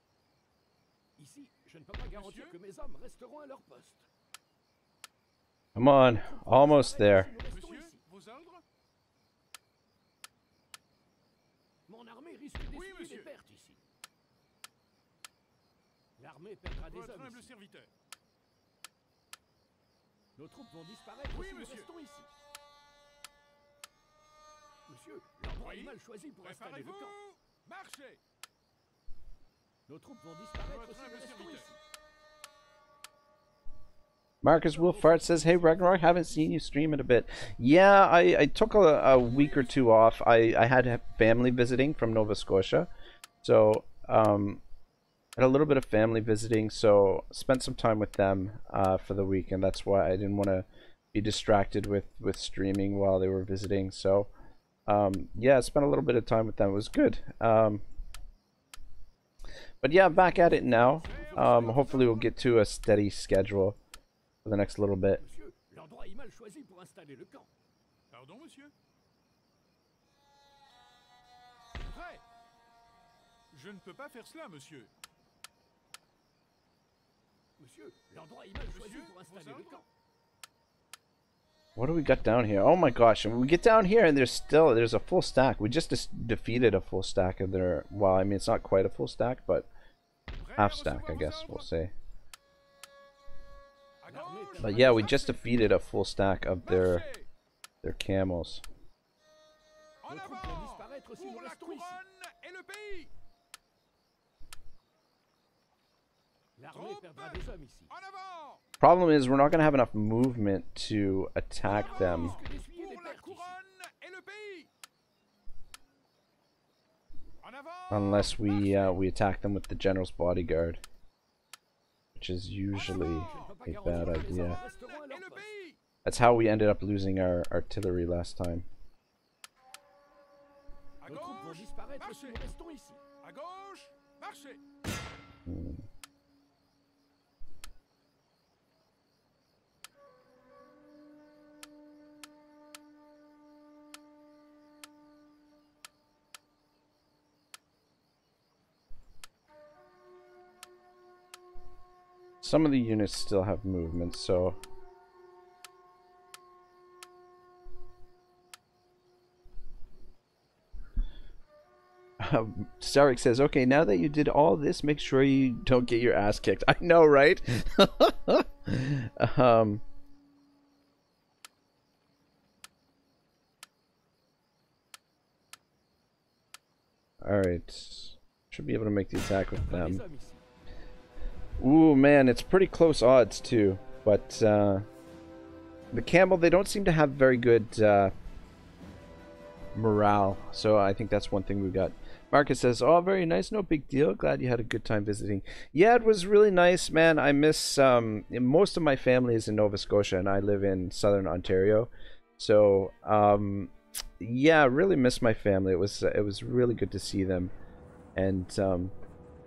S4: Ici, je ne peux pas garantir que mes hommes resteront à leur poste.
S1: Come on, almost there.
S3: Vos ordres
S4: Mon armée risque d'essuyer
S3: Oui,
S4: des pertes ici. L'armée perdra des hommes
S3: humble
S4: ici.
S3: serviteur.
S4: Nos troupes vont disparaître
S3: Oui,
S4: si nous
S3: monsieur.
S4: restons ici. Monsieur, l'endroit
S3: Oui.
S4: est mal choisi pour installer le camp.
S3: Marchez
S4: Nos troupes vont disparaître
S3: Votre
S4: si nous restons
S3: serviteur.
S4: ici.
S1: Marcus Wolfart says, "Hey Ragnarok, haven't seen you stream in a bit. Yeah, I, I took a, a week or two off. I, I had family visiting from Nova Scotia, so um, had a little bit of family visiting. So spent some time with them uh, for the week, and that's why I didn't want to be distracted with with streaming while they were visiting. So um, yeah, spent a little bit of time with them. It was good. Um, but yeah, back at it now. Um, hopefully, we'll get to a steady schedule for the next little bit.
S4: Monsieur, l'endroit est mal choisi pour installer le camp.
S3: Pardon, monsieur Prêt Je ne peux pas faire cela, monsieur.
S4: Monsieur, l'endroit est mal choisi pour installer le camp.
S1: What do we got down here? Oh my gosh! And we get down here, and there's still there's a full stack. We just dis- defeated a full stack of their. Well, I mean it's not quite a full stack, but half stack, I guess we'll say. But yeah, we just defeated a full stack of their their camels. Problem is, we're not gonna have enough movement to attack them. Unless we uh, we attack them with the general's bodyguard, which is usually
S4: Je ne peux pas
S1: a bad idea.
S4: hommes resteront à
S3: et
S4: leur
S3: le
S4: poste.
S3: pays
S1: That's how we ended up losing our artillery last time.
S3: À
S1: Some of the units still have movement, so Um, says, "Okay, now that you did all this, make sure you don't get your ass kicked." I know, right? um, all right, should be able to make the attack with them. Ooh, man, it's pretty close odds too. But uh, the camel, they don't seem to have very good uh, morale. So I think that's one thing we've got. Marcus says, "Oh, very nice. No big deal. Glad you had a good time visiting. Yeah, it was really nice, man. I miss um, most of my family is in Nova Scotia, and I live in Southern Ontario. So um, yeah, really miss my family. It was it was really good to see them, and um,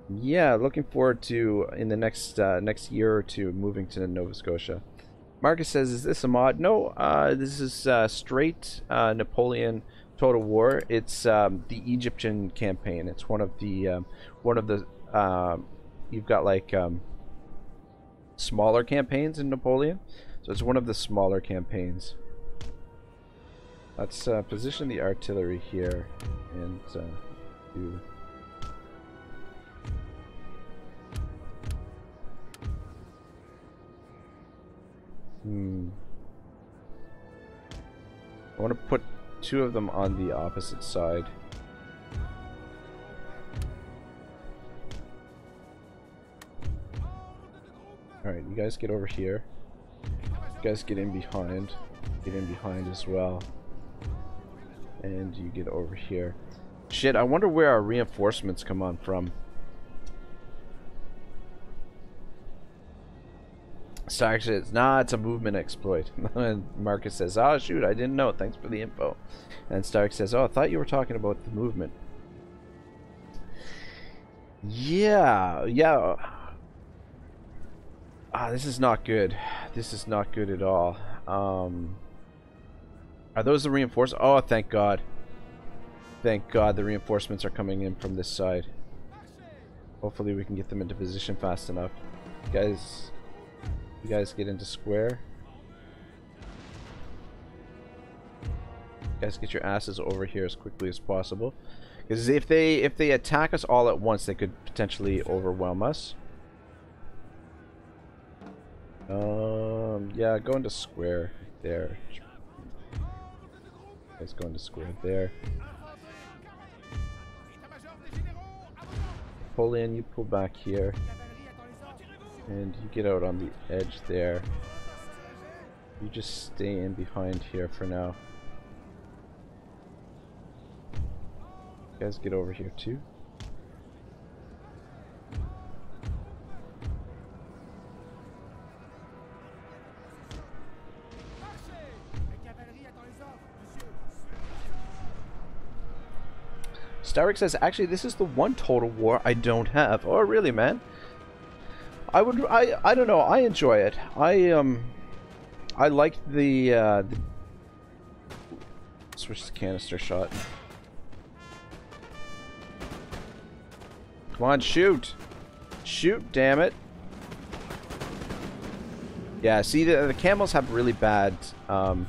S1: yeah, looking forward to in the next uh, next year or two moving to Nova Scotia. Marcus says, "Is this a mod?" No, uh, this is uh, straight uh, Napoleon Total War. It's um, the Egyptian campaign. It's one of the um, one of the um you've got like um, smaller campaigns in Napoleon, so it's one of the smaller campaigns. Let's uh, position the artillery here and uh, do. Hmm. I want to put two of them on the opposite side. Alright, you guys get over here. You guys get in behind. Get in behind as well. And you get over here. Shit, I wonder where our reinforcements come on from. Stark says, nah, it's a movement exploit. and Marcus says, oh shoot, I didn't know. Thanks for the info. And Stark says, oh, I thought you were talking about the movement. Yeah, yeah. Ah, this is not good. This is not good at all. Um, are those the reinforcements? Oh, thank God. Thank God the reinforcements are coming in from this side. Hopefully we can get them into position fast enough. Guys, you guys get into square. You guys get your asses over here as quickly as possible. Because if they if they attack us all at once, they could potentially overwhelm us. Um, yeah, go into square there. Let's go into square there. In, you pull back here. And you get out on the edge there. You just stay in behind here for now. You guys get over here too. Starrick says, actually, this is the one Total War I don't have. Oh, really, man? I would, I, I don't know. I enjoy it. I, um, I like the, uh, the switch to canister shot. Come on, shoot! Shoot, damn it! Yeah, see, the, the camels have really bad, um,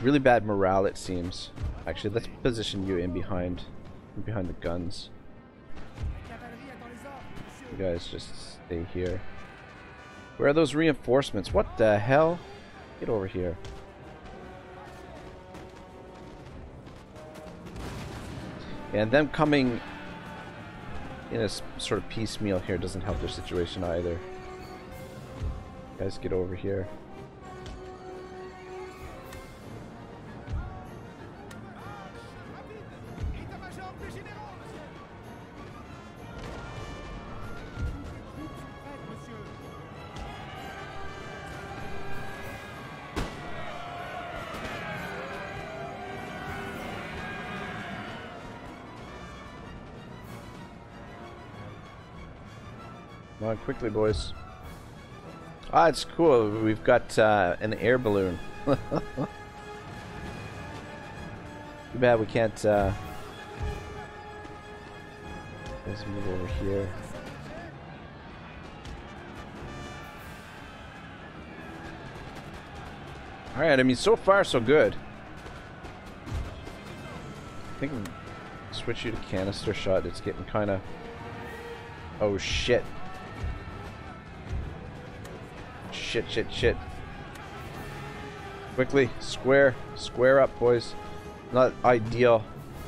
S1: really bad morale, it seems. Actually, let's position you in behind, in behind the guns. Guys just stay here. Where are those reinforcements? What the hell? Get over here. And them coming in a sort of piecemeal here doesn't help their situation either. Guys, get over here. On, quickly, boys. Ah, it's cool. We've got uh, an air balloon. Too bad we can't. Uh... Let's move over here. All right. I mean, so far so good. I think switch you to canister shot. It's getting kind of. Oh shit. Shit, shit, shit. Quickly, square, square up, boys. Not ideal.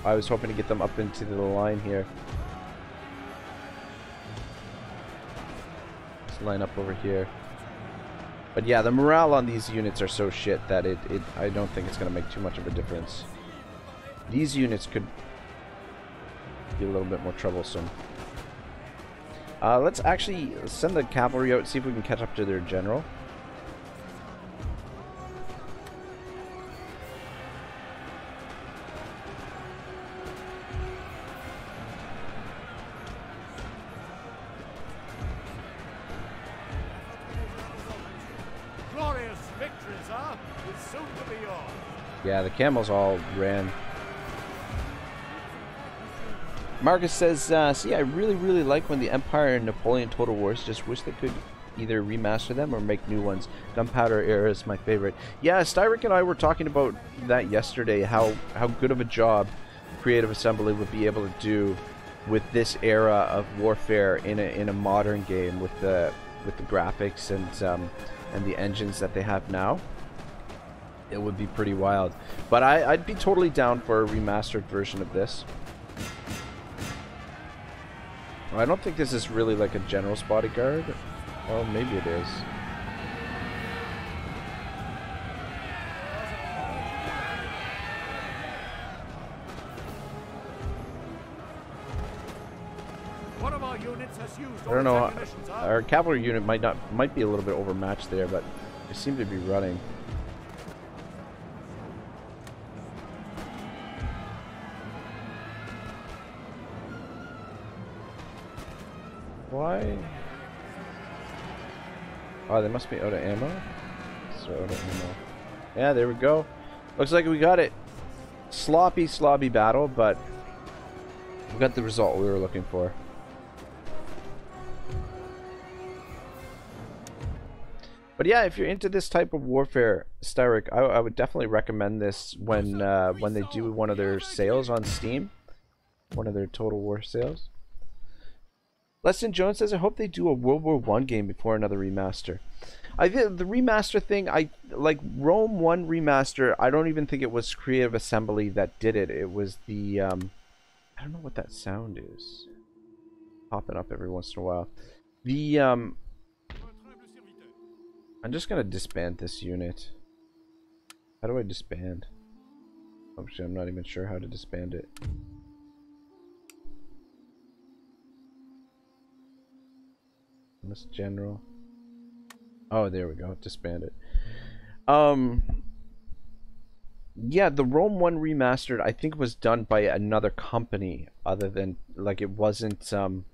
S1: I was hoping to get them up into the line here. Let's line up over here. But yeah, the morale on these units are so shit that it, it I don't think it's going to make too much of a difference. These units could be a little bit more troublesome. Uh, let's actually send the cavalry out, see if we can catch up to their general.
S3: Glorious victory, sir, is soon to be yours.
S1: Yeah, the camels all ran. Marcus says, uh, see, I really, really like when the Empire and Napoleon Total Wars. Just wish they could either remaster them or make new ones. Gunpowder era is my favorite. Yeah, Styric and I were talking about that yesterday, how, how good of a job Creative Assembly would be able to do with this era of warfare in a, in a modern game with the with the graphics and um, and the engines that they have now, it would be pretty wild. But I, I'd be totally down for a remastered version of this. I don't think this is really like a general's bodyguard. Well, maybe it is.
S3: One of our units has used
S1: I don't know.
S3: all its ammunitions up.
S1: Our cavalry unit might not might be a little bit overmatched there, but they seem to be running. Oh, they must be out of ammo. So out of ammo. Yeah, there we go. Looks like we got it. Sloppy, sloppy battle, but we got the result we were looking for. But yeah, if you're into this type of warfare, Styric, I, I would definitely recommend this when uh, when they do one of their sales on Steam, one of their Total War sales. Leston Jones says, "I hope they do a World War One game before another remaster." I think the remaster thing, I like Rome One remaster. I don't even think it was Creative Assembly that did it. It was the um, I don't know what that sound is, popping up every once in a while. The um. I'm just gonna disband this unit. How do I disband? Actually, I'm not even sure how to disband it. Miss General. Oh, there we go. Disband it. Um. Yeah, the Rome One remastered, I think, was done by another company other than like it wasn't um.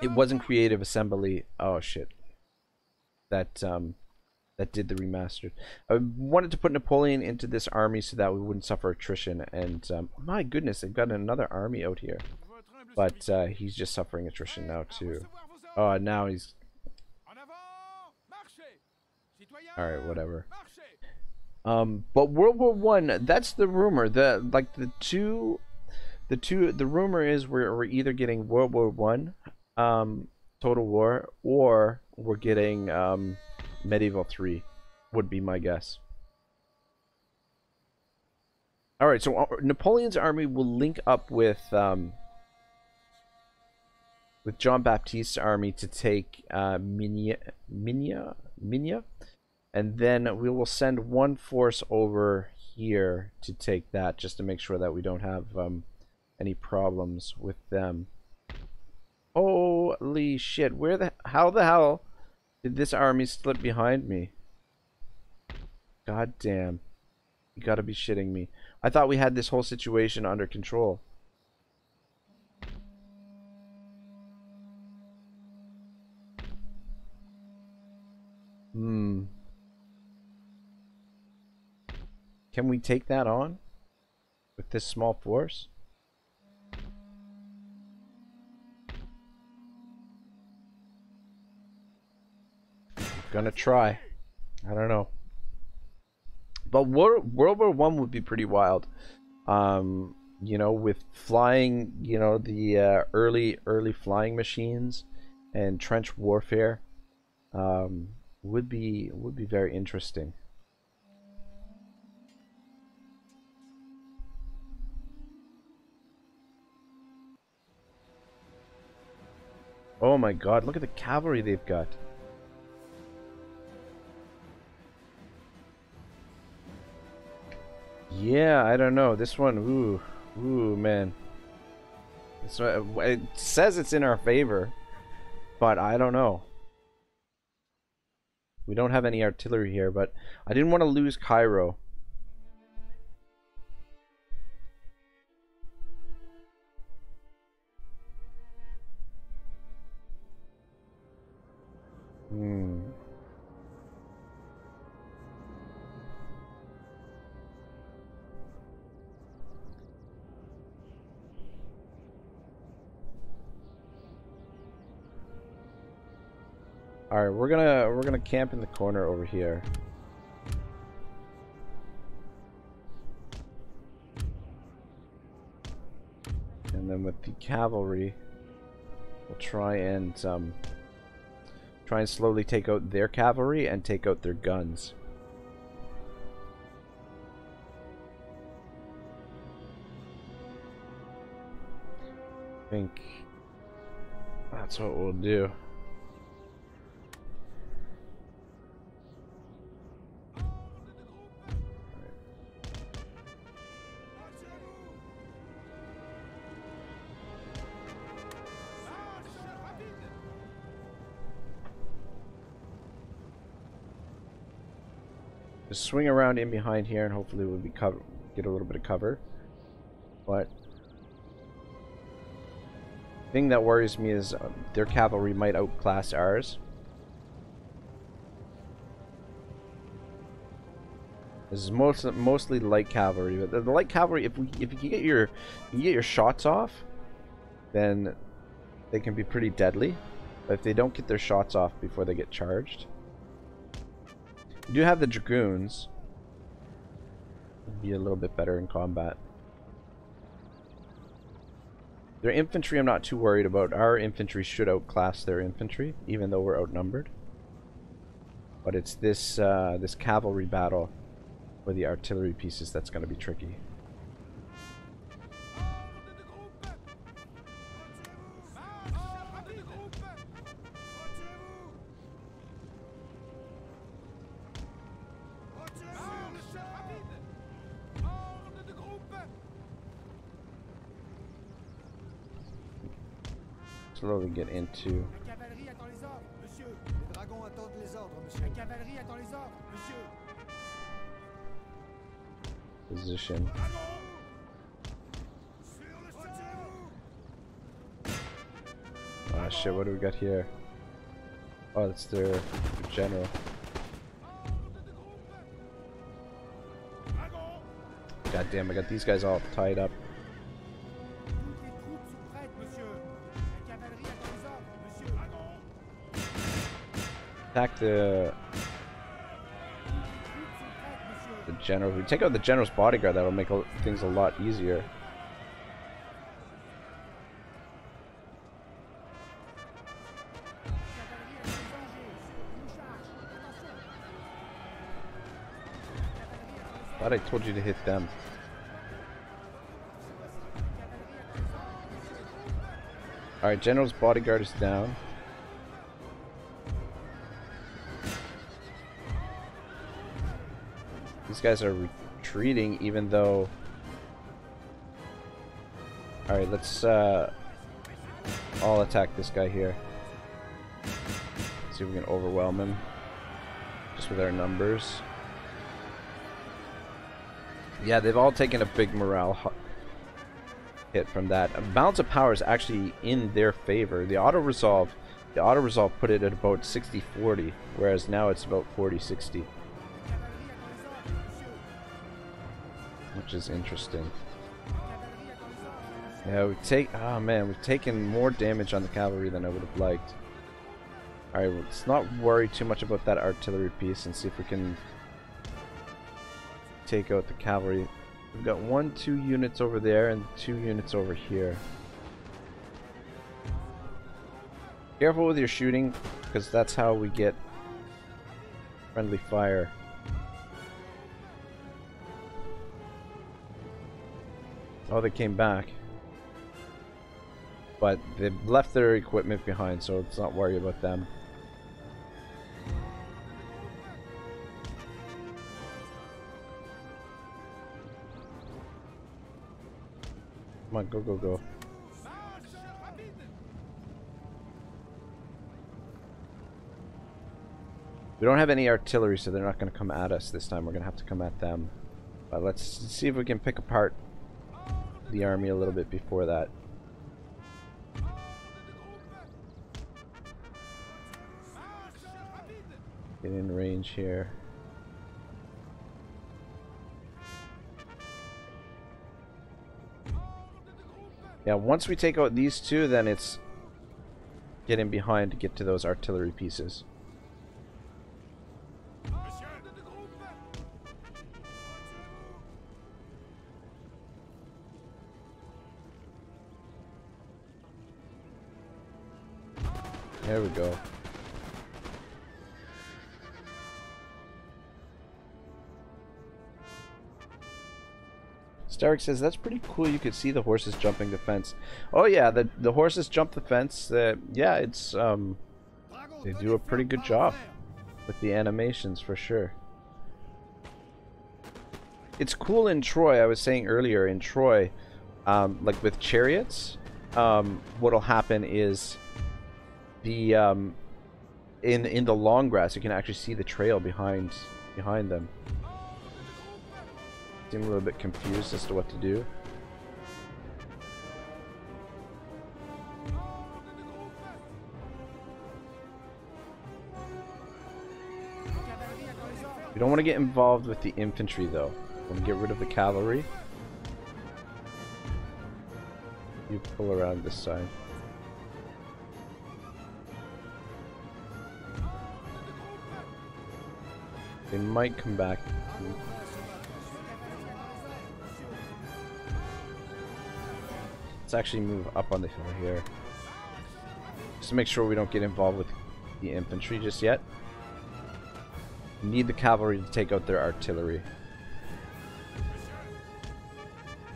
S1: It wasn't Creative Assembly. Oh shit. That um that did the remastered. I wanted to put Napoleon into this army so that we wouldn't suffer attrition and um my goodness, they've got another army out here. But uh he's just suffering attrition now too.
S4: Recevoir vos ordres.
S1: Oh, now he's
S4: En avant, marchez. Citoyens,
S1: all right, whatever. Um, but World War One, that's the rumor. The like the two, the two, the rumor is we're we're either getting World War One, um, Total War, or we're getting um, Medieval Three, would be my guess. All right, so uh, Napoleon's army will link up with um, with John Baptiste's army to take uh, Minya, Minya, Minya, and then we will send one force over here to take that, just to make sure that we don't have um, any problems with them. Holy shit! Where the how the hell did this army slip behind me? God damn! You gotta be shitting me. I thought we had this whole situation under control. Hmm. Can we take that on? With this small force? I'm Gonna try. I don't know. But Wor- World War One would be pretty wild. Um, you know, with flying, you know, the uh, early early flying machines and trench warfare, um, would be would be very interesting. Oh my god, look at the cavalry they've got. Yeah, I don't know. This one, ooh, ooh, man. It's, uh, it says it's in our favor, but I don't know. We don't have any artillery here, but I didn't want to lose Cairo. Hmm. All right, we're gonna we're gonna camp in the corner over here. And then with the cavalry, we'll try and um, Try and slowly take out their cavalry and take out their guns. I think that's what we'll do. Swing around in behind here and hopefully we'll be cover get a little bit of cover. But thing that worries me is uh, their cavalry might outclass ours. This is most, mostly light cavalry, but the, the light cavalry, if we if you get your you get your shots off, then they can be pretty deadly. But if they don't get their shots off before they get charged, you do have the dragoons. Be a little bit better in combat. Their infantry I'm not too worried about. Our infantry should outclass their infantry, even though we're outnumbered. But it's this uh, this cavalry battle for the artillery pieces that's going to be tricky. Les get into? position. Ah shit, what do we got here? Oh, it's their general. God damn, I got these guys all tied up. Attack the the general. If we take out the general's bodyguard, that'll make things a lot easier. Thought I told you to hit them. Alright, general's bodyguard is down. These guys are retreating even though... Alright, let's uh, all attack this guy here. See if we can overwhelm him. Just with our numbers. Yeah, they've all taken a big morale hit from that. Uh, Balance of power is actually in their favor. The auto resolve, the auto resolve put it at about 60-40, whereas now it's about 40-60, which is interesting. Yeah, we take. Oh man, we've taken more damage on the cavalry than I would have liked. All right, let's not worry too much about that artillery piece and see if we can take out the cavalry. We've got one, two units over there and two units over here. Careful with your shooting, because that's how we get friendly fire. Oh, they came back. But they've left their equipment behind, so let's not worry about them. Come on, go, go, go. We don't have any artillery, so they're not going to come at us this time. We're going to have to come at them. But let's see if we can pick apart the army a little bit before that. Get in range here. Yeah, once we take out these two, then it's get in behind to get to those artillery pieces. There we go. Stark says, that's pretty cool. You could see the horses jumping the fence. Oh yeah, the, the horses jump the fence. Uh, yeah, it's, um, they do a pretty good job with the animations for sure. It's cool in Troy, I was saying earlier, in Troy, um, like with chariots, um, what'll happen is the um, in in the long grass you can actually see the trail behind behind them. Seem a little bit confused as to what to do. We don't want to get involved with the infantry though. We want to get rid of the cavalry. You pull around this side. They might come back. Let's actually move up on the hill here. Just to make sure we don't get involved with the infantry just yet. Need the cavalry to take out their artillery.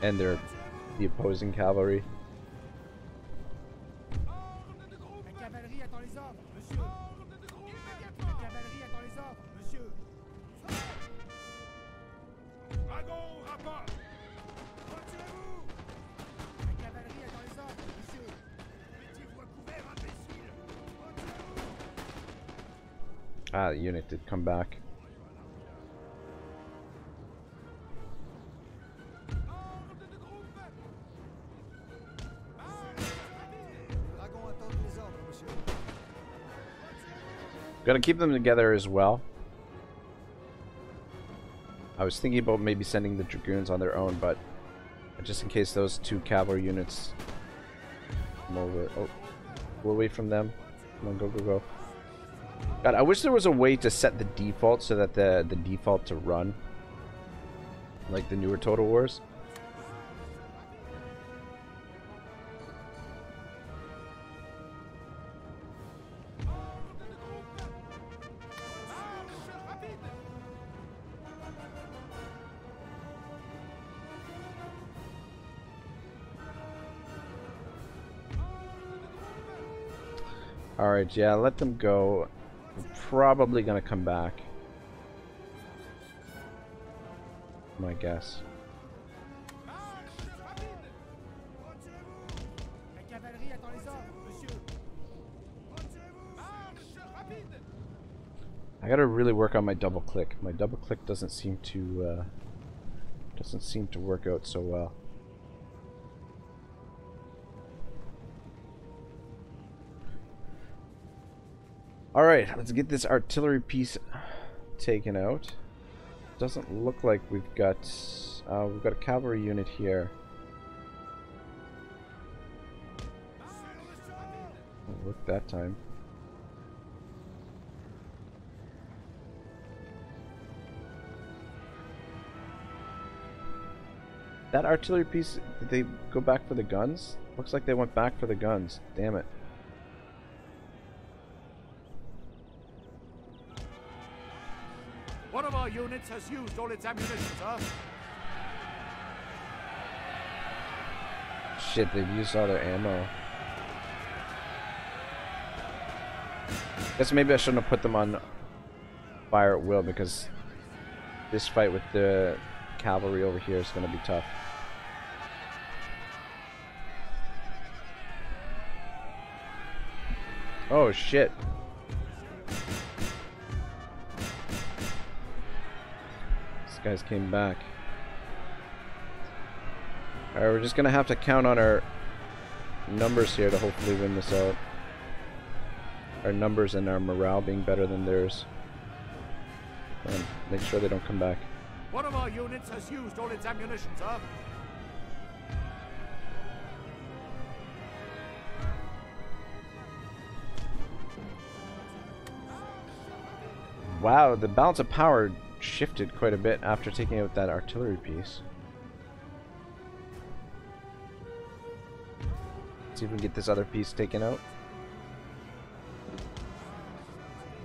S1: And their the opposing cavalry. Did come back. Gotta keep them together as well. I was thinking about maybe sending the dragoons on their own, but just in case those two cavalry units come over. Oh, go away from them. Come on, go, go, go. God, I wish there was a way to set the default so that the the default to run, like the newer Total Wars. Alright, yeah, let them go. We're probably gonna come back. My guess. I gotta really work on my double click. My double click doesn't seem to uh, doesn't seem to work out so well. All right, let's get this artillery piece taken out. Doesn't look like we've got uh, we've got a cavalry unit here. Worked that time. That artillery piece, did they go back for the guns? Looks like they went back for the guns. Damn it.
S3: Units has used all its ammunition, sir.
S1: Shit, they've used all their ammo. Guess maybe I shouldn't have put them on fire at will because this fight with the cavalry over here is going to be tough. Oh shit. Guys came back. Alright, we're just gonna have to count on our numbers here to hopefully win this out. Our numbers and our morale being better than theirs. And make sure they don't come back.
S3: One of our units has used all its ammunition, sir.
S1: Wow, the balance of power shifted quite a bit after taking out that artillery piece. Let's See if we can get this other piece taken out.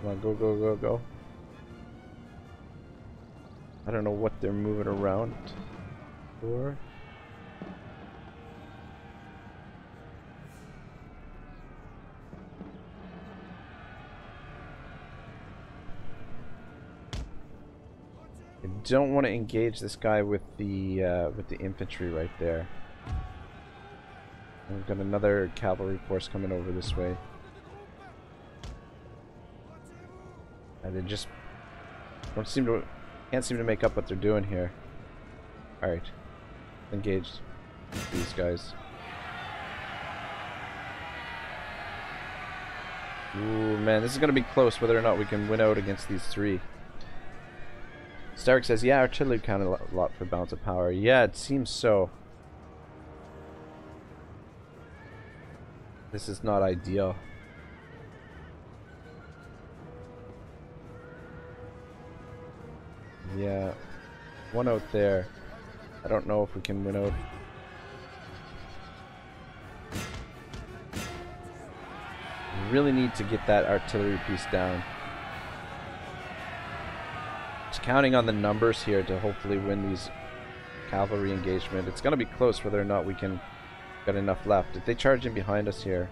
S1: Come on, go, go, go, go. I don't know what they're moving around for. Don't want to engage this guy with the uh, with the infantry right there. We've got another cavalry force coming over this way. And they just don't seem to can't seem to make up what they're doing here. Alright. Engaged these guys. Ooh, man, this is going to be close whether or not we can win out against these three. Stark says, yeah, artillery counted a lot for balance of power. Yeah, it seems so. This is not ideal. Yeah, one out there. I don't know if we can win out. We really need to get that artillery piece down. Counting on the numbers here to hopefully win these cavalry engagement. It's going to be close whether or not we can get enough left. If they charge in behind us here,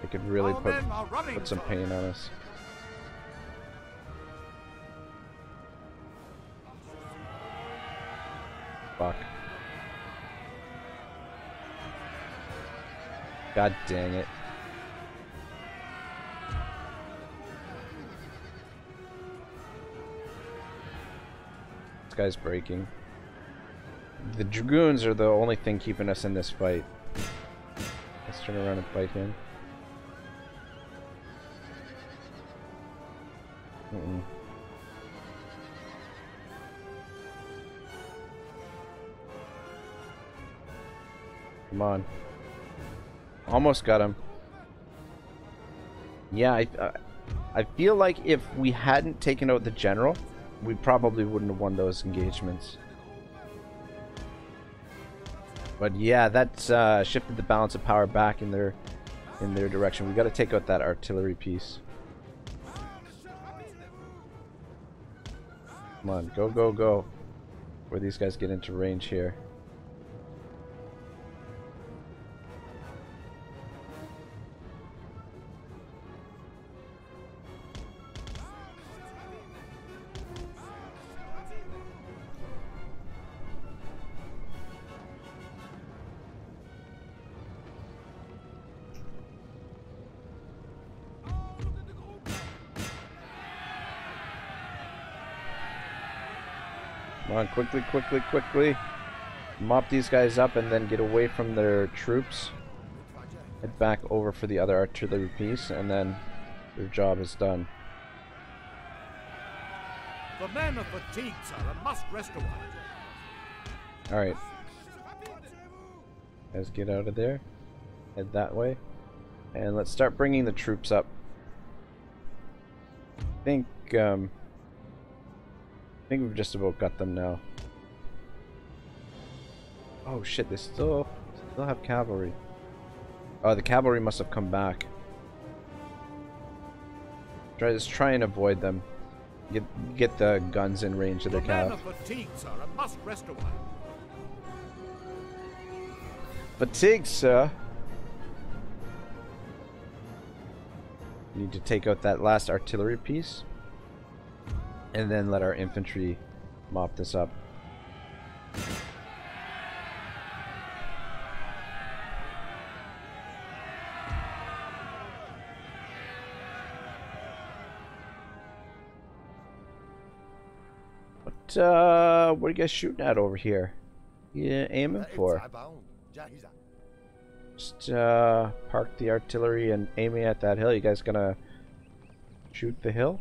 S1: they could really put,
S3: men are running,
S1: put some pain on us. Fuck. God dang it. Guy's breaking. The Dragoons are the only thing keeping us in this fight. Let's turn around and fight him. Mm-mm. Come on. Almost got him. Yeah, I, I feel like if we hadn't taken out the general, we probably wouldn't have won those engagements. But yeah, that's uh, shifted the balance of power back in their in their direction. We got to take out that artillery piece. Come on, go, go, go. Where these guys get into range here. Quickly, quickly, quickly. Mop these guys up and then get away from their troops. Head back over for the other artillery piece and then your job is done.
S3: The men are fatigued, sir, and must rest a while.
S1: Alright. Guys, get out of there. Head that way. And let's start bringing the troops up. I think, um... I think we've just about got them now. Oh shit, they still, still have cavalry. Oh, the cavalry must have come back. Try, just try and avoid them. Get, get the guns in range of
S3: The
S1: cav.
S3: fatigued, sir, and must rest a while.
S1: Fatigue, sir. Need to take out that last artillery piece. And then let our infantry mop this up. Uh, what are you guys shooting at over here? Yeah, aiming for? Just uh, park the artillery and aiming at that hill. You guys gonna shoot the hill?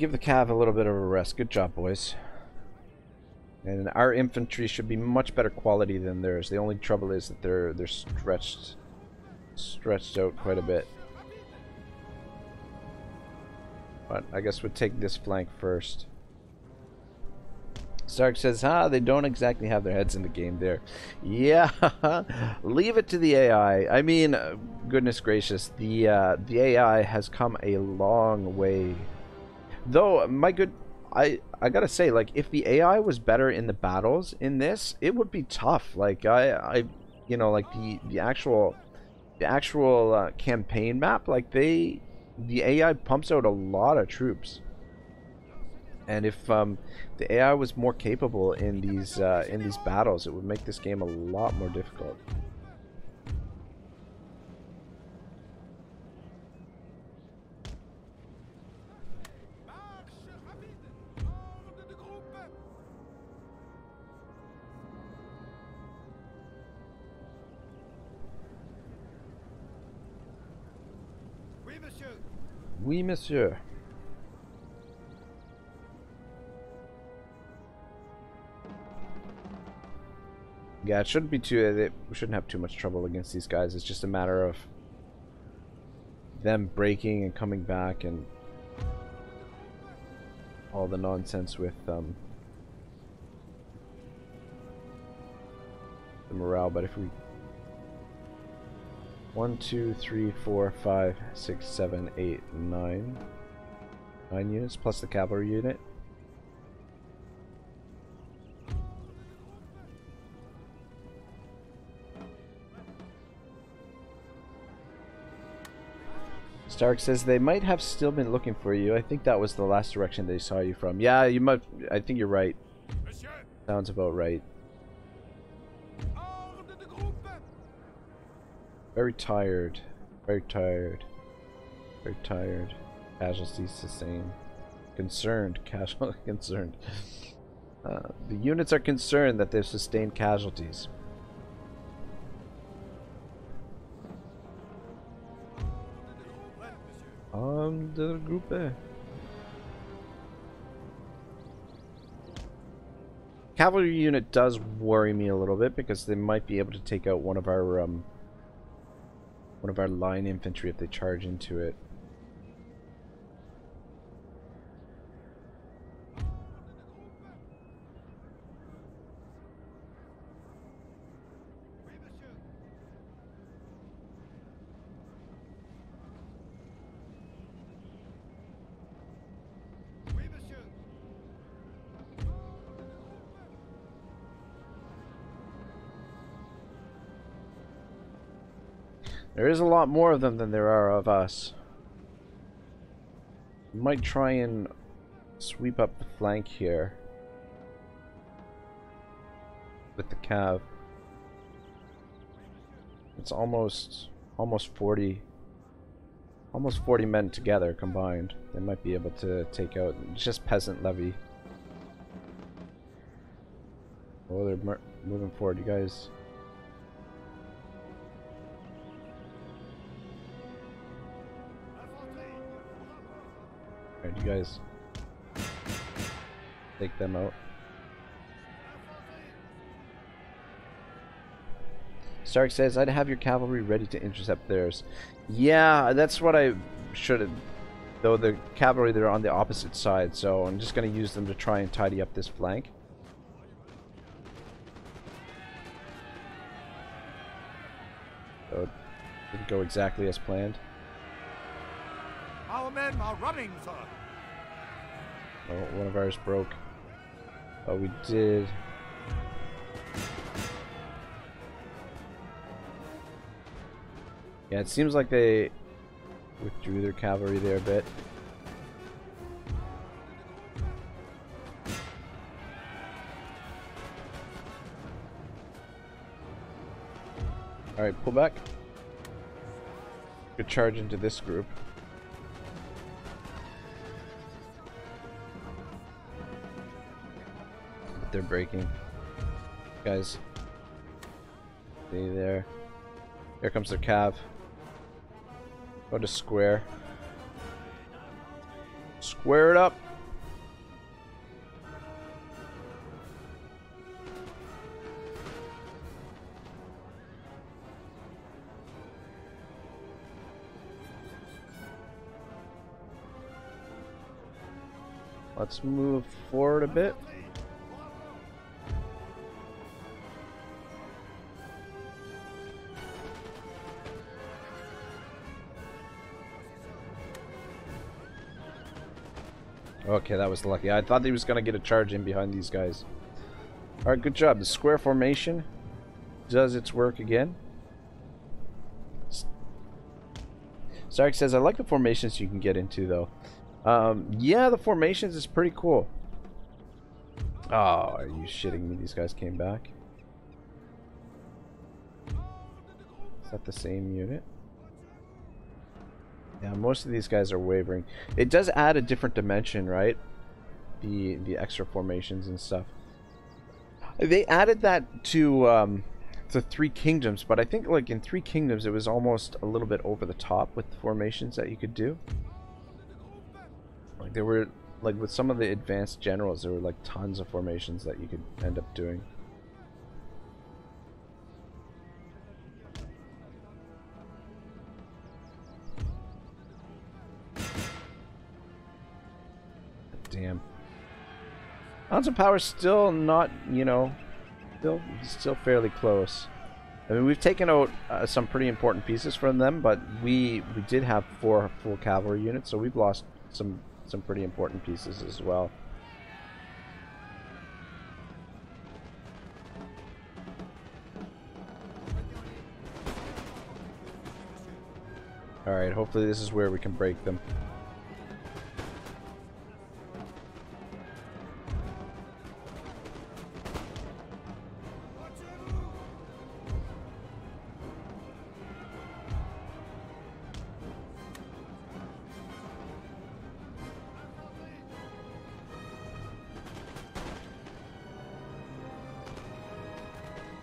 S1: Give the cav a little bit of a rest. Good job, boys. And our infantry should be much better quality than theirs. The only trouble is that they're they're stretched stretched out quite a bit. But I guess we'll take this flank first. Stark says, "Ah, they don't exactly have their heads in the game there." Yeah, leave it to the AI. I mean, goodness gracious, the uh, the AI has come a long way. Though, my good, I I gotta say, like, if the AI was better in the battles in this, it would be tough. Like, I I, you know, like the the actual the actual uh, campaign map, like they the AI pumps out a lot of troops. And if um, the AI was more capable in these uh, in these battles, it would make this game a lot more difficult.
S2: Oui, monsieur.
S1: Yeah, it shouldn't be too. We shouldn't have too much trouble against these guys. It's just a matter of them breaking and coming back and all the nonsense with um, the morale. But if we one, two, three, four, five, six, seven, eight, nine, nine units plus the cavalry unit. Stark says they might have still been looking for you. I think that was the last direction they saw you from. Yeah, you might. I think you're right. Sounds about right. Very tired. Very tired. Very tired. Casualties sustained. Concerned. Casual concerned. Uh, the units are concerned that they've sustained casualties. Um, the group A. Cavalry unit does worry me a little bit because they might be able to take out one of our um one of our line infantry if they charge into it. There is a lot more of them than there are of us. We might try and sweep up the flank here with the cav. It's almost almost 40 almost 40 men together combined. They might be able to take out just peasant levy. Oh, they're moving forward. You guys Alright, you guys take them out. Stark says, I'd have your cavalry ready to intercept theirs. Yeah, that's what I should have. Though the cavalry, they're on the opposite side, so I'm just going to use them to try and tidy up this flank. So it didn't go exactly as planned.
S3: Our men are running, sir.
S1: Oh, one of ours broke. Oh, we did. Yeah, it seems like they withdrew their cavalry there a bit. Alright, pull back. Good charge into this group. They're breaking. Guys. Stay there. Here comes their cav. Go to square. Square it up. Let's move forward a bit. Okay, that was lucky. I thought he was going to get a charge in behind these guys. Alright, good job. The square formation does its work again. Stark says, I like the formations you can get into, though. Um, yeah, the formations is pretty cool. Oh, are you shitting me? These guys came back. Is that the same unit? Yeah, most of these guys are wavering. It does add a different dimension, right? The the extra formations and stuff. They added that to um, the Three Kingdoms, but I think like in Three Kingdoms it was almost a little bit over the top with the formations that you could do. Like there were like with some of the advanced generals, there were like tons of formations that you could end up doing. Damn. Ounce of Power still not, you know, still still fairly close. I mean, we've taken out uh, some pretty important pieces from them, but we we did have four full cavalry units, so we've lost some some pretty important pieces as well. Alright, hopefully this is where we can break them.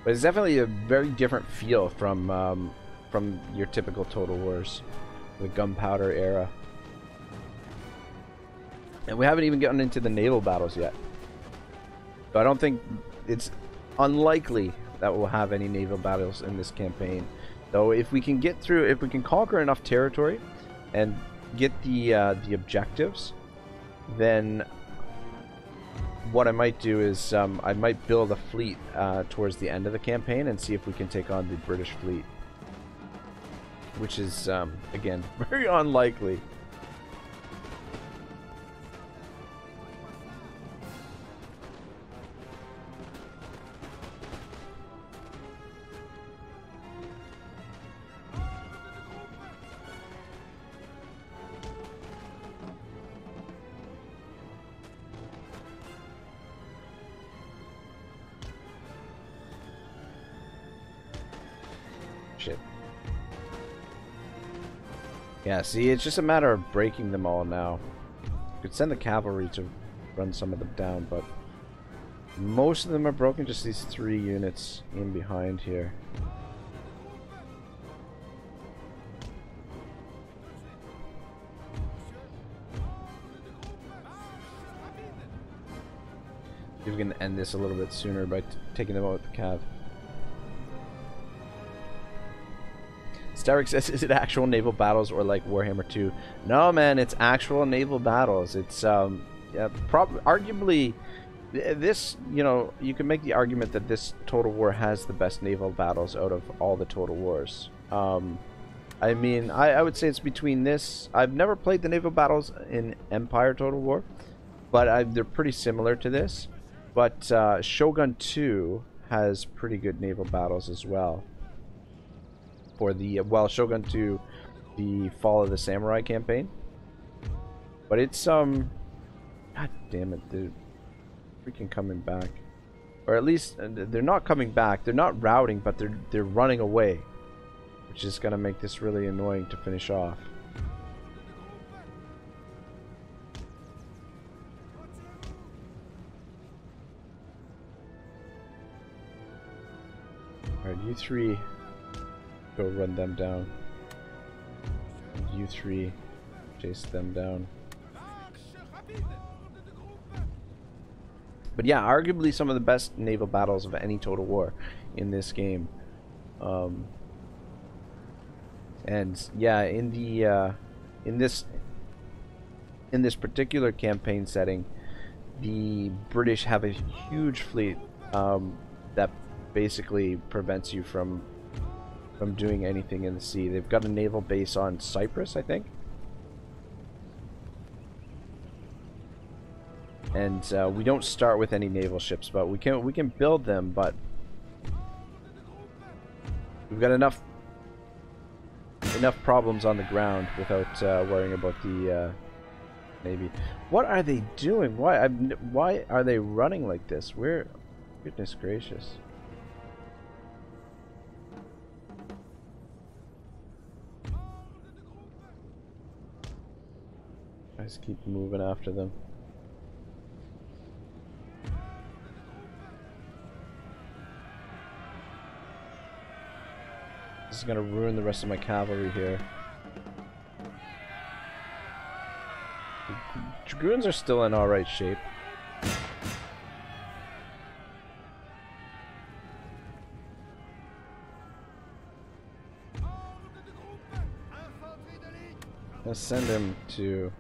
S1: But it's definitely a very different feel from um, from your typical Total Wars, the gunpowder era. And we haven't even gotten into the naval battles yet. So I don't think it's unlikely that we'll have any naval battles in this campaign. Though if we can get through, if we can conquer enough territory and get the uh, the objectives, then what I might do is um, I might build a fleet uh, towards the end of the campaign and see if we can take on the British fleet. Which is, um, again, very unlikely. Yeah, see, it's just a matter of breaking them all now. You could send the cavalry to run some of them down, but most of them are broken, just these three units in behind here. If we can end this a little bit sooner by taking them out with the cav. Starrick says, is it actual naval battles or like Warhammer 2? No, man, it's actual naval battles. It's, um, yeah, prob arguably, this, you know, you can make the argument that this Total War has the best naval battles out of all the Total Wars. Um, I mean, I, I would say it's between this. I've never played the naval battles in Empire Total War, but I, they're pretty similar to this. But uh, Shogun 2 has pretty good naval battles as well for the well Shogun 2 the Fall of the Samurai campaign. But it's um god damn it, they're freaking coming back. Or at least uh, they're not coming back. They're not routing, but they're they're running away. Which is to make this really annoying to finish off. Alright, you three go run them down. You three chase them down. But yeah, arguably some of the best naval battles of any Total War in this game. Um, and yeah, in the uh, in this in this particular campaign setting, the British have a huge fleet um, that basically prevents you from from doing anything in the sea. They've got a naval base on Cyprus, I think. and uh, we don't start with any naval ships, but we can we can build them. But we've got enough enough problems on the ground without uh, worrying about the uh, navy. What are they doing? Why I'm, why are they running like this? Where, goodness gracious. I just keep moving after them. This is gonna ruin the rest of my cavalry here. The Dragoons are still in alright shape. Let's send him to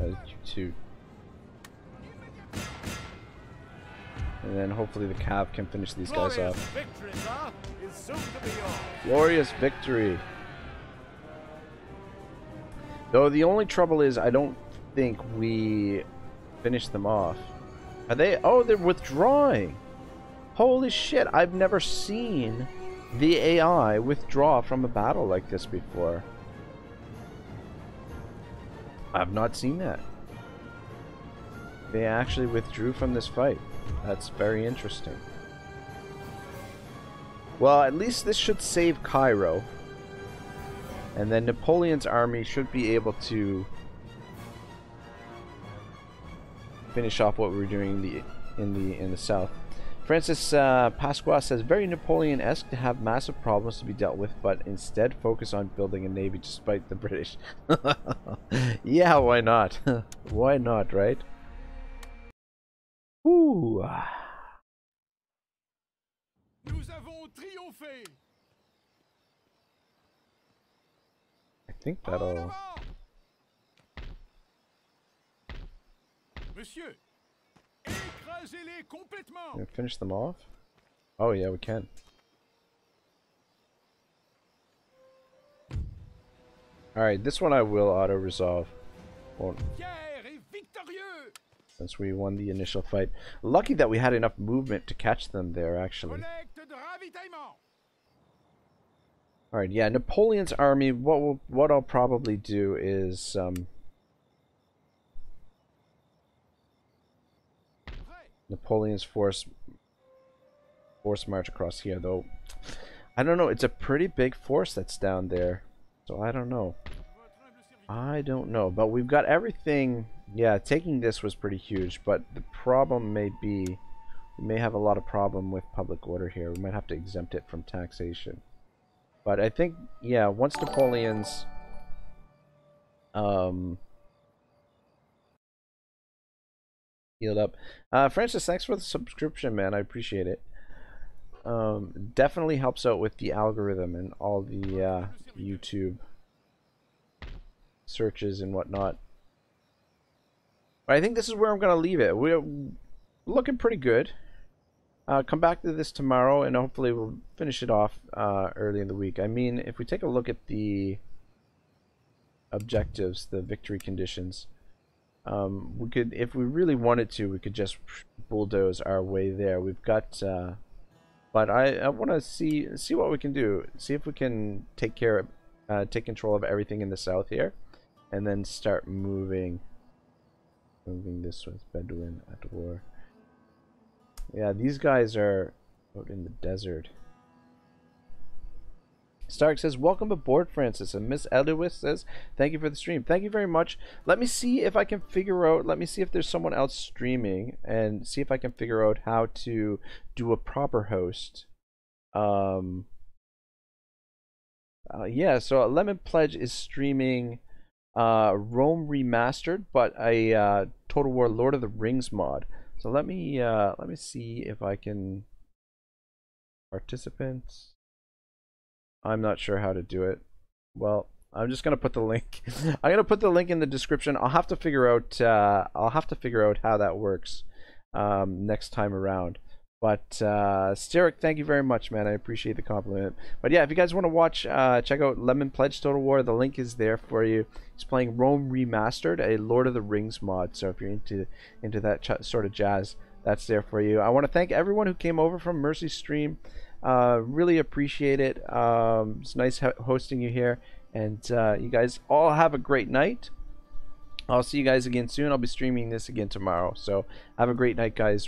S1: uh, to and then hopefully the Cav can finish these guys
S3: Glorious
S1: off.
S3: victory, sir, is soon to be.
S1: Glorious victory. Though the only trouble is I don't think we finish them off. Are they? Oh, they're withdrawing. Holy shit, I've never seen the AI withdraw from a battle like this before. I've not seen that. They actually withdrew from this fight. That's very interesting. Well, at least this should save Cairo. And then Napoleon's army should be able to finish off what we're doing in the in the in the south. Francis uh, Pasqua says very Napoleon-esque to have massive problems to be dealt with, but instead focus on building a navy despite the British. yeah, why not? why not, right? Ooh.
S4: Nous avons triomphé.
S1: I think that'll.
S4: Monsieur.
S1: Can we finish them off? Oh yeah, we can. Alright, this one I will auto-resolve. Won't
S4: Fier et victorieux.
S1: since we won the initial fight. Lucky that we had enough movement to catch them there, actually.
S4: Collecte de ravitaillement.
S1: Alright, yeah, Napoleon's army, what will, what I'll probably do is, um,
S4: Prêt.
S1: Napoleon's force, force march across here, though. I don't know, it's a pretty big force that's down there. So I don't know. I don't know, but we've got everything. Yeah, taking this was pretty huge, but the problem may be we may have a lot of problem with public order here. We might have to exempt it from taxation. But I think, yeah, once Napoleon's um healed up. Uh, Francis, thanks for the subscription, man. I appreciate it. Um, definitely helps out with the algorithm and all the uh, YouTube searches and whatnot. But I think this is where I'm going to leave it. We're looking pretty good. Uh, come back to this tomorrow and hopefully we'll finish it off uh, early in the week. I mean, if we take a look at the objectives, the victory conditions, um, we could, if we really wanted to, we could just bulldoze our way there. We've got, uh, but I, I want to see see what we can do. See if we can take care of, uh, take control of everything in the south here and then start moving moving this with Bedouin at war. Yeah, these guys are out in the desert. Stark says, Welcome aboard, Francis. And Miss Edelwith says, Thank you for the stream. Thank you very much. Let me see if I can figure out, let me see if there's someone else streaming and see if I can figure out how to do a proper host. Um, uh, yeah, so Lemon Pledge is streaming uh, Rome Remastered, but a uh, Total War Lord of the Rings mod. So let me uh, let me see if I can participants. I'm not sure how to do it. Well, I'm just gonna put the link. I'm gonna put the link in the description. I'll have to figure out. Uh, I'll have to figure out how that works um, next time around. But uh, Steric, thank you very much, man. I appreciate the compliment. But yeah, if you guys want to watch, uh, check out Lemon Pledge Total War. The link is there for you. He's playing Rome Remastered, a Lord of the Rings mod. So if you're into into that sort of jazz, that's there for you. I want to thank everyone who came over from Mercy Stream. Uh, really appreciate it. Um, it's nice ho- hosting you here, and uh, you guys all have a great night. I'll see you guys again soon. I'll be streaming this again tomorrow. So have a great night, guys.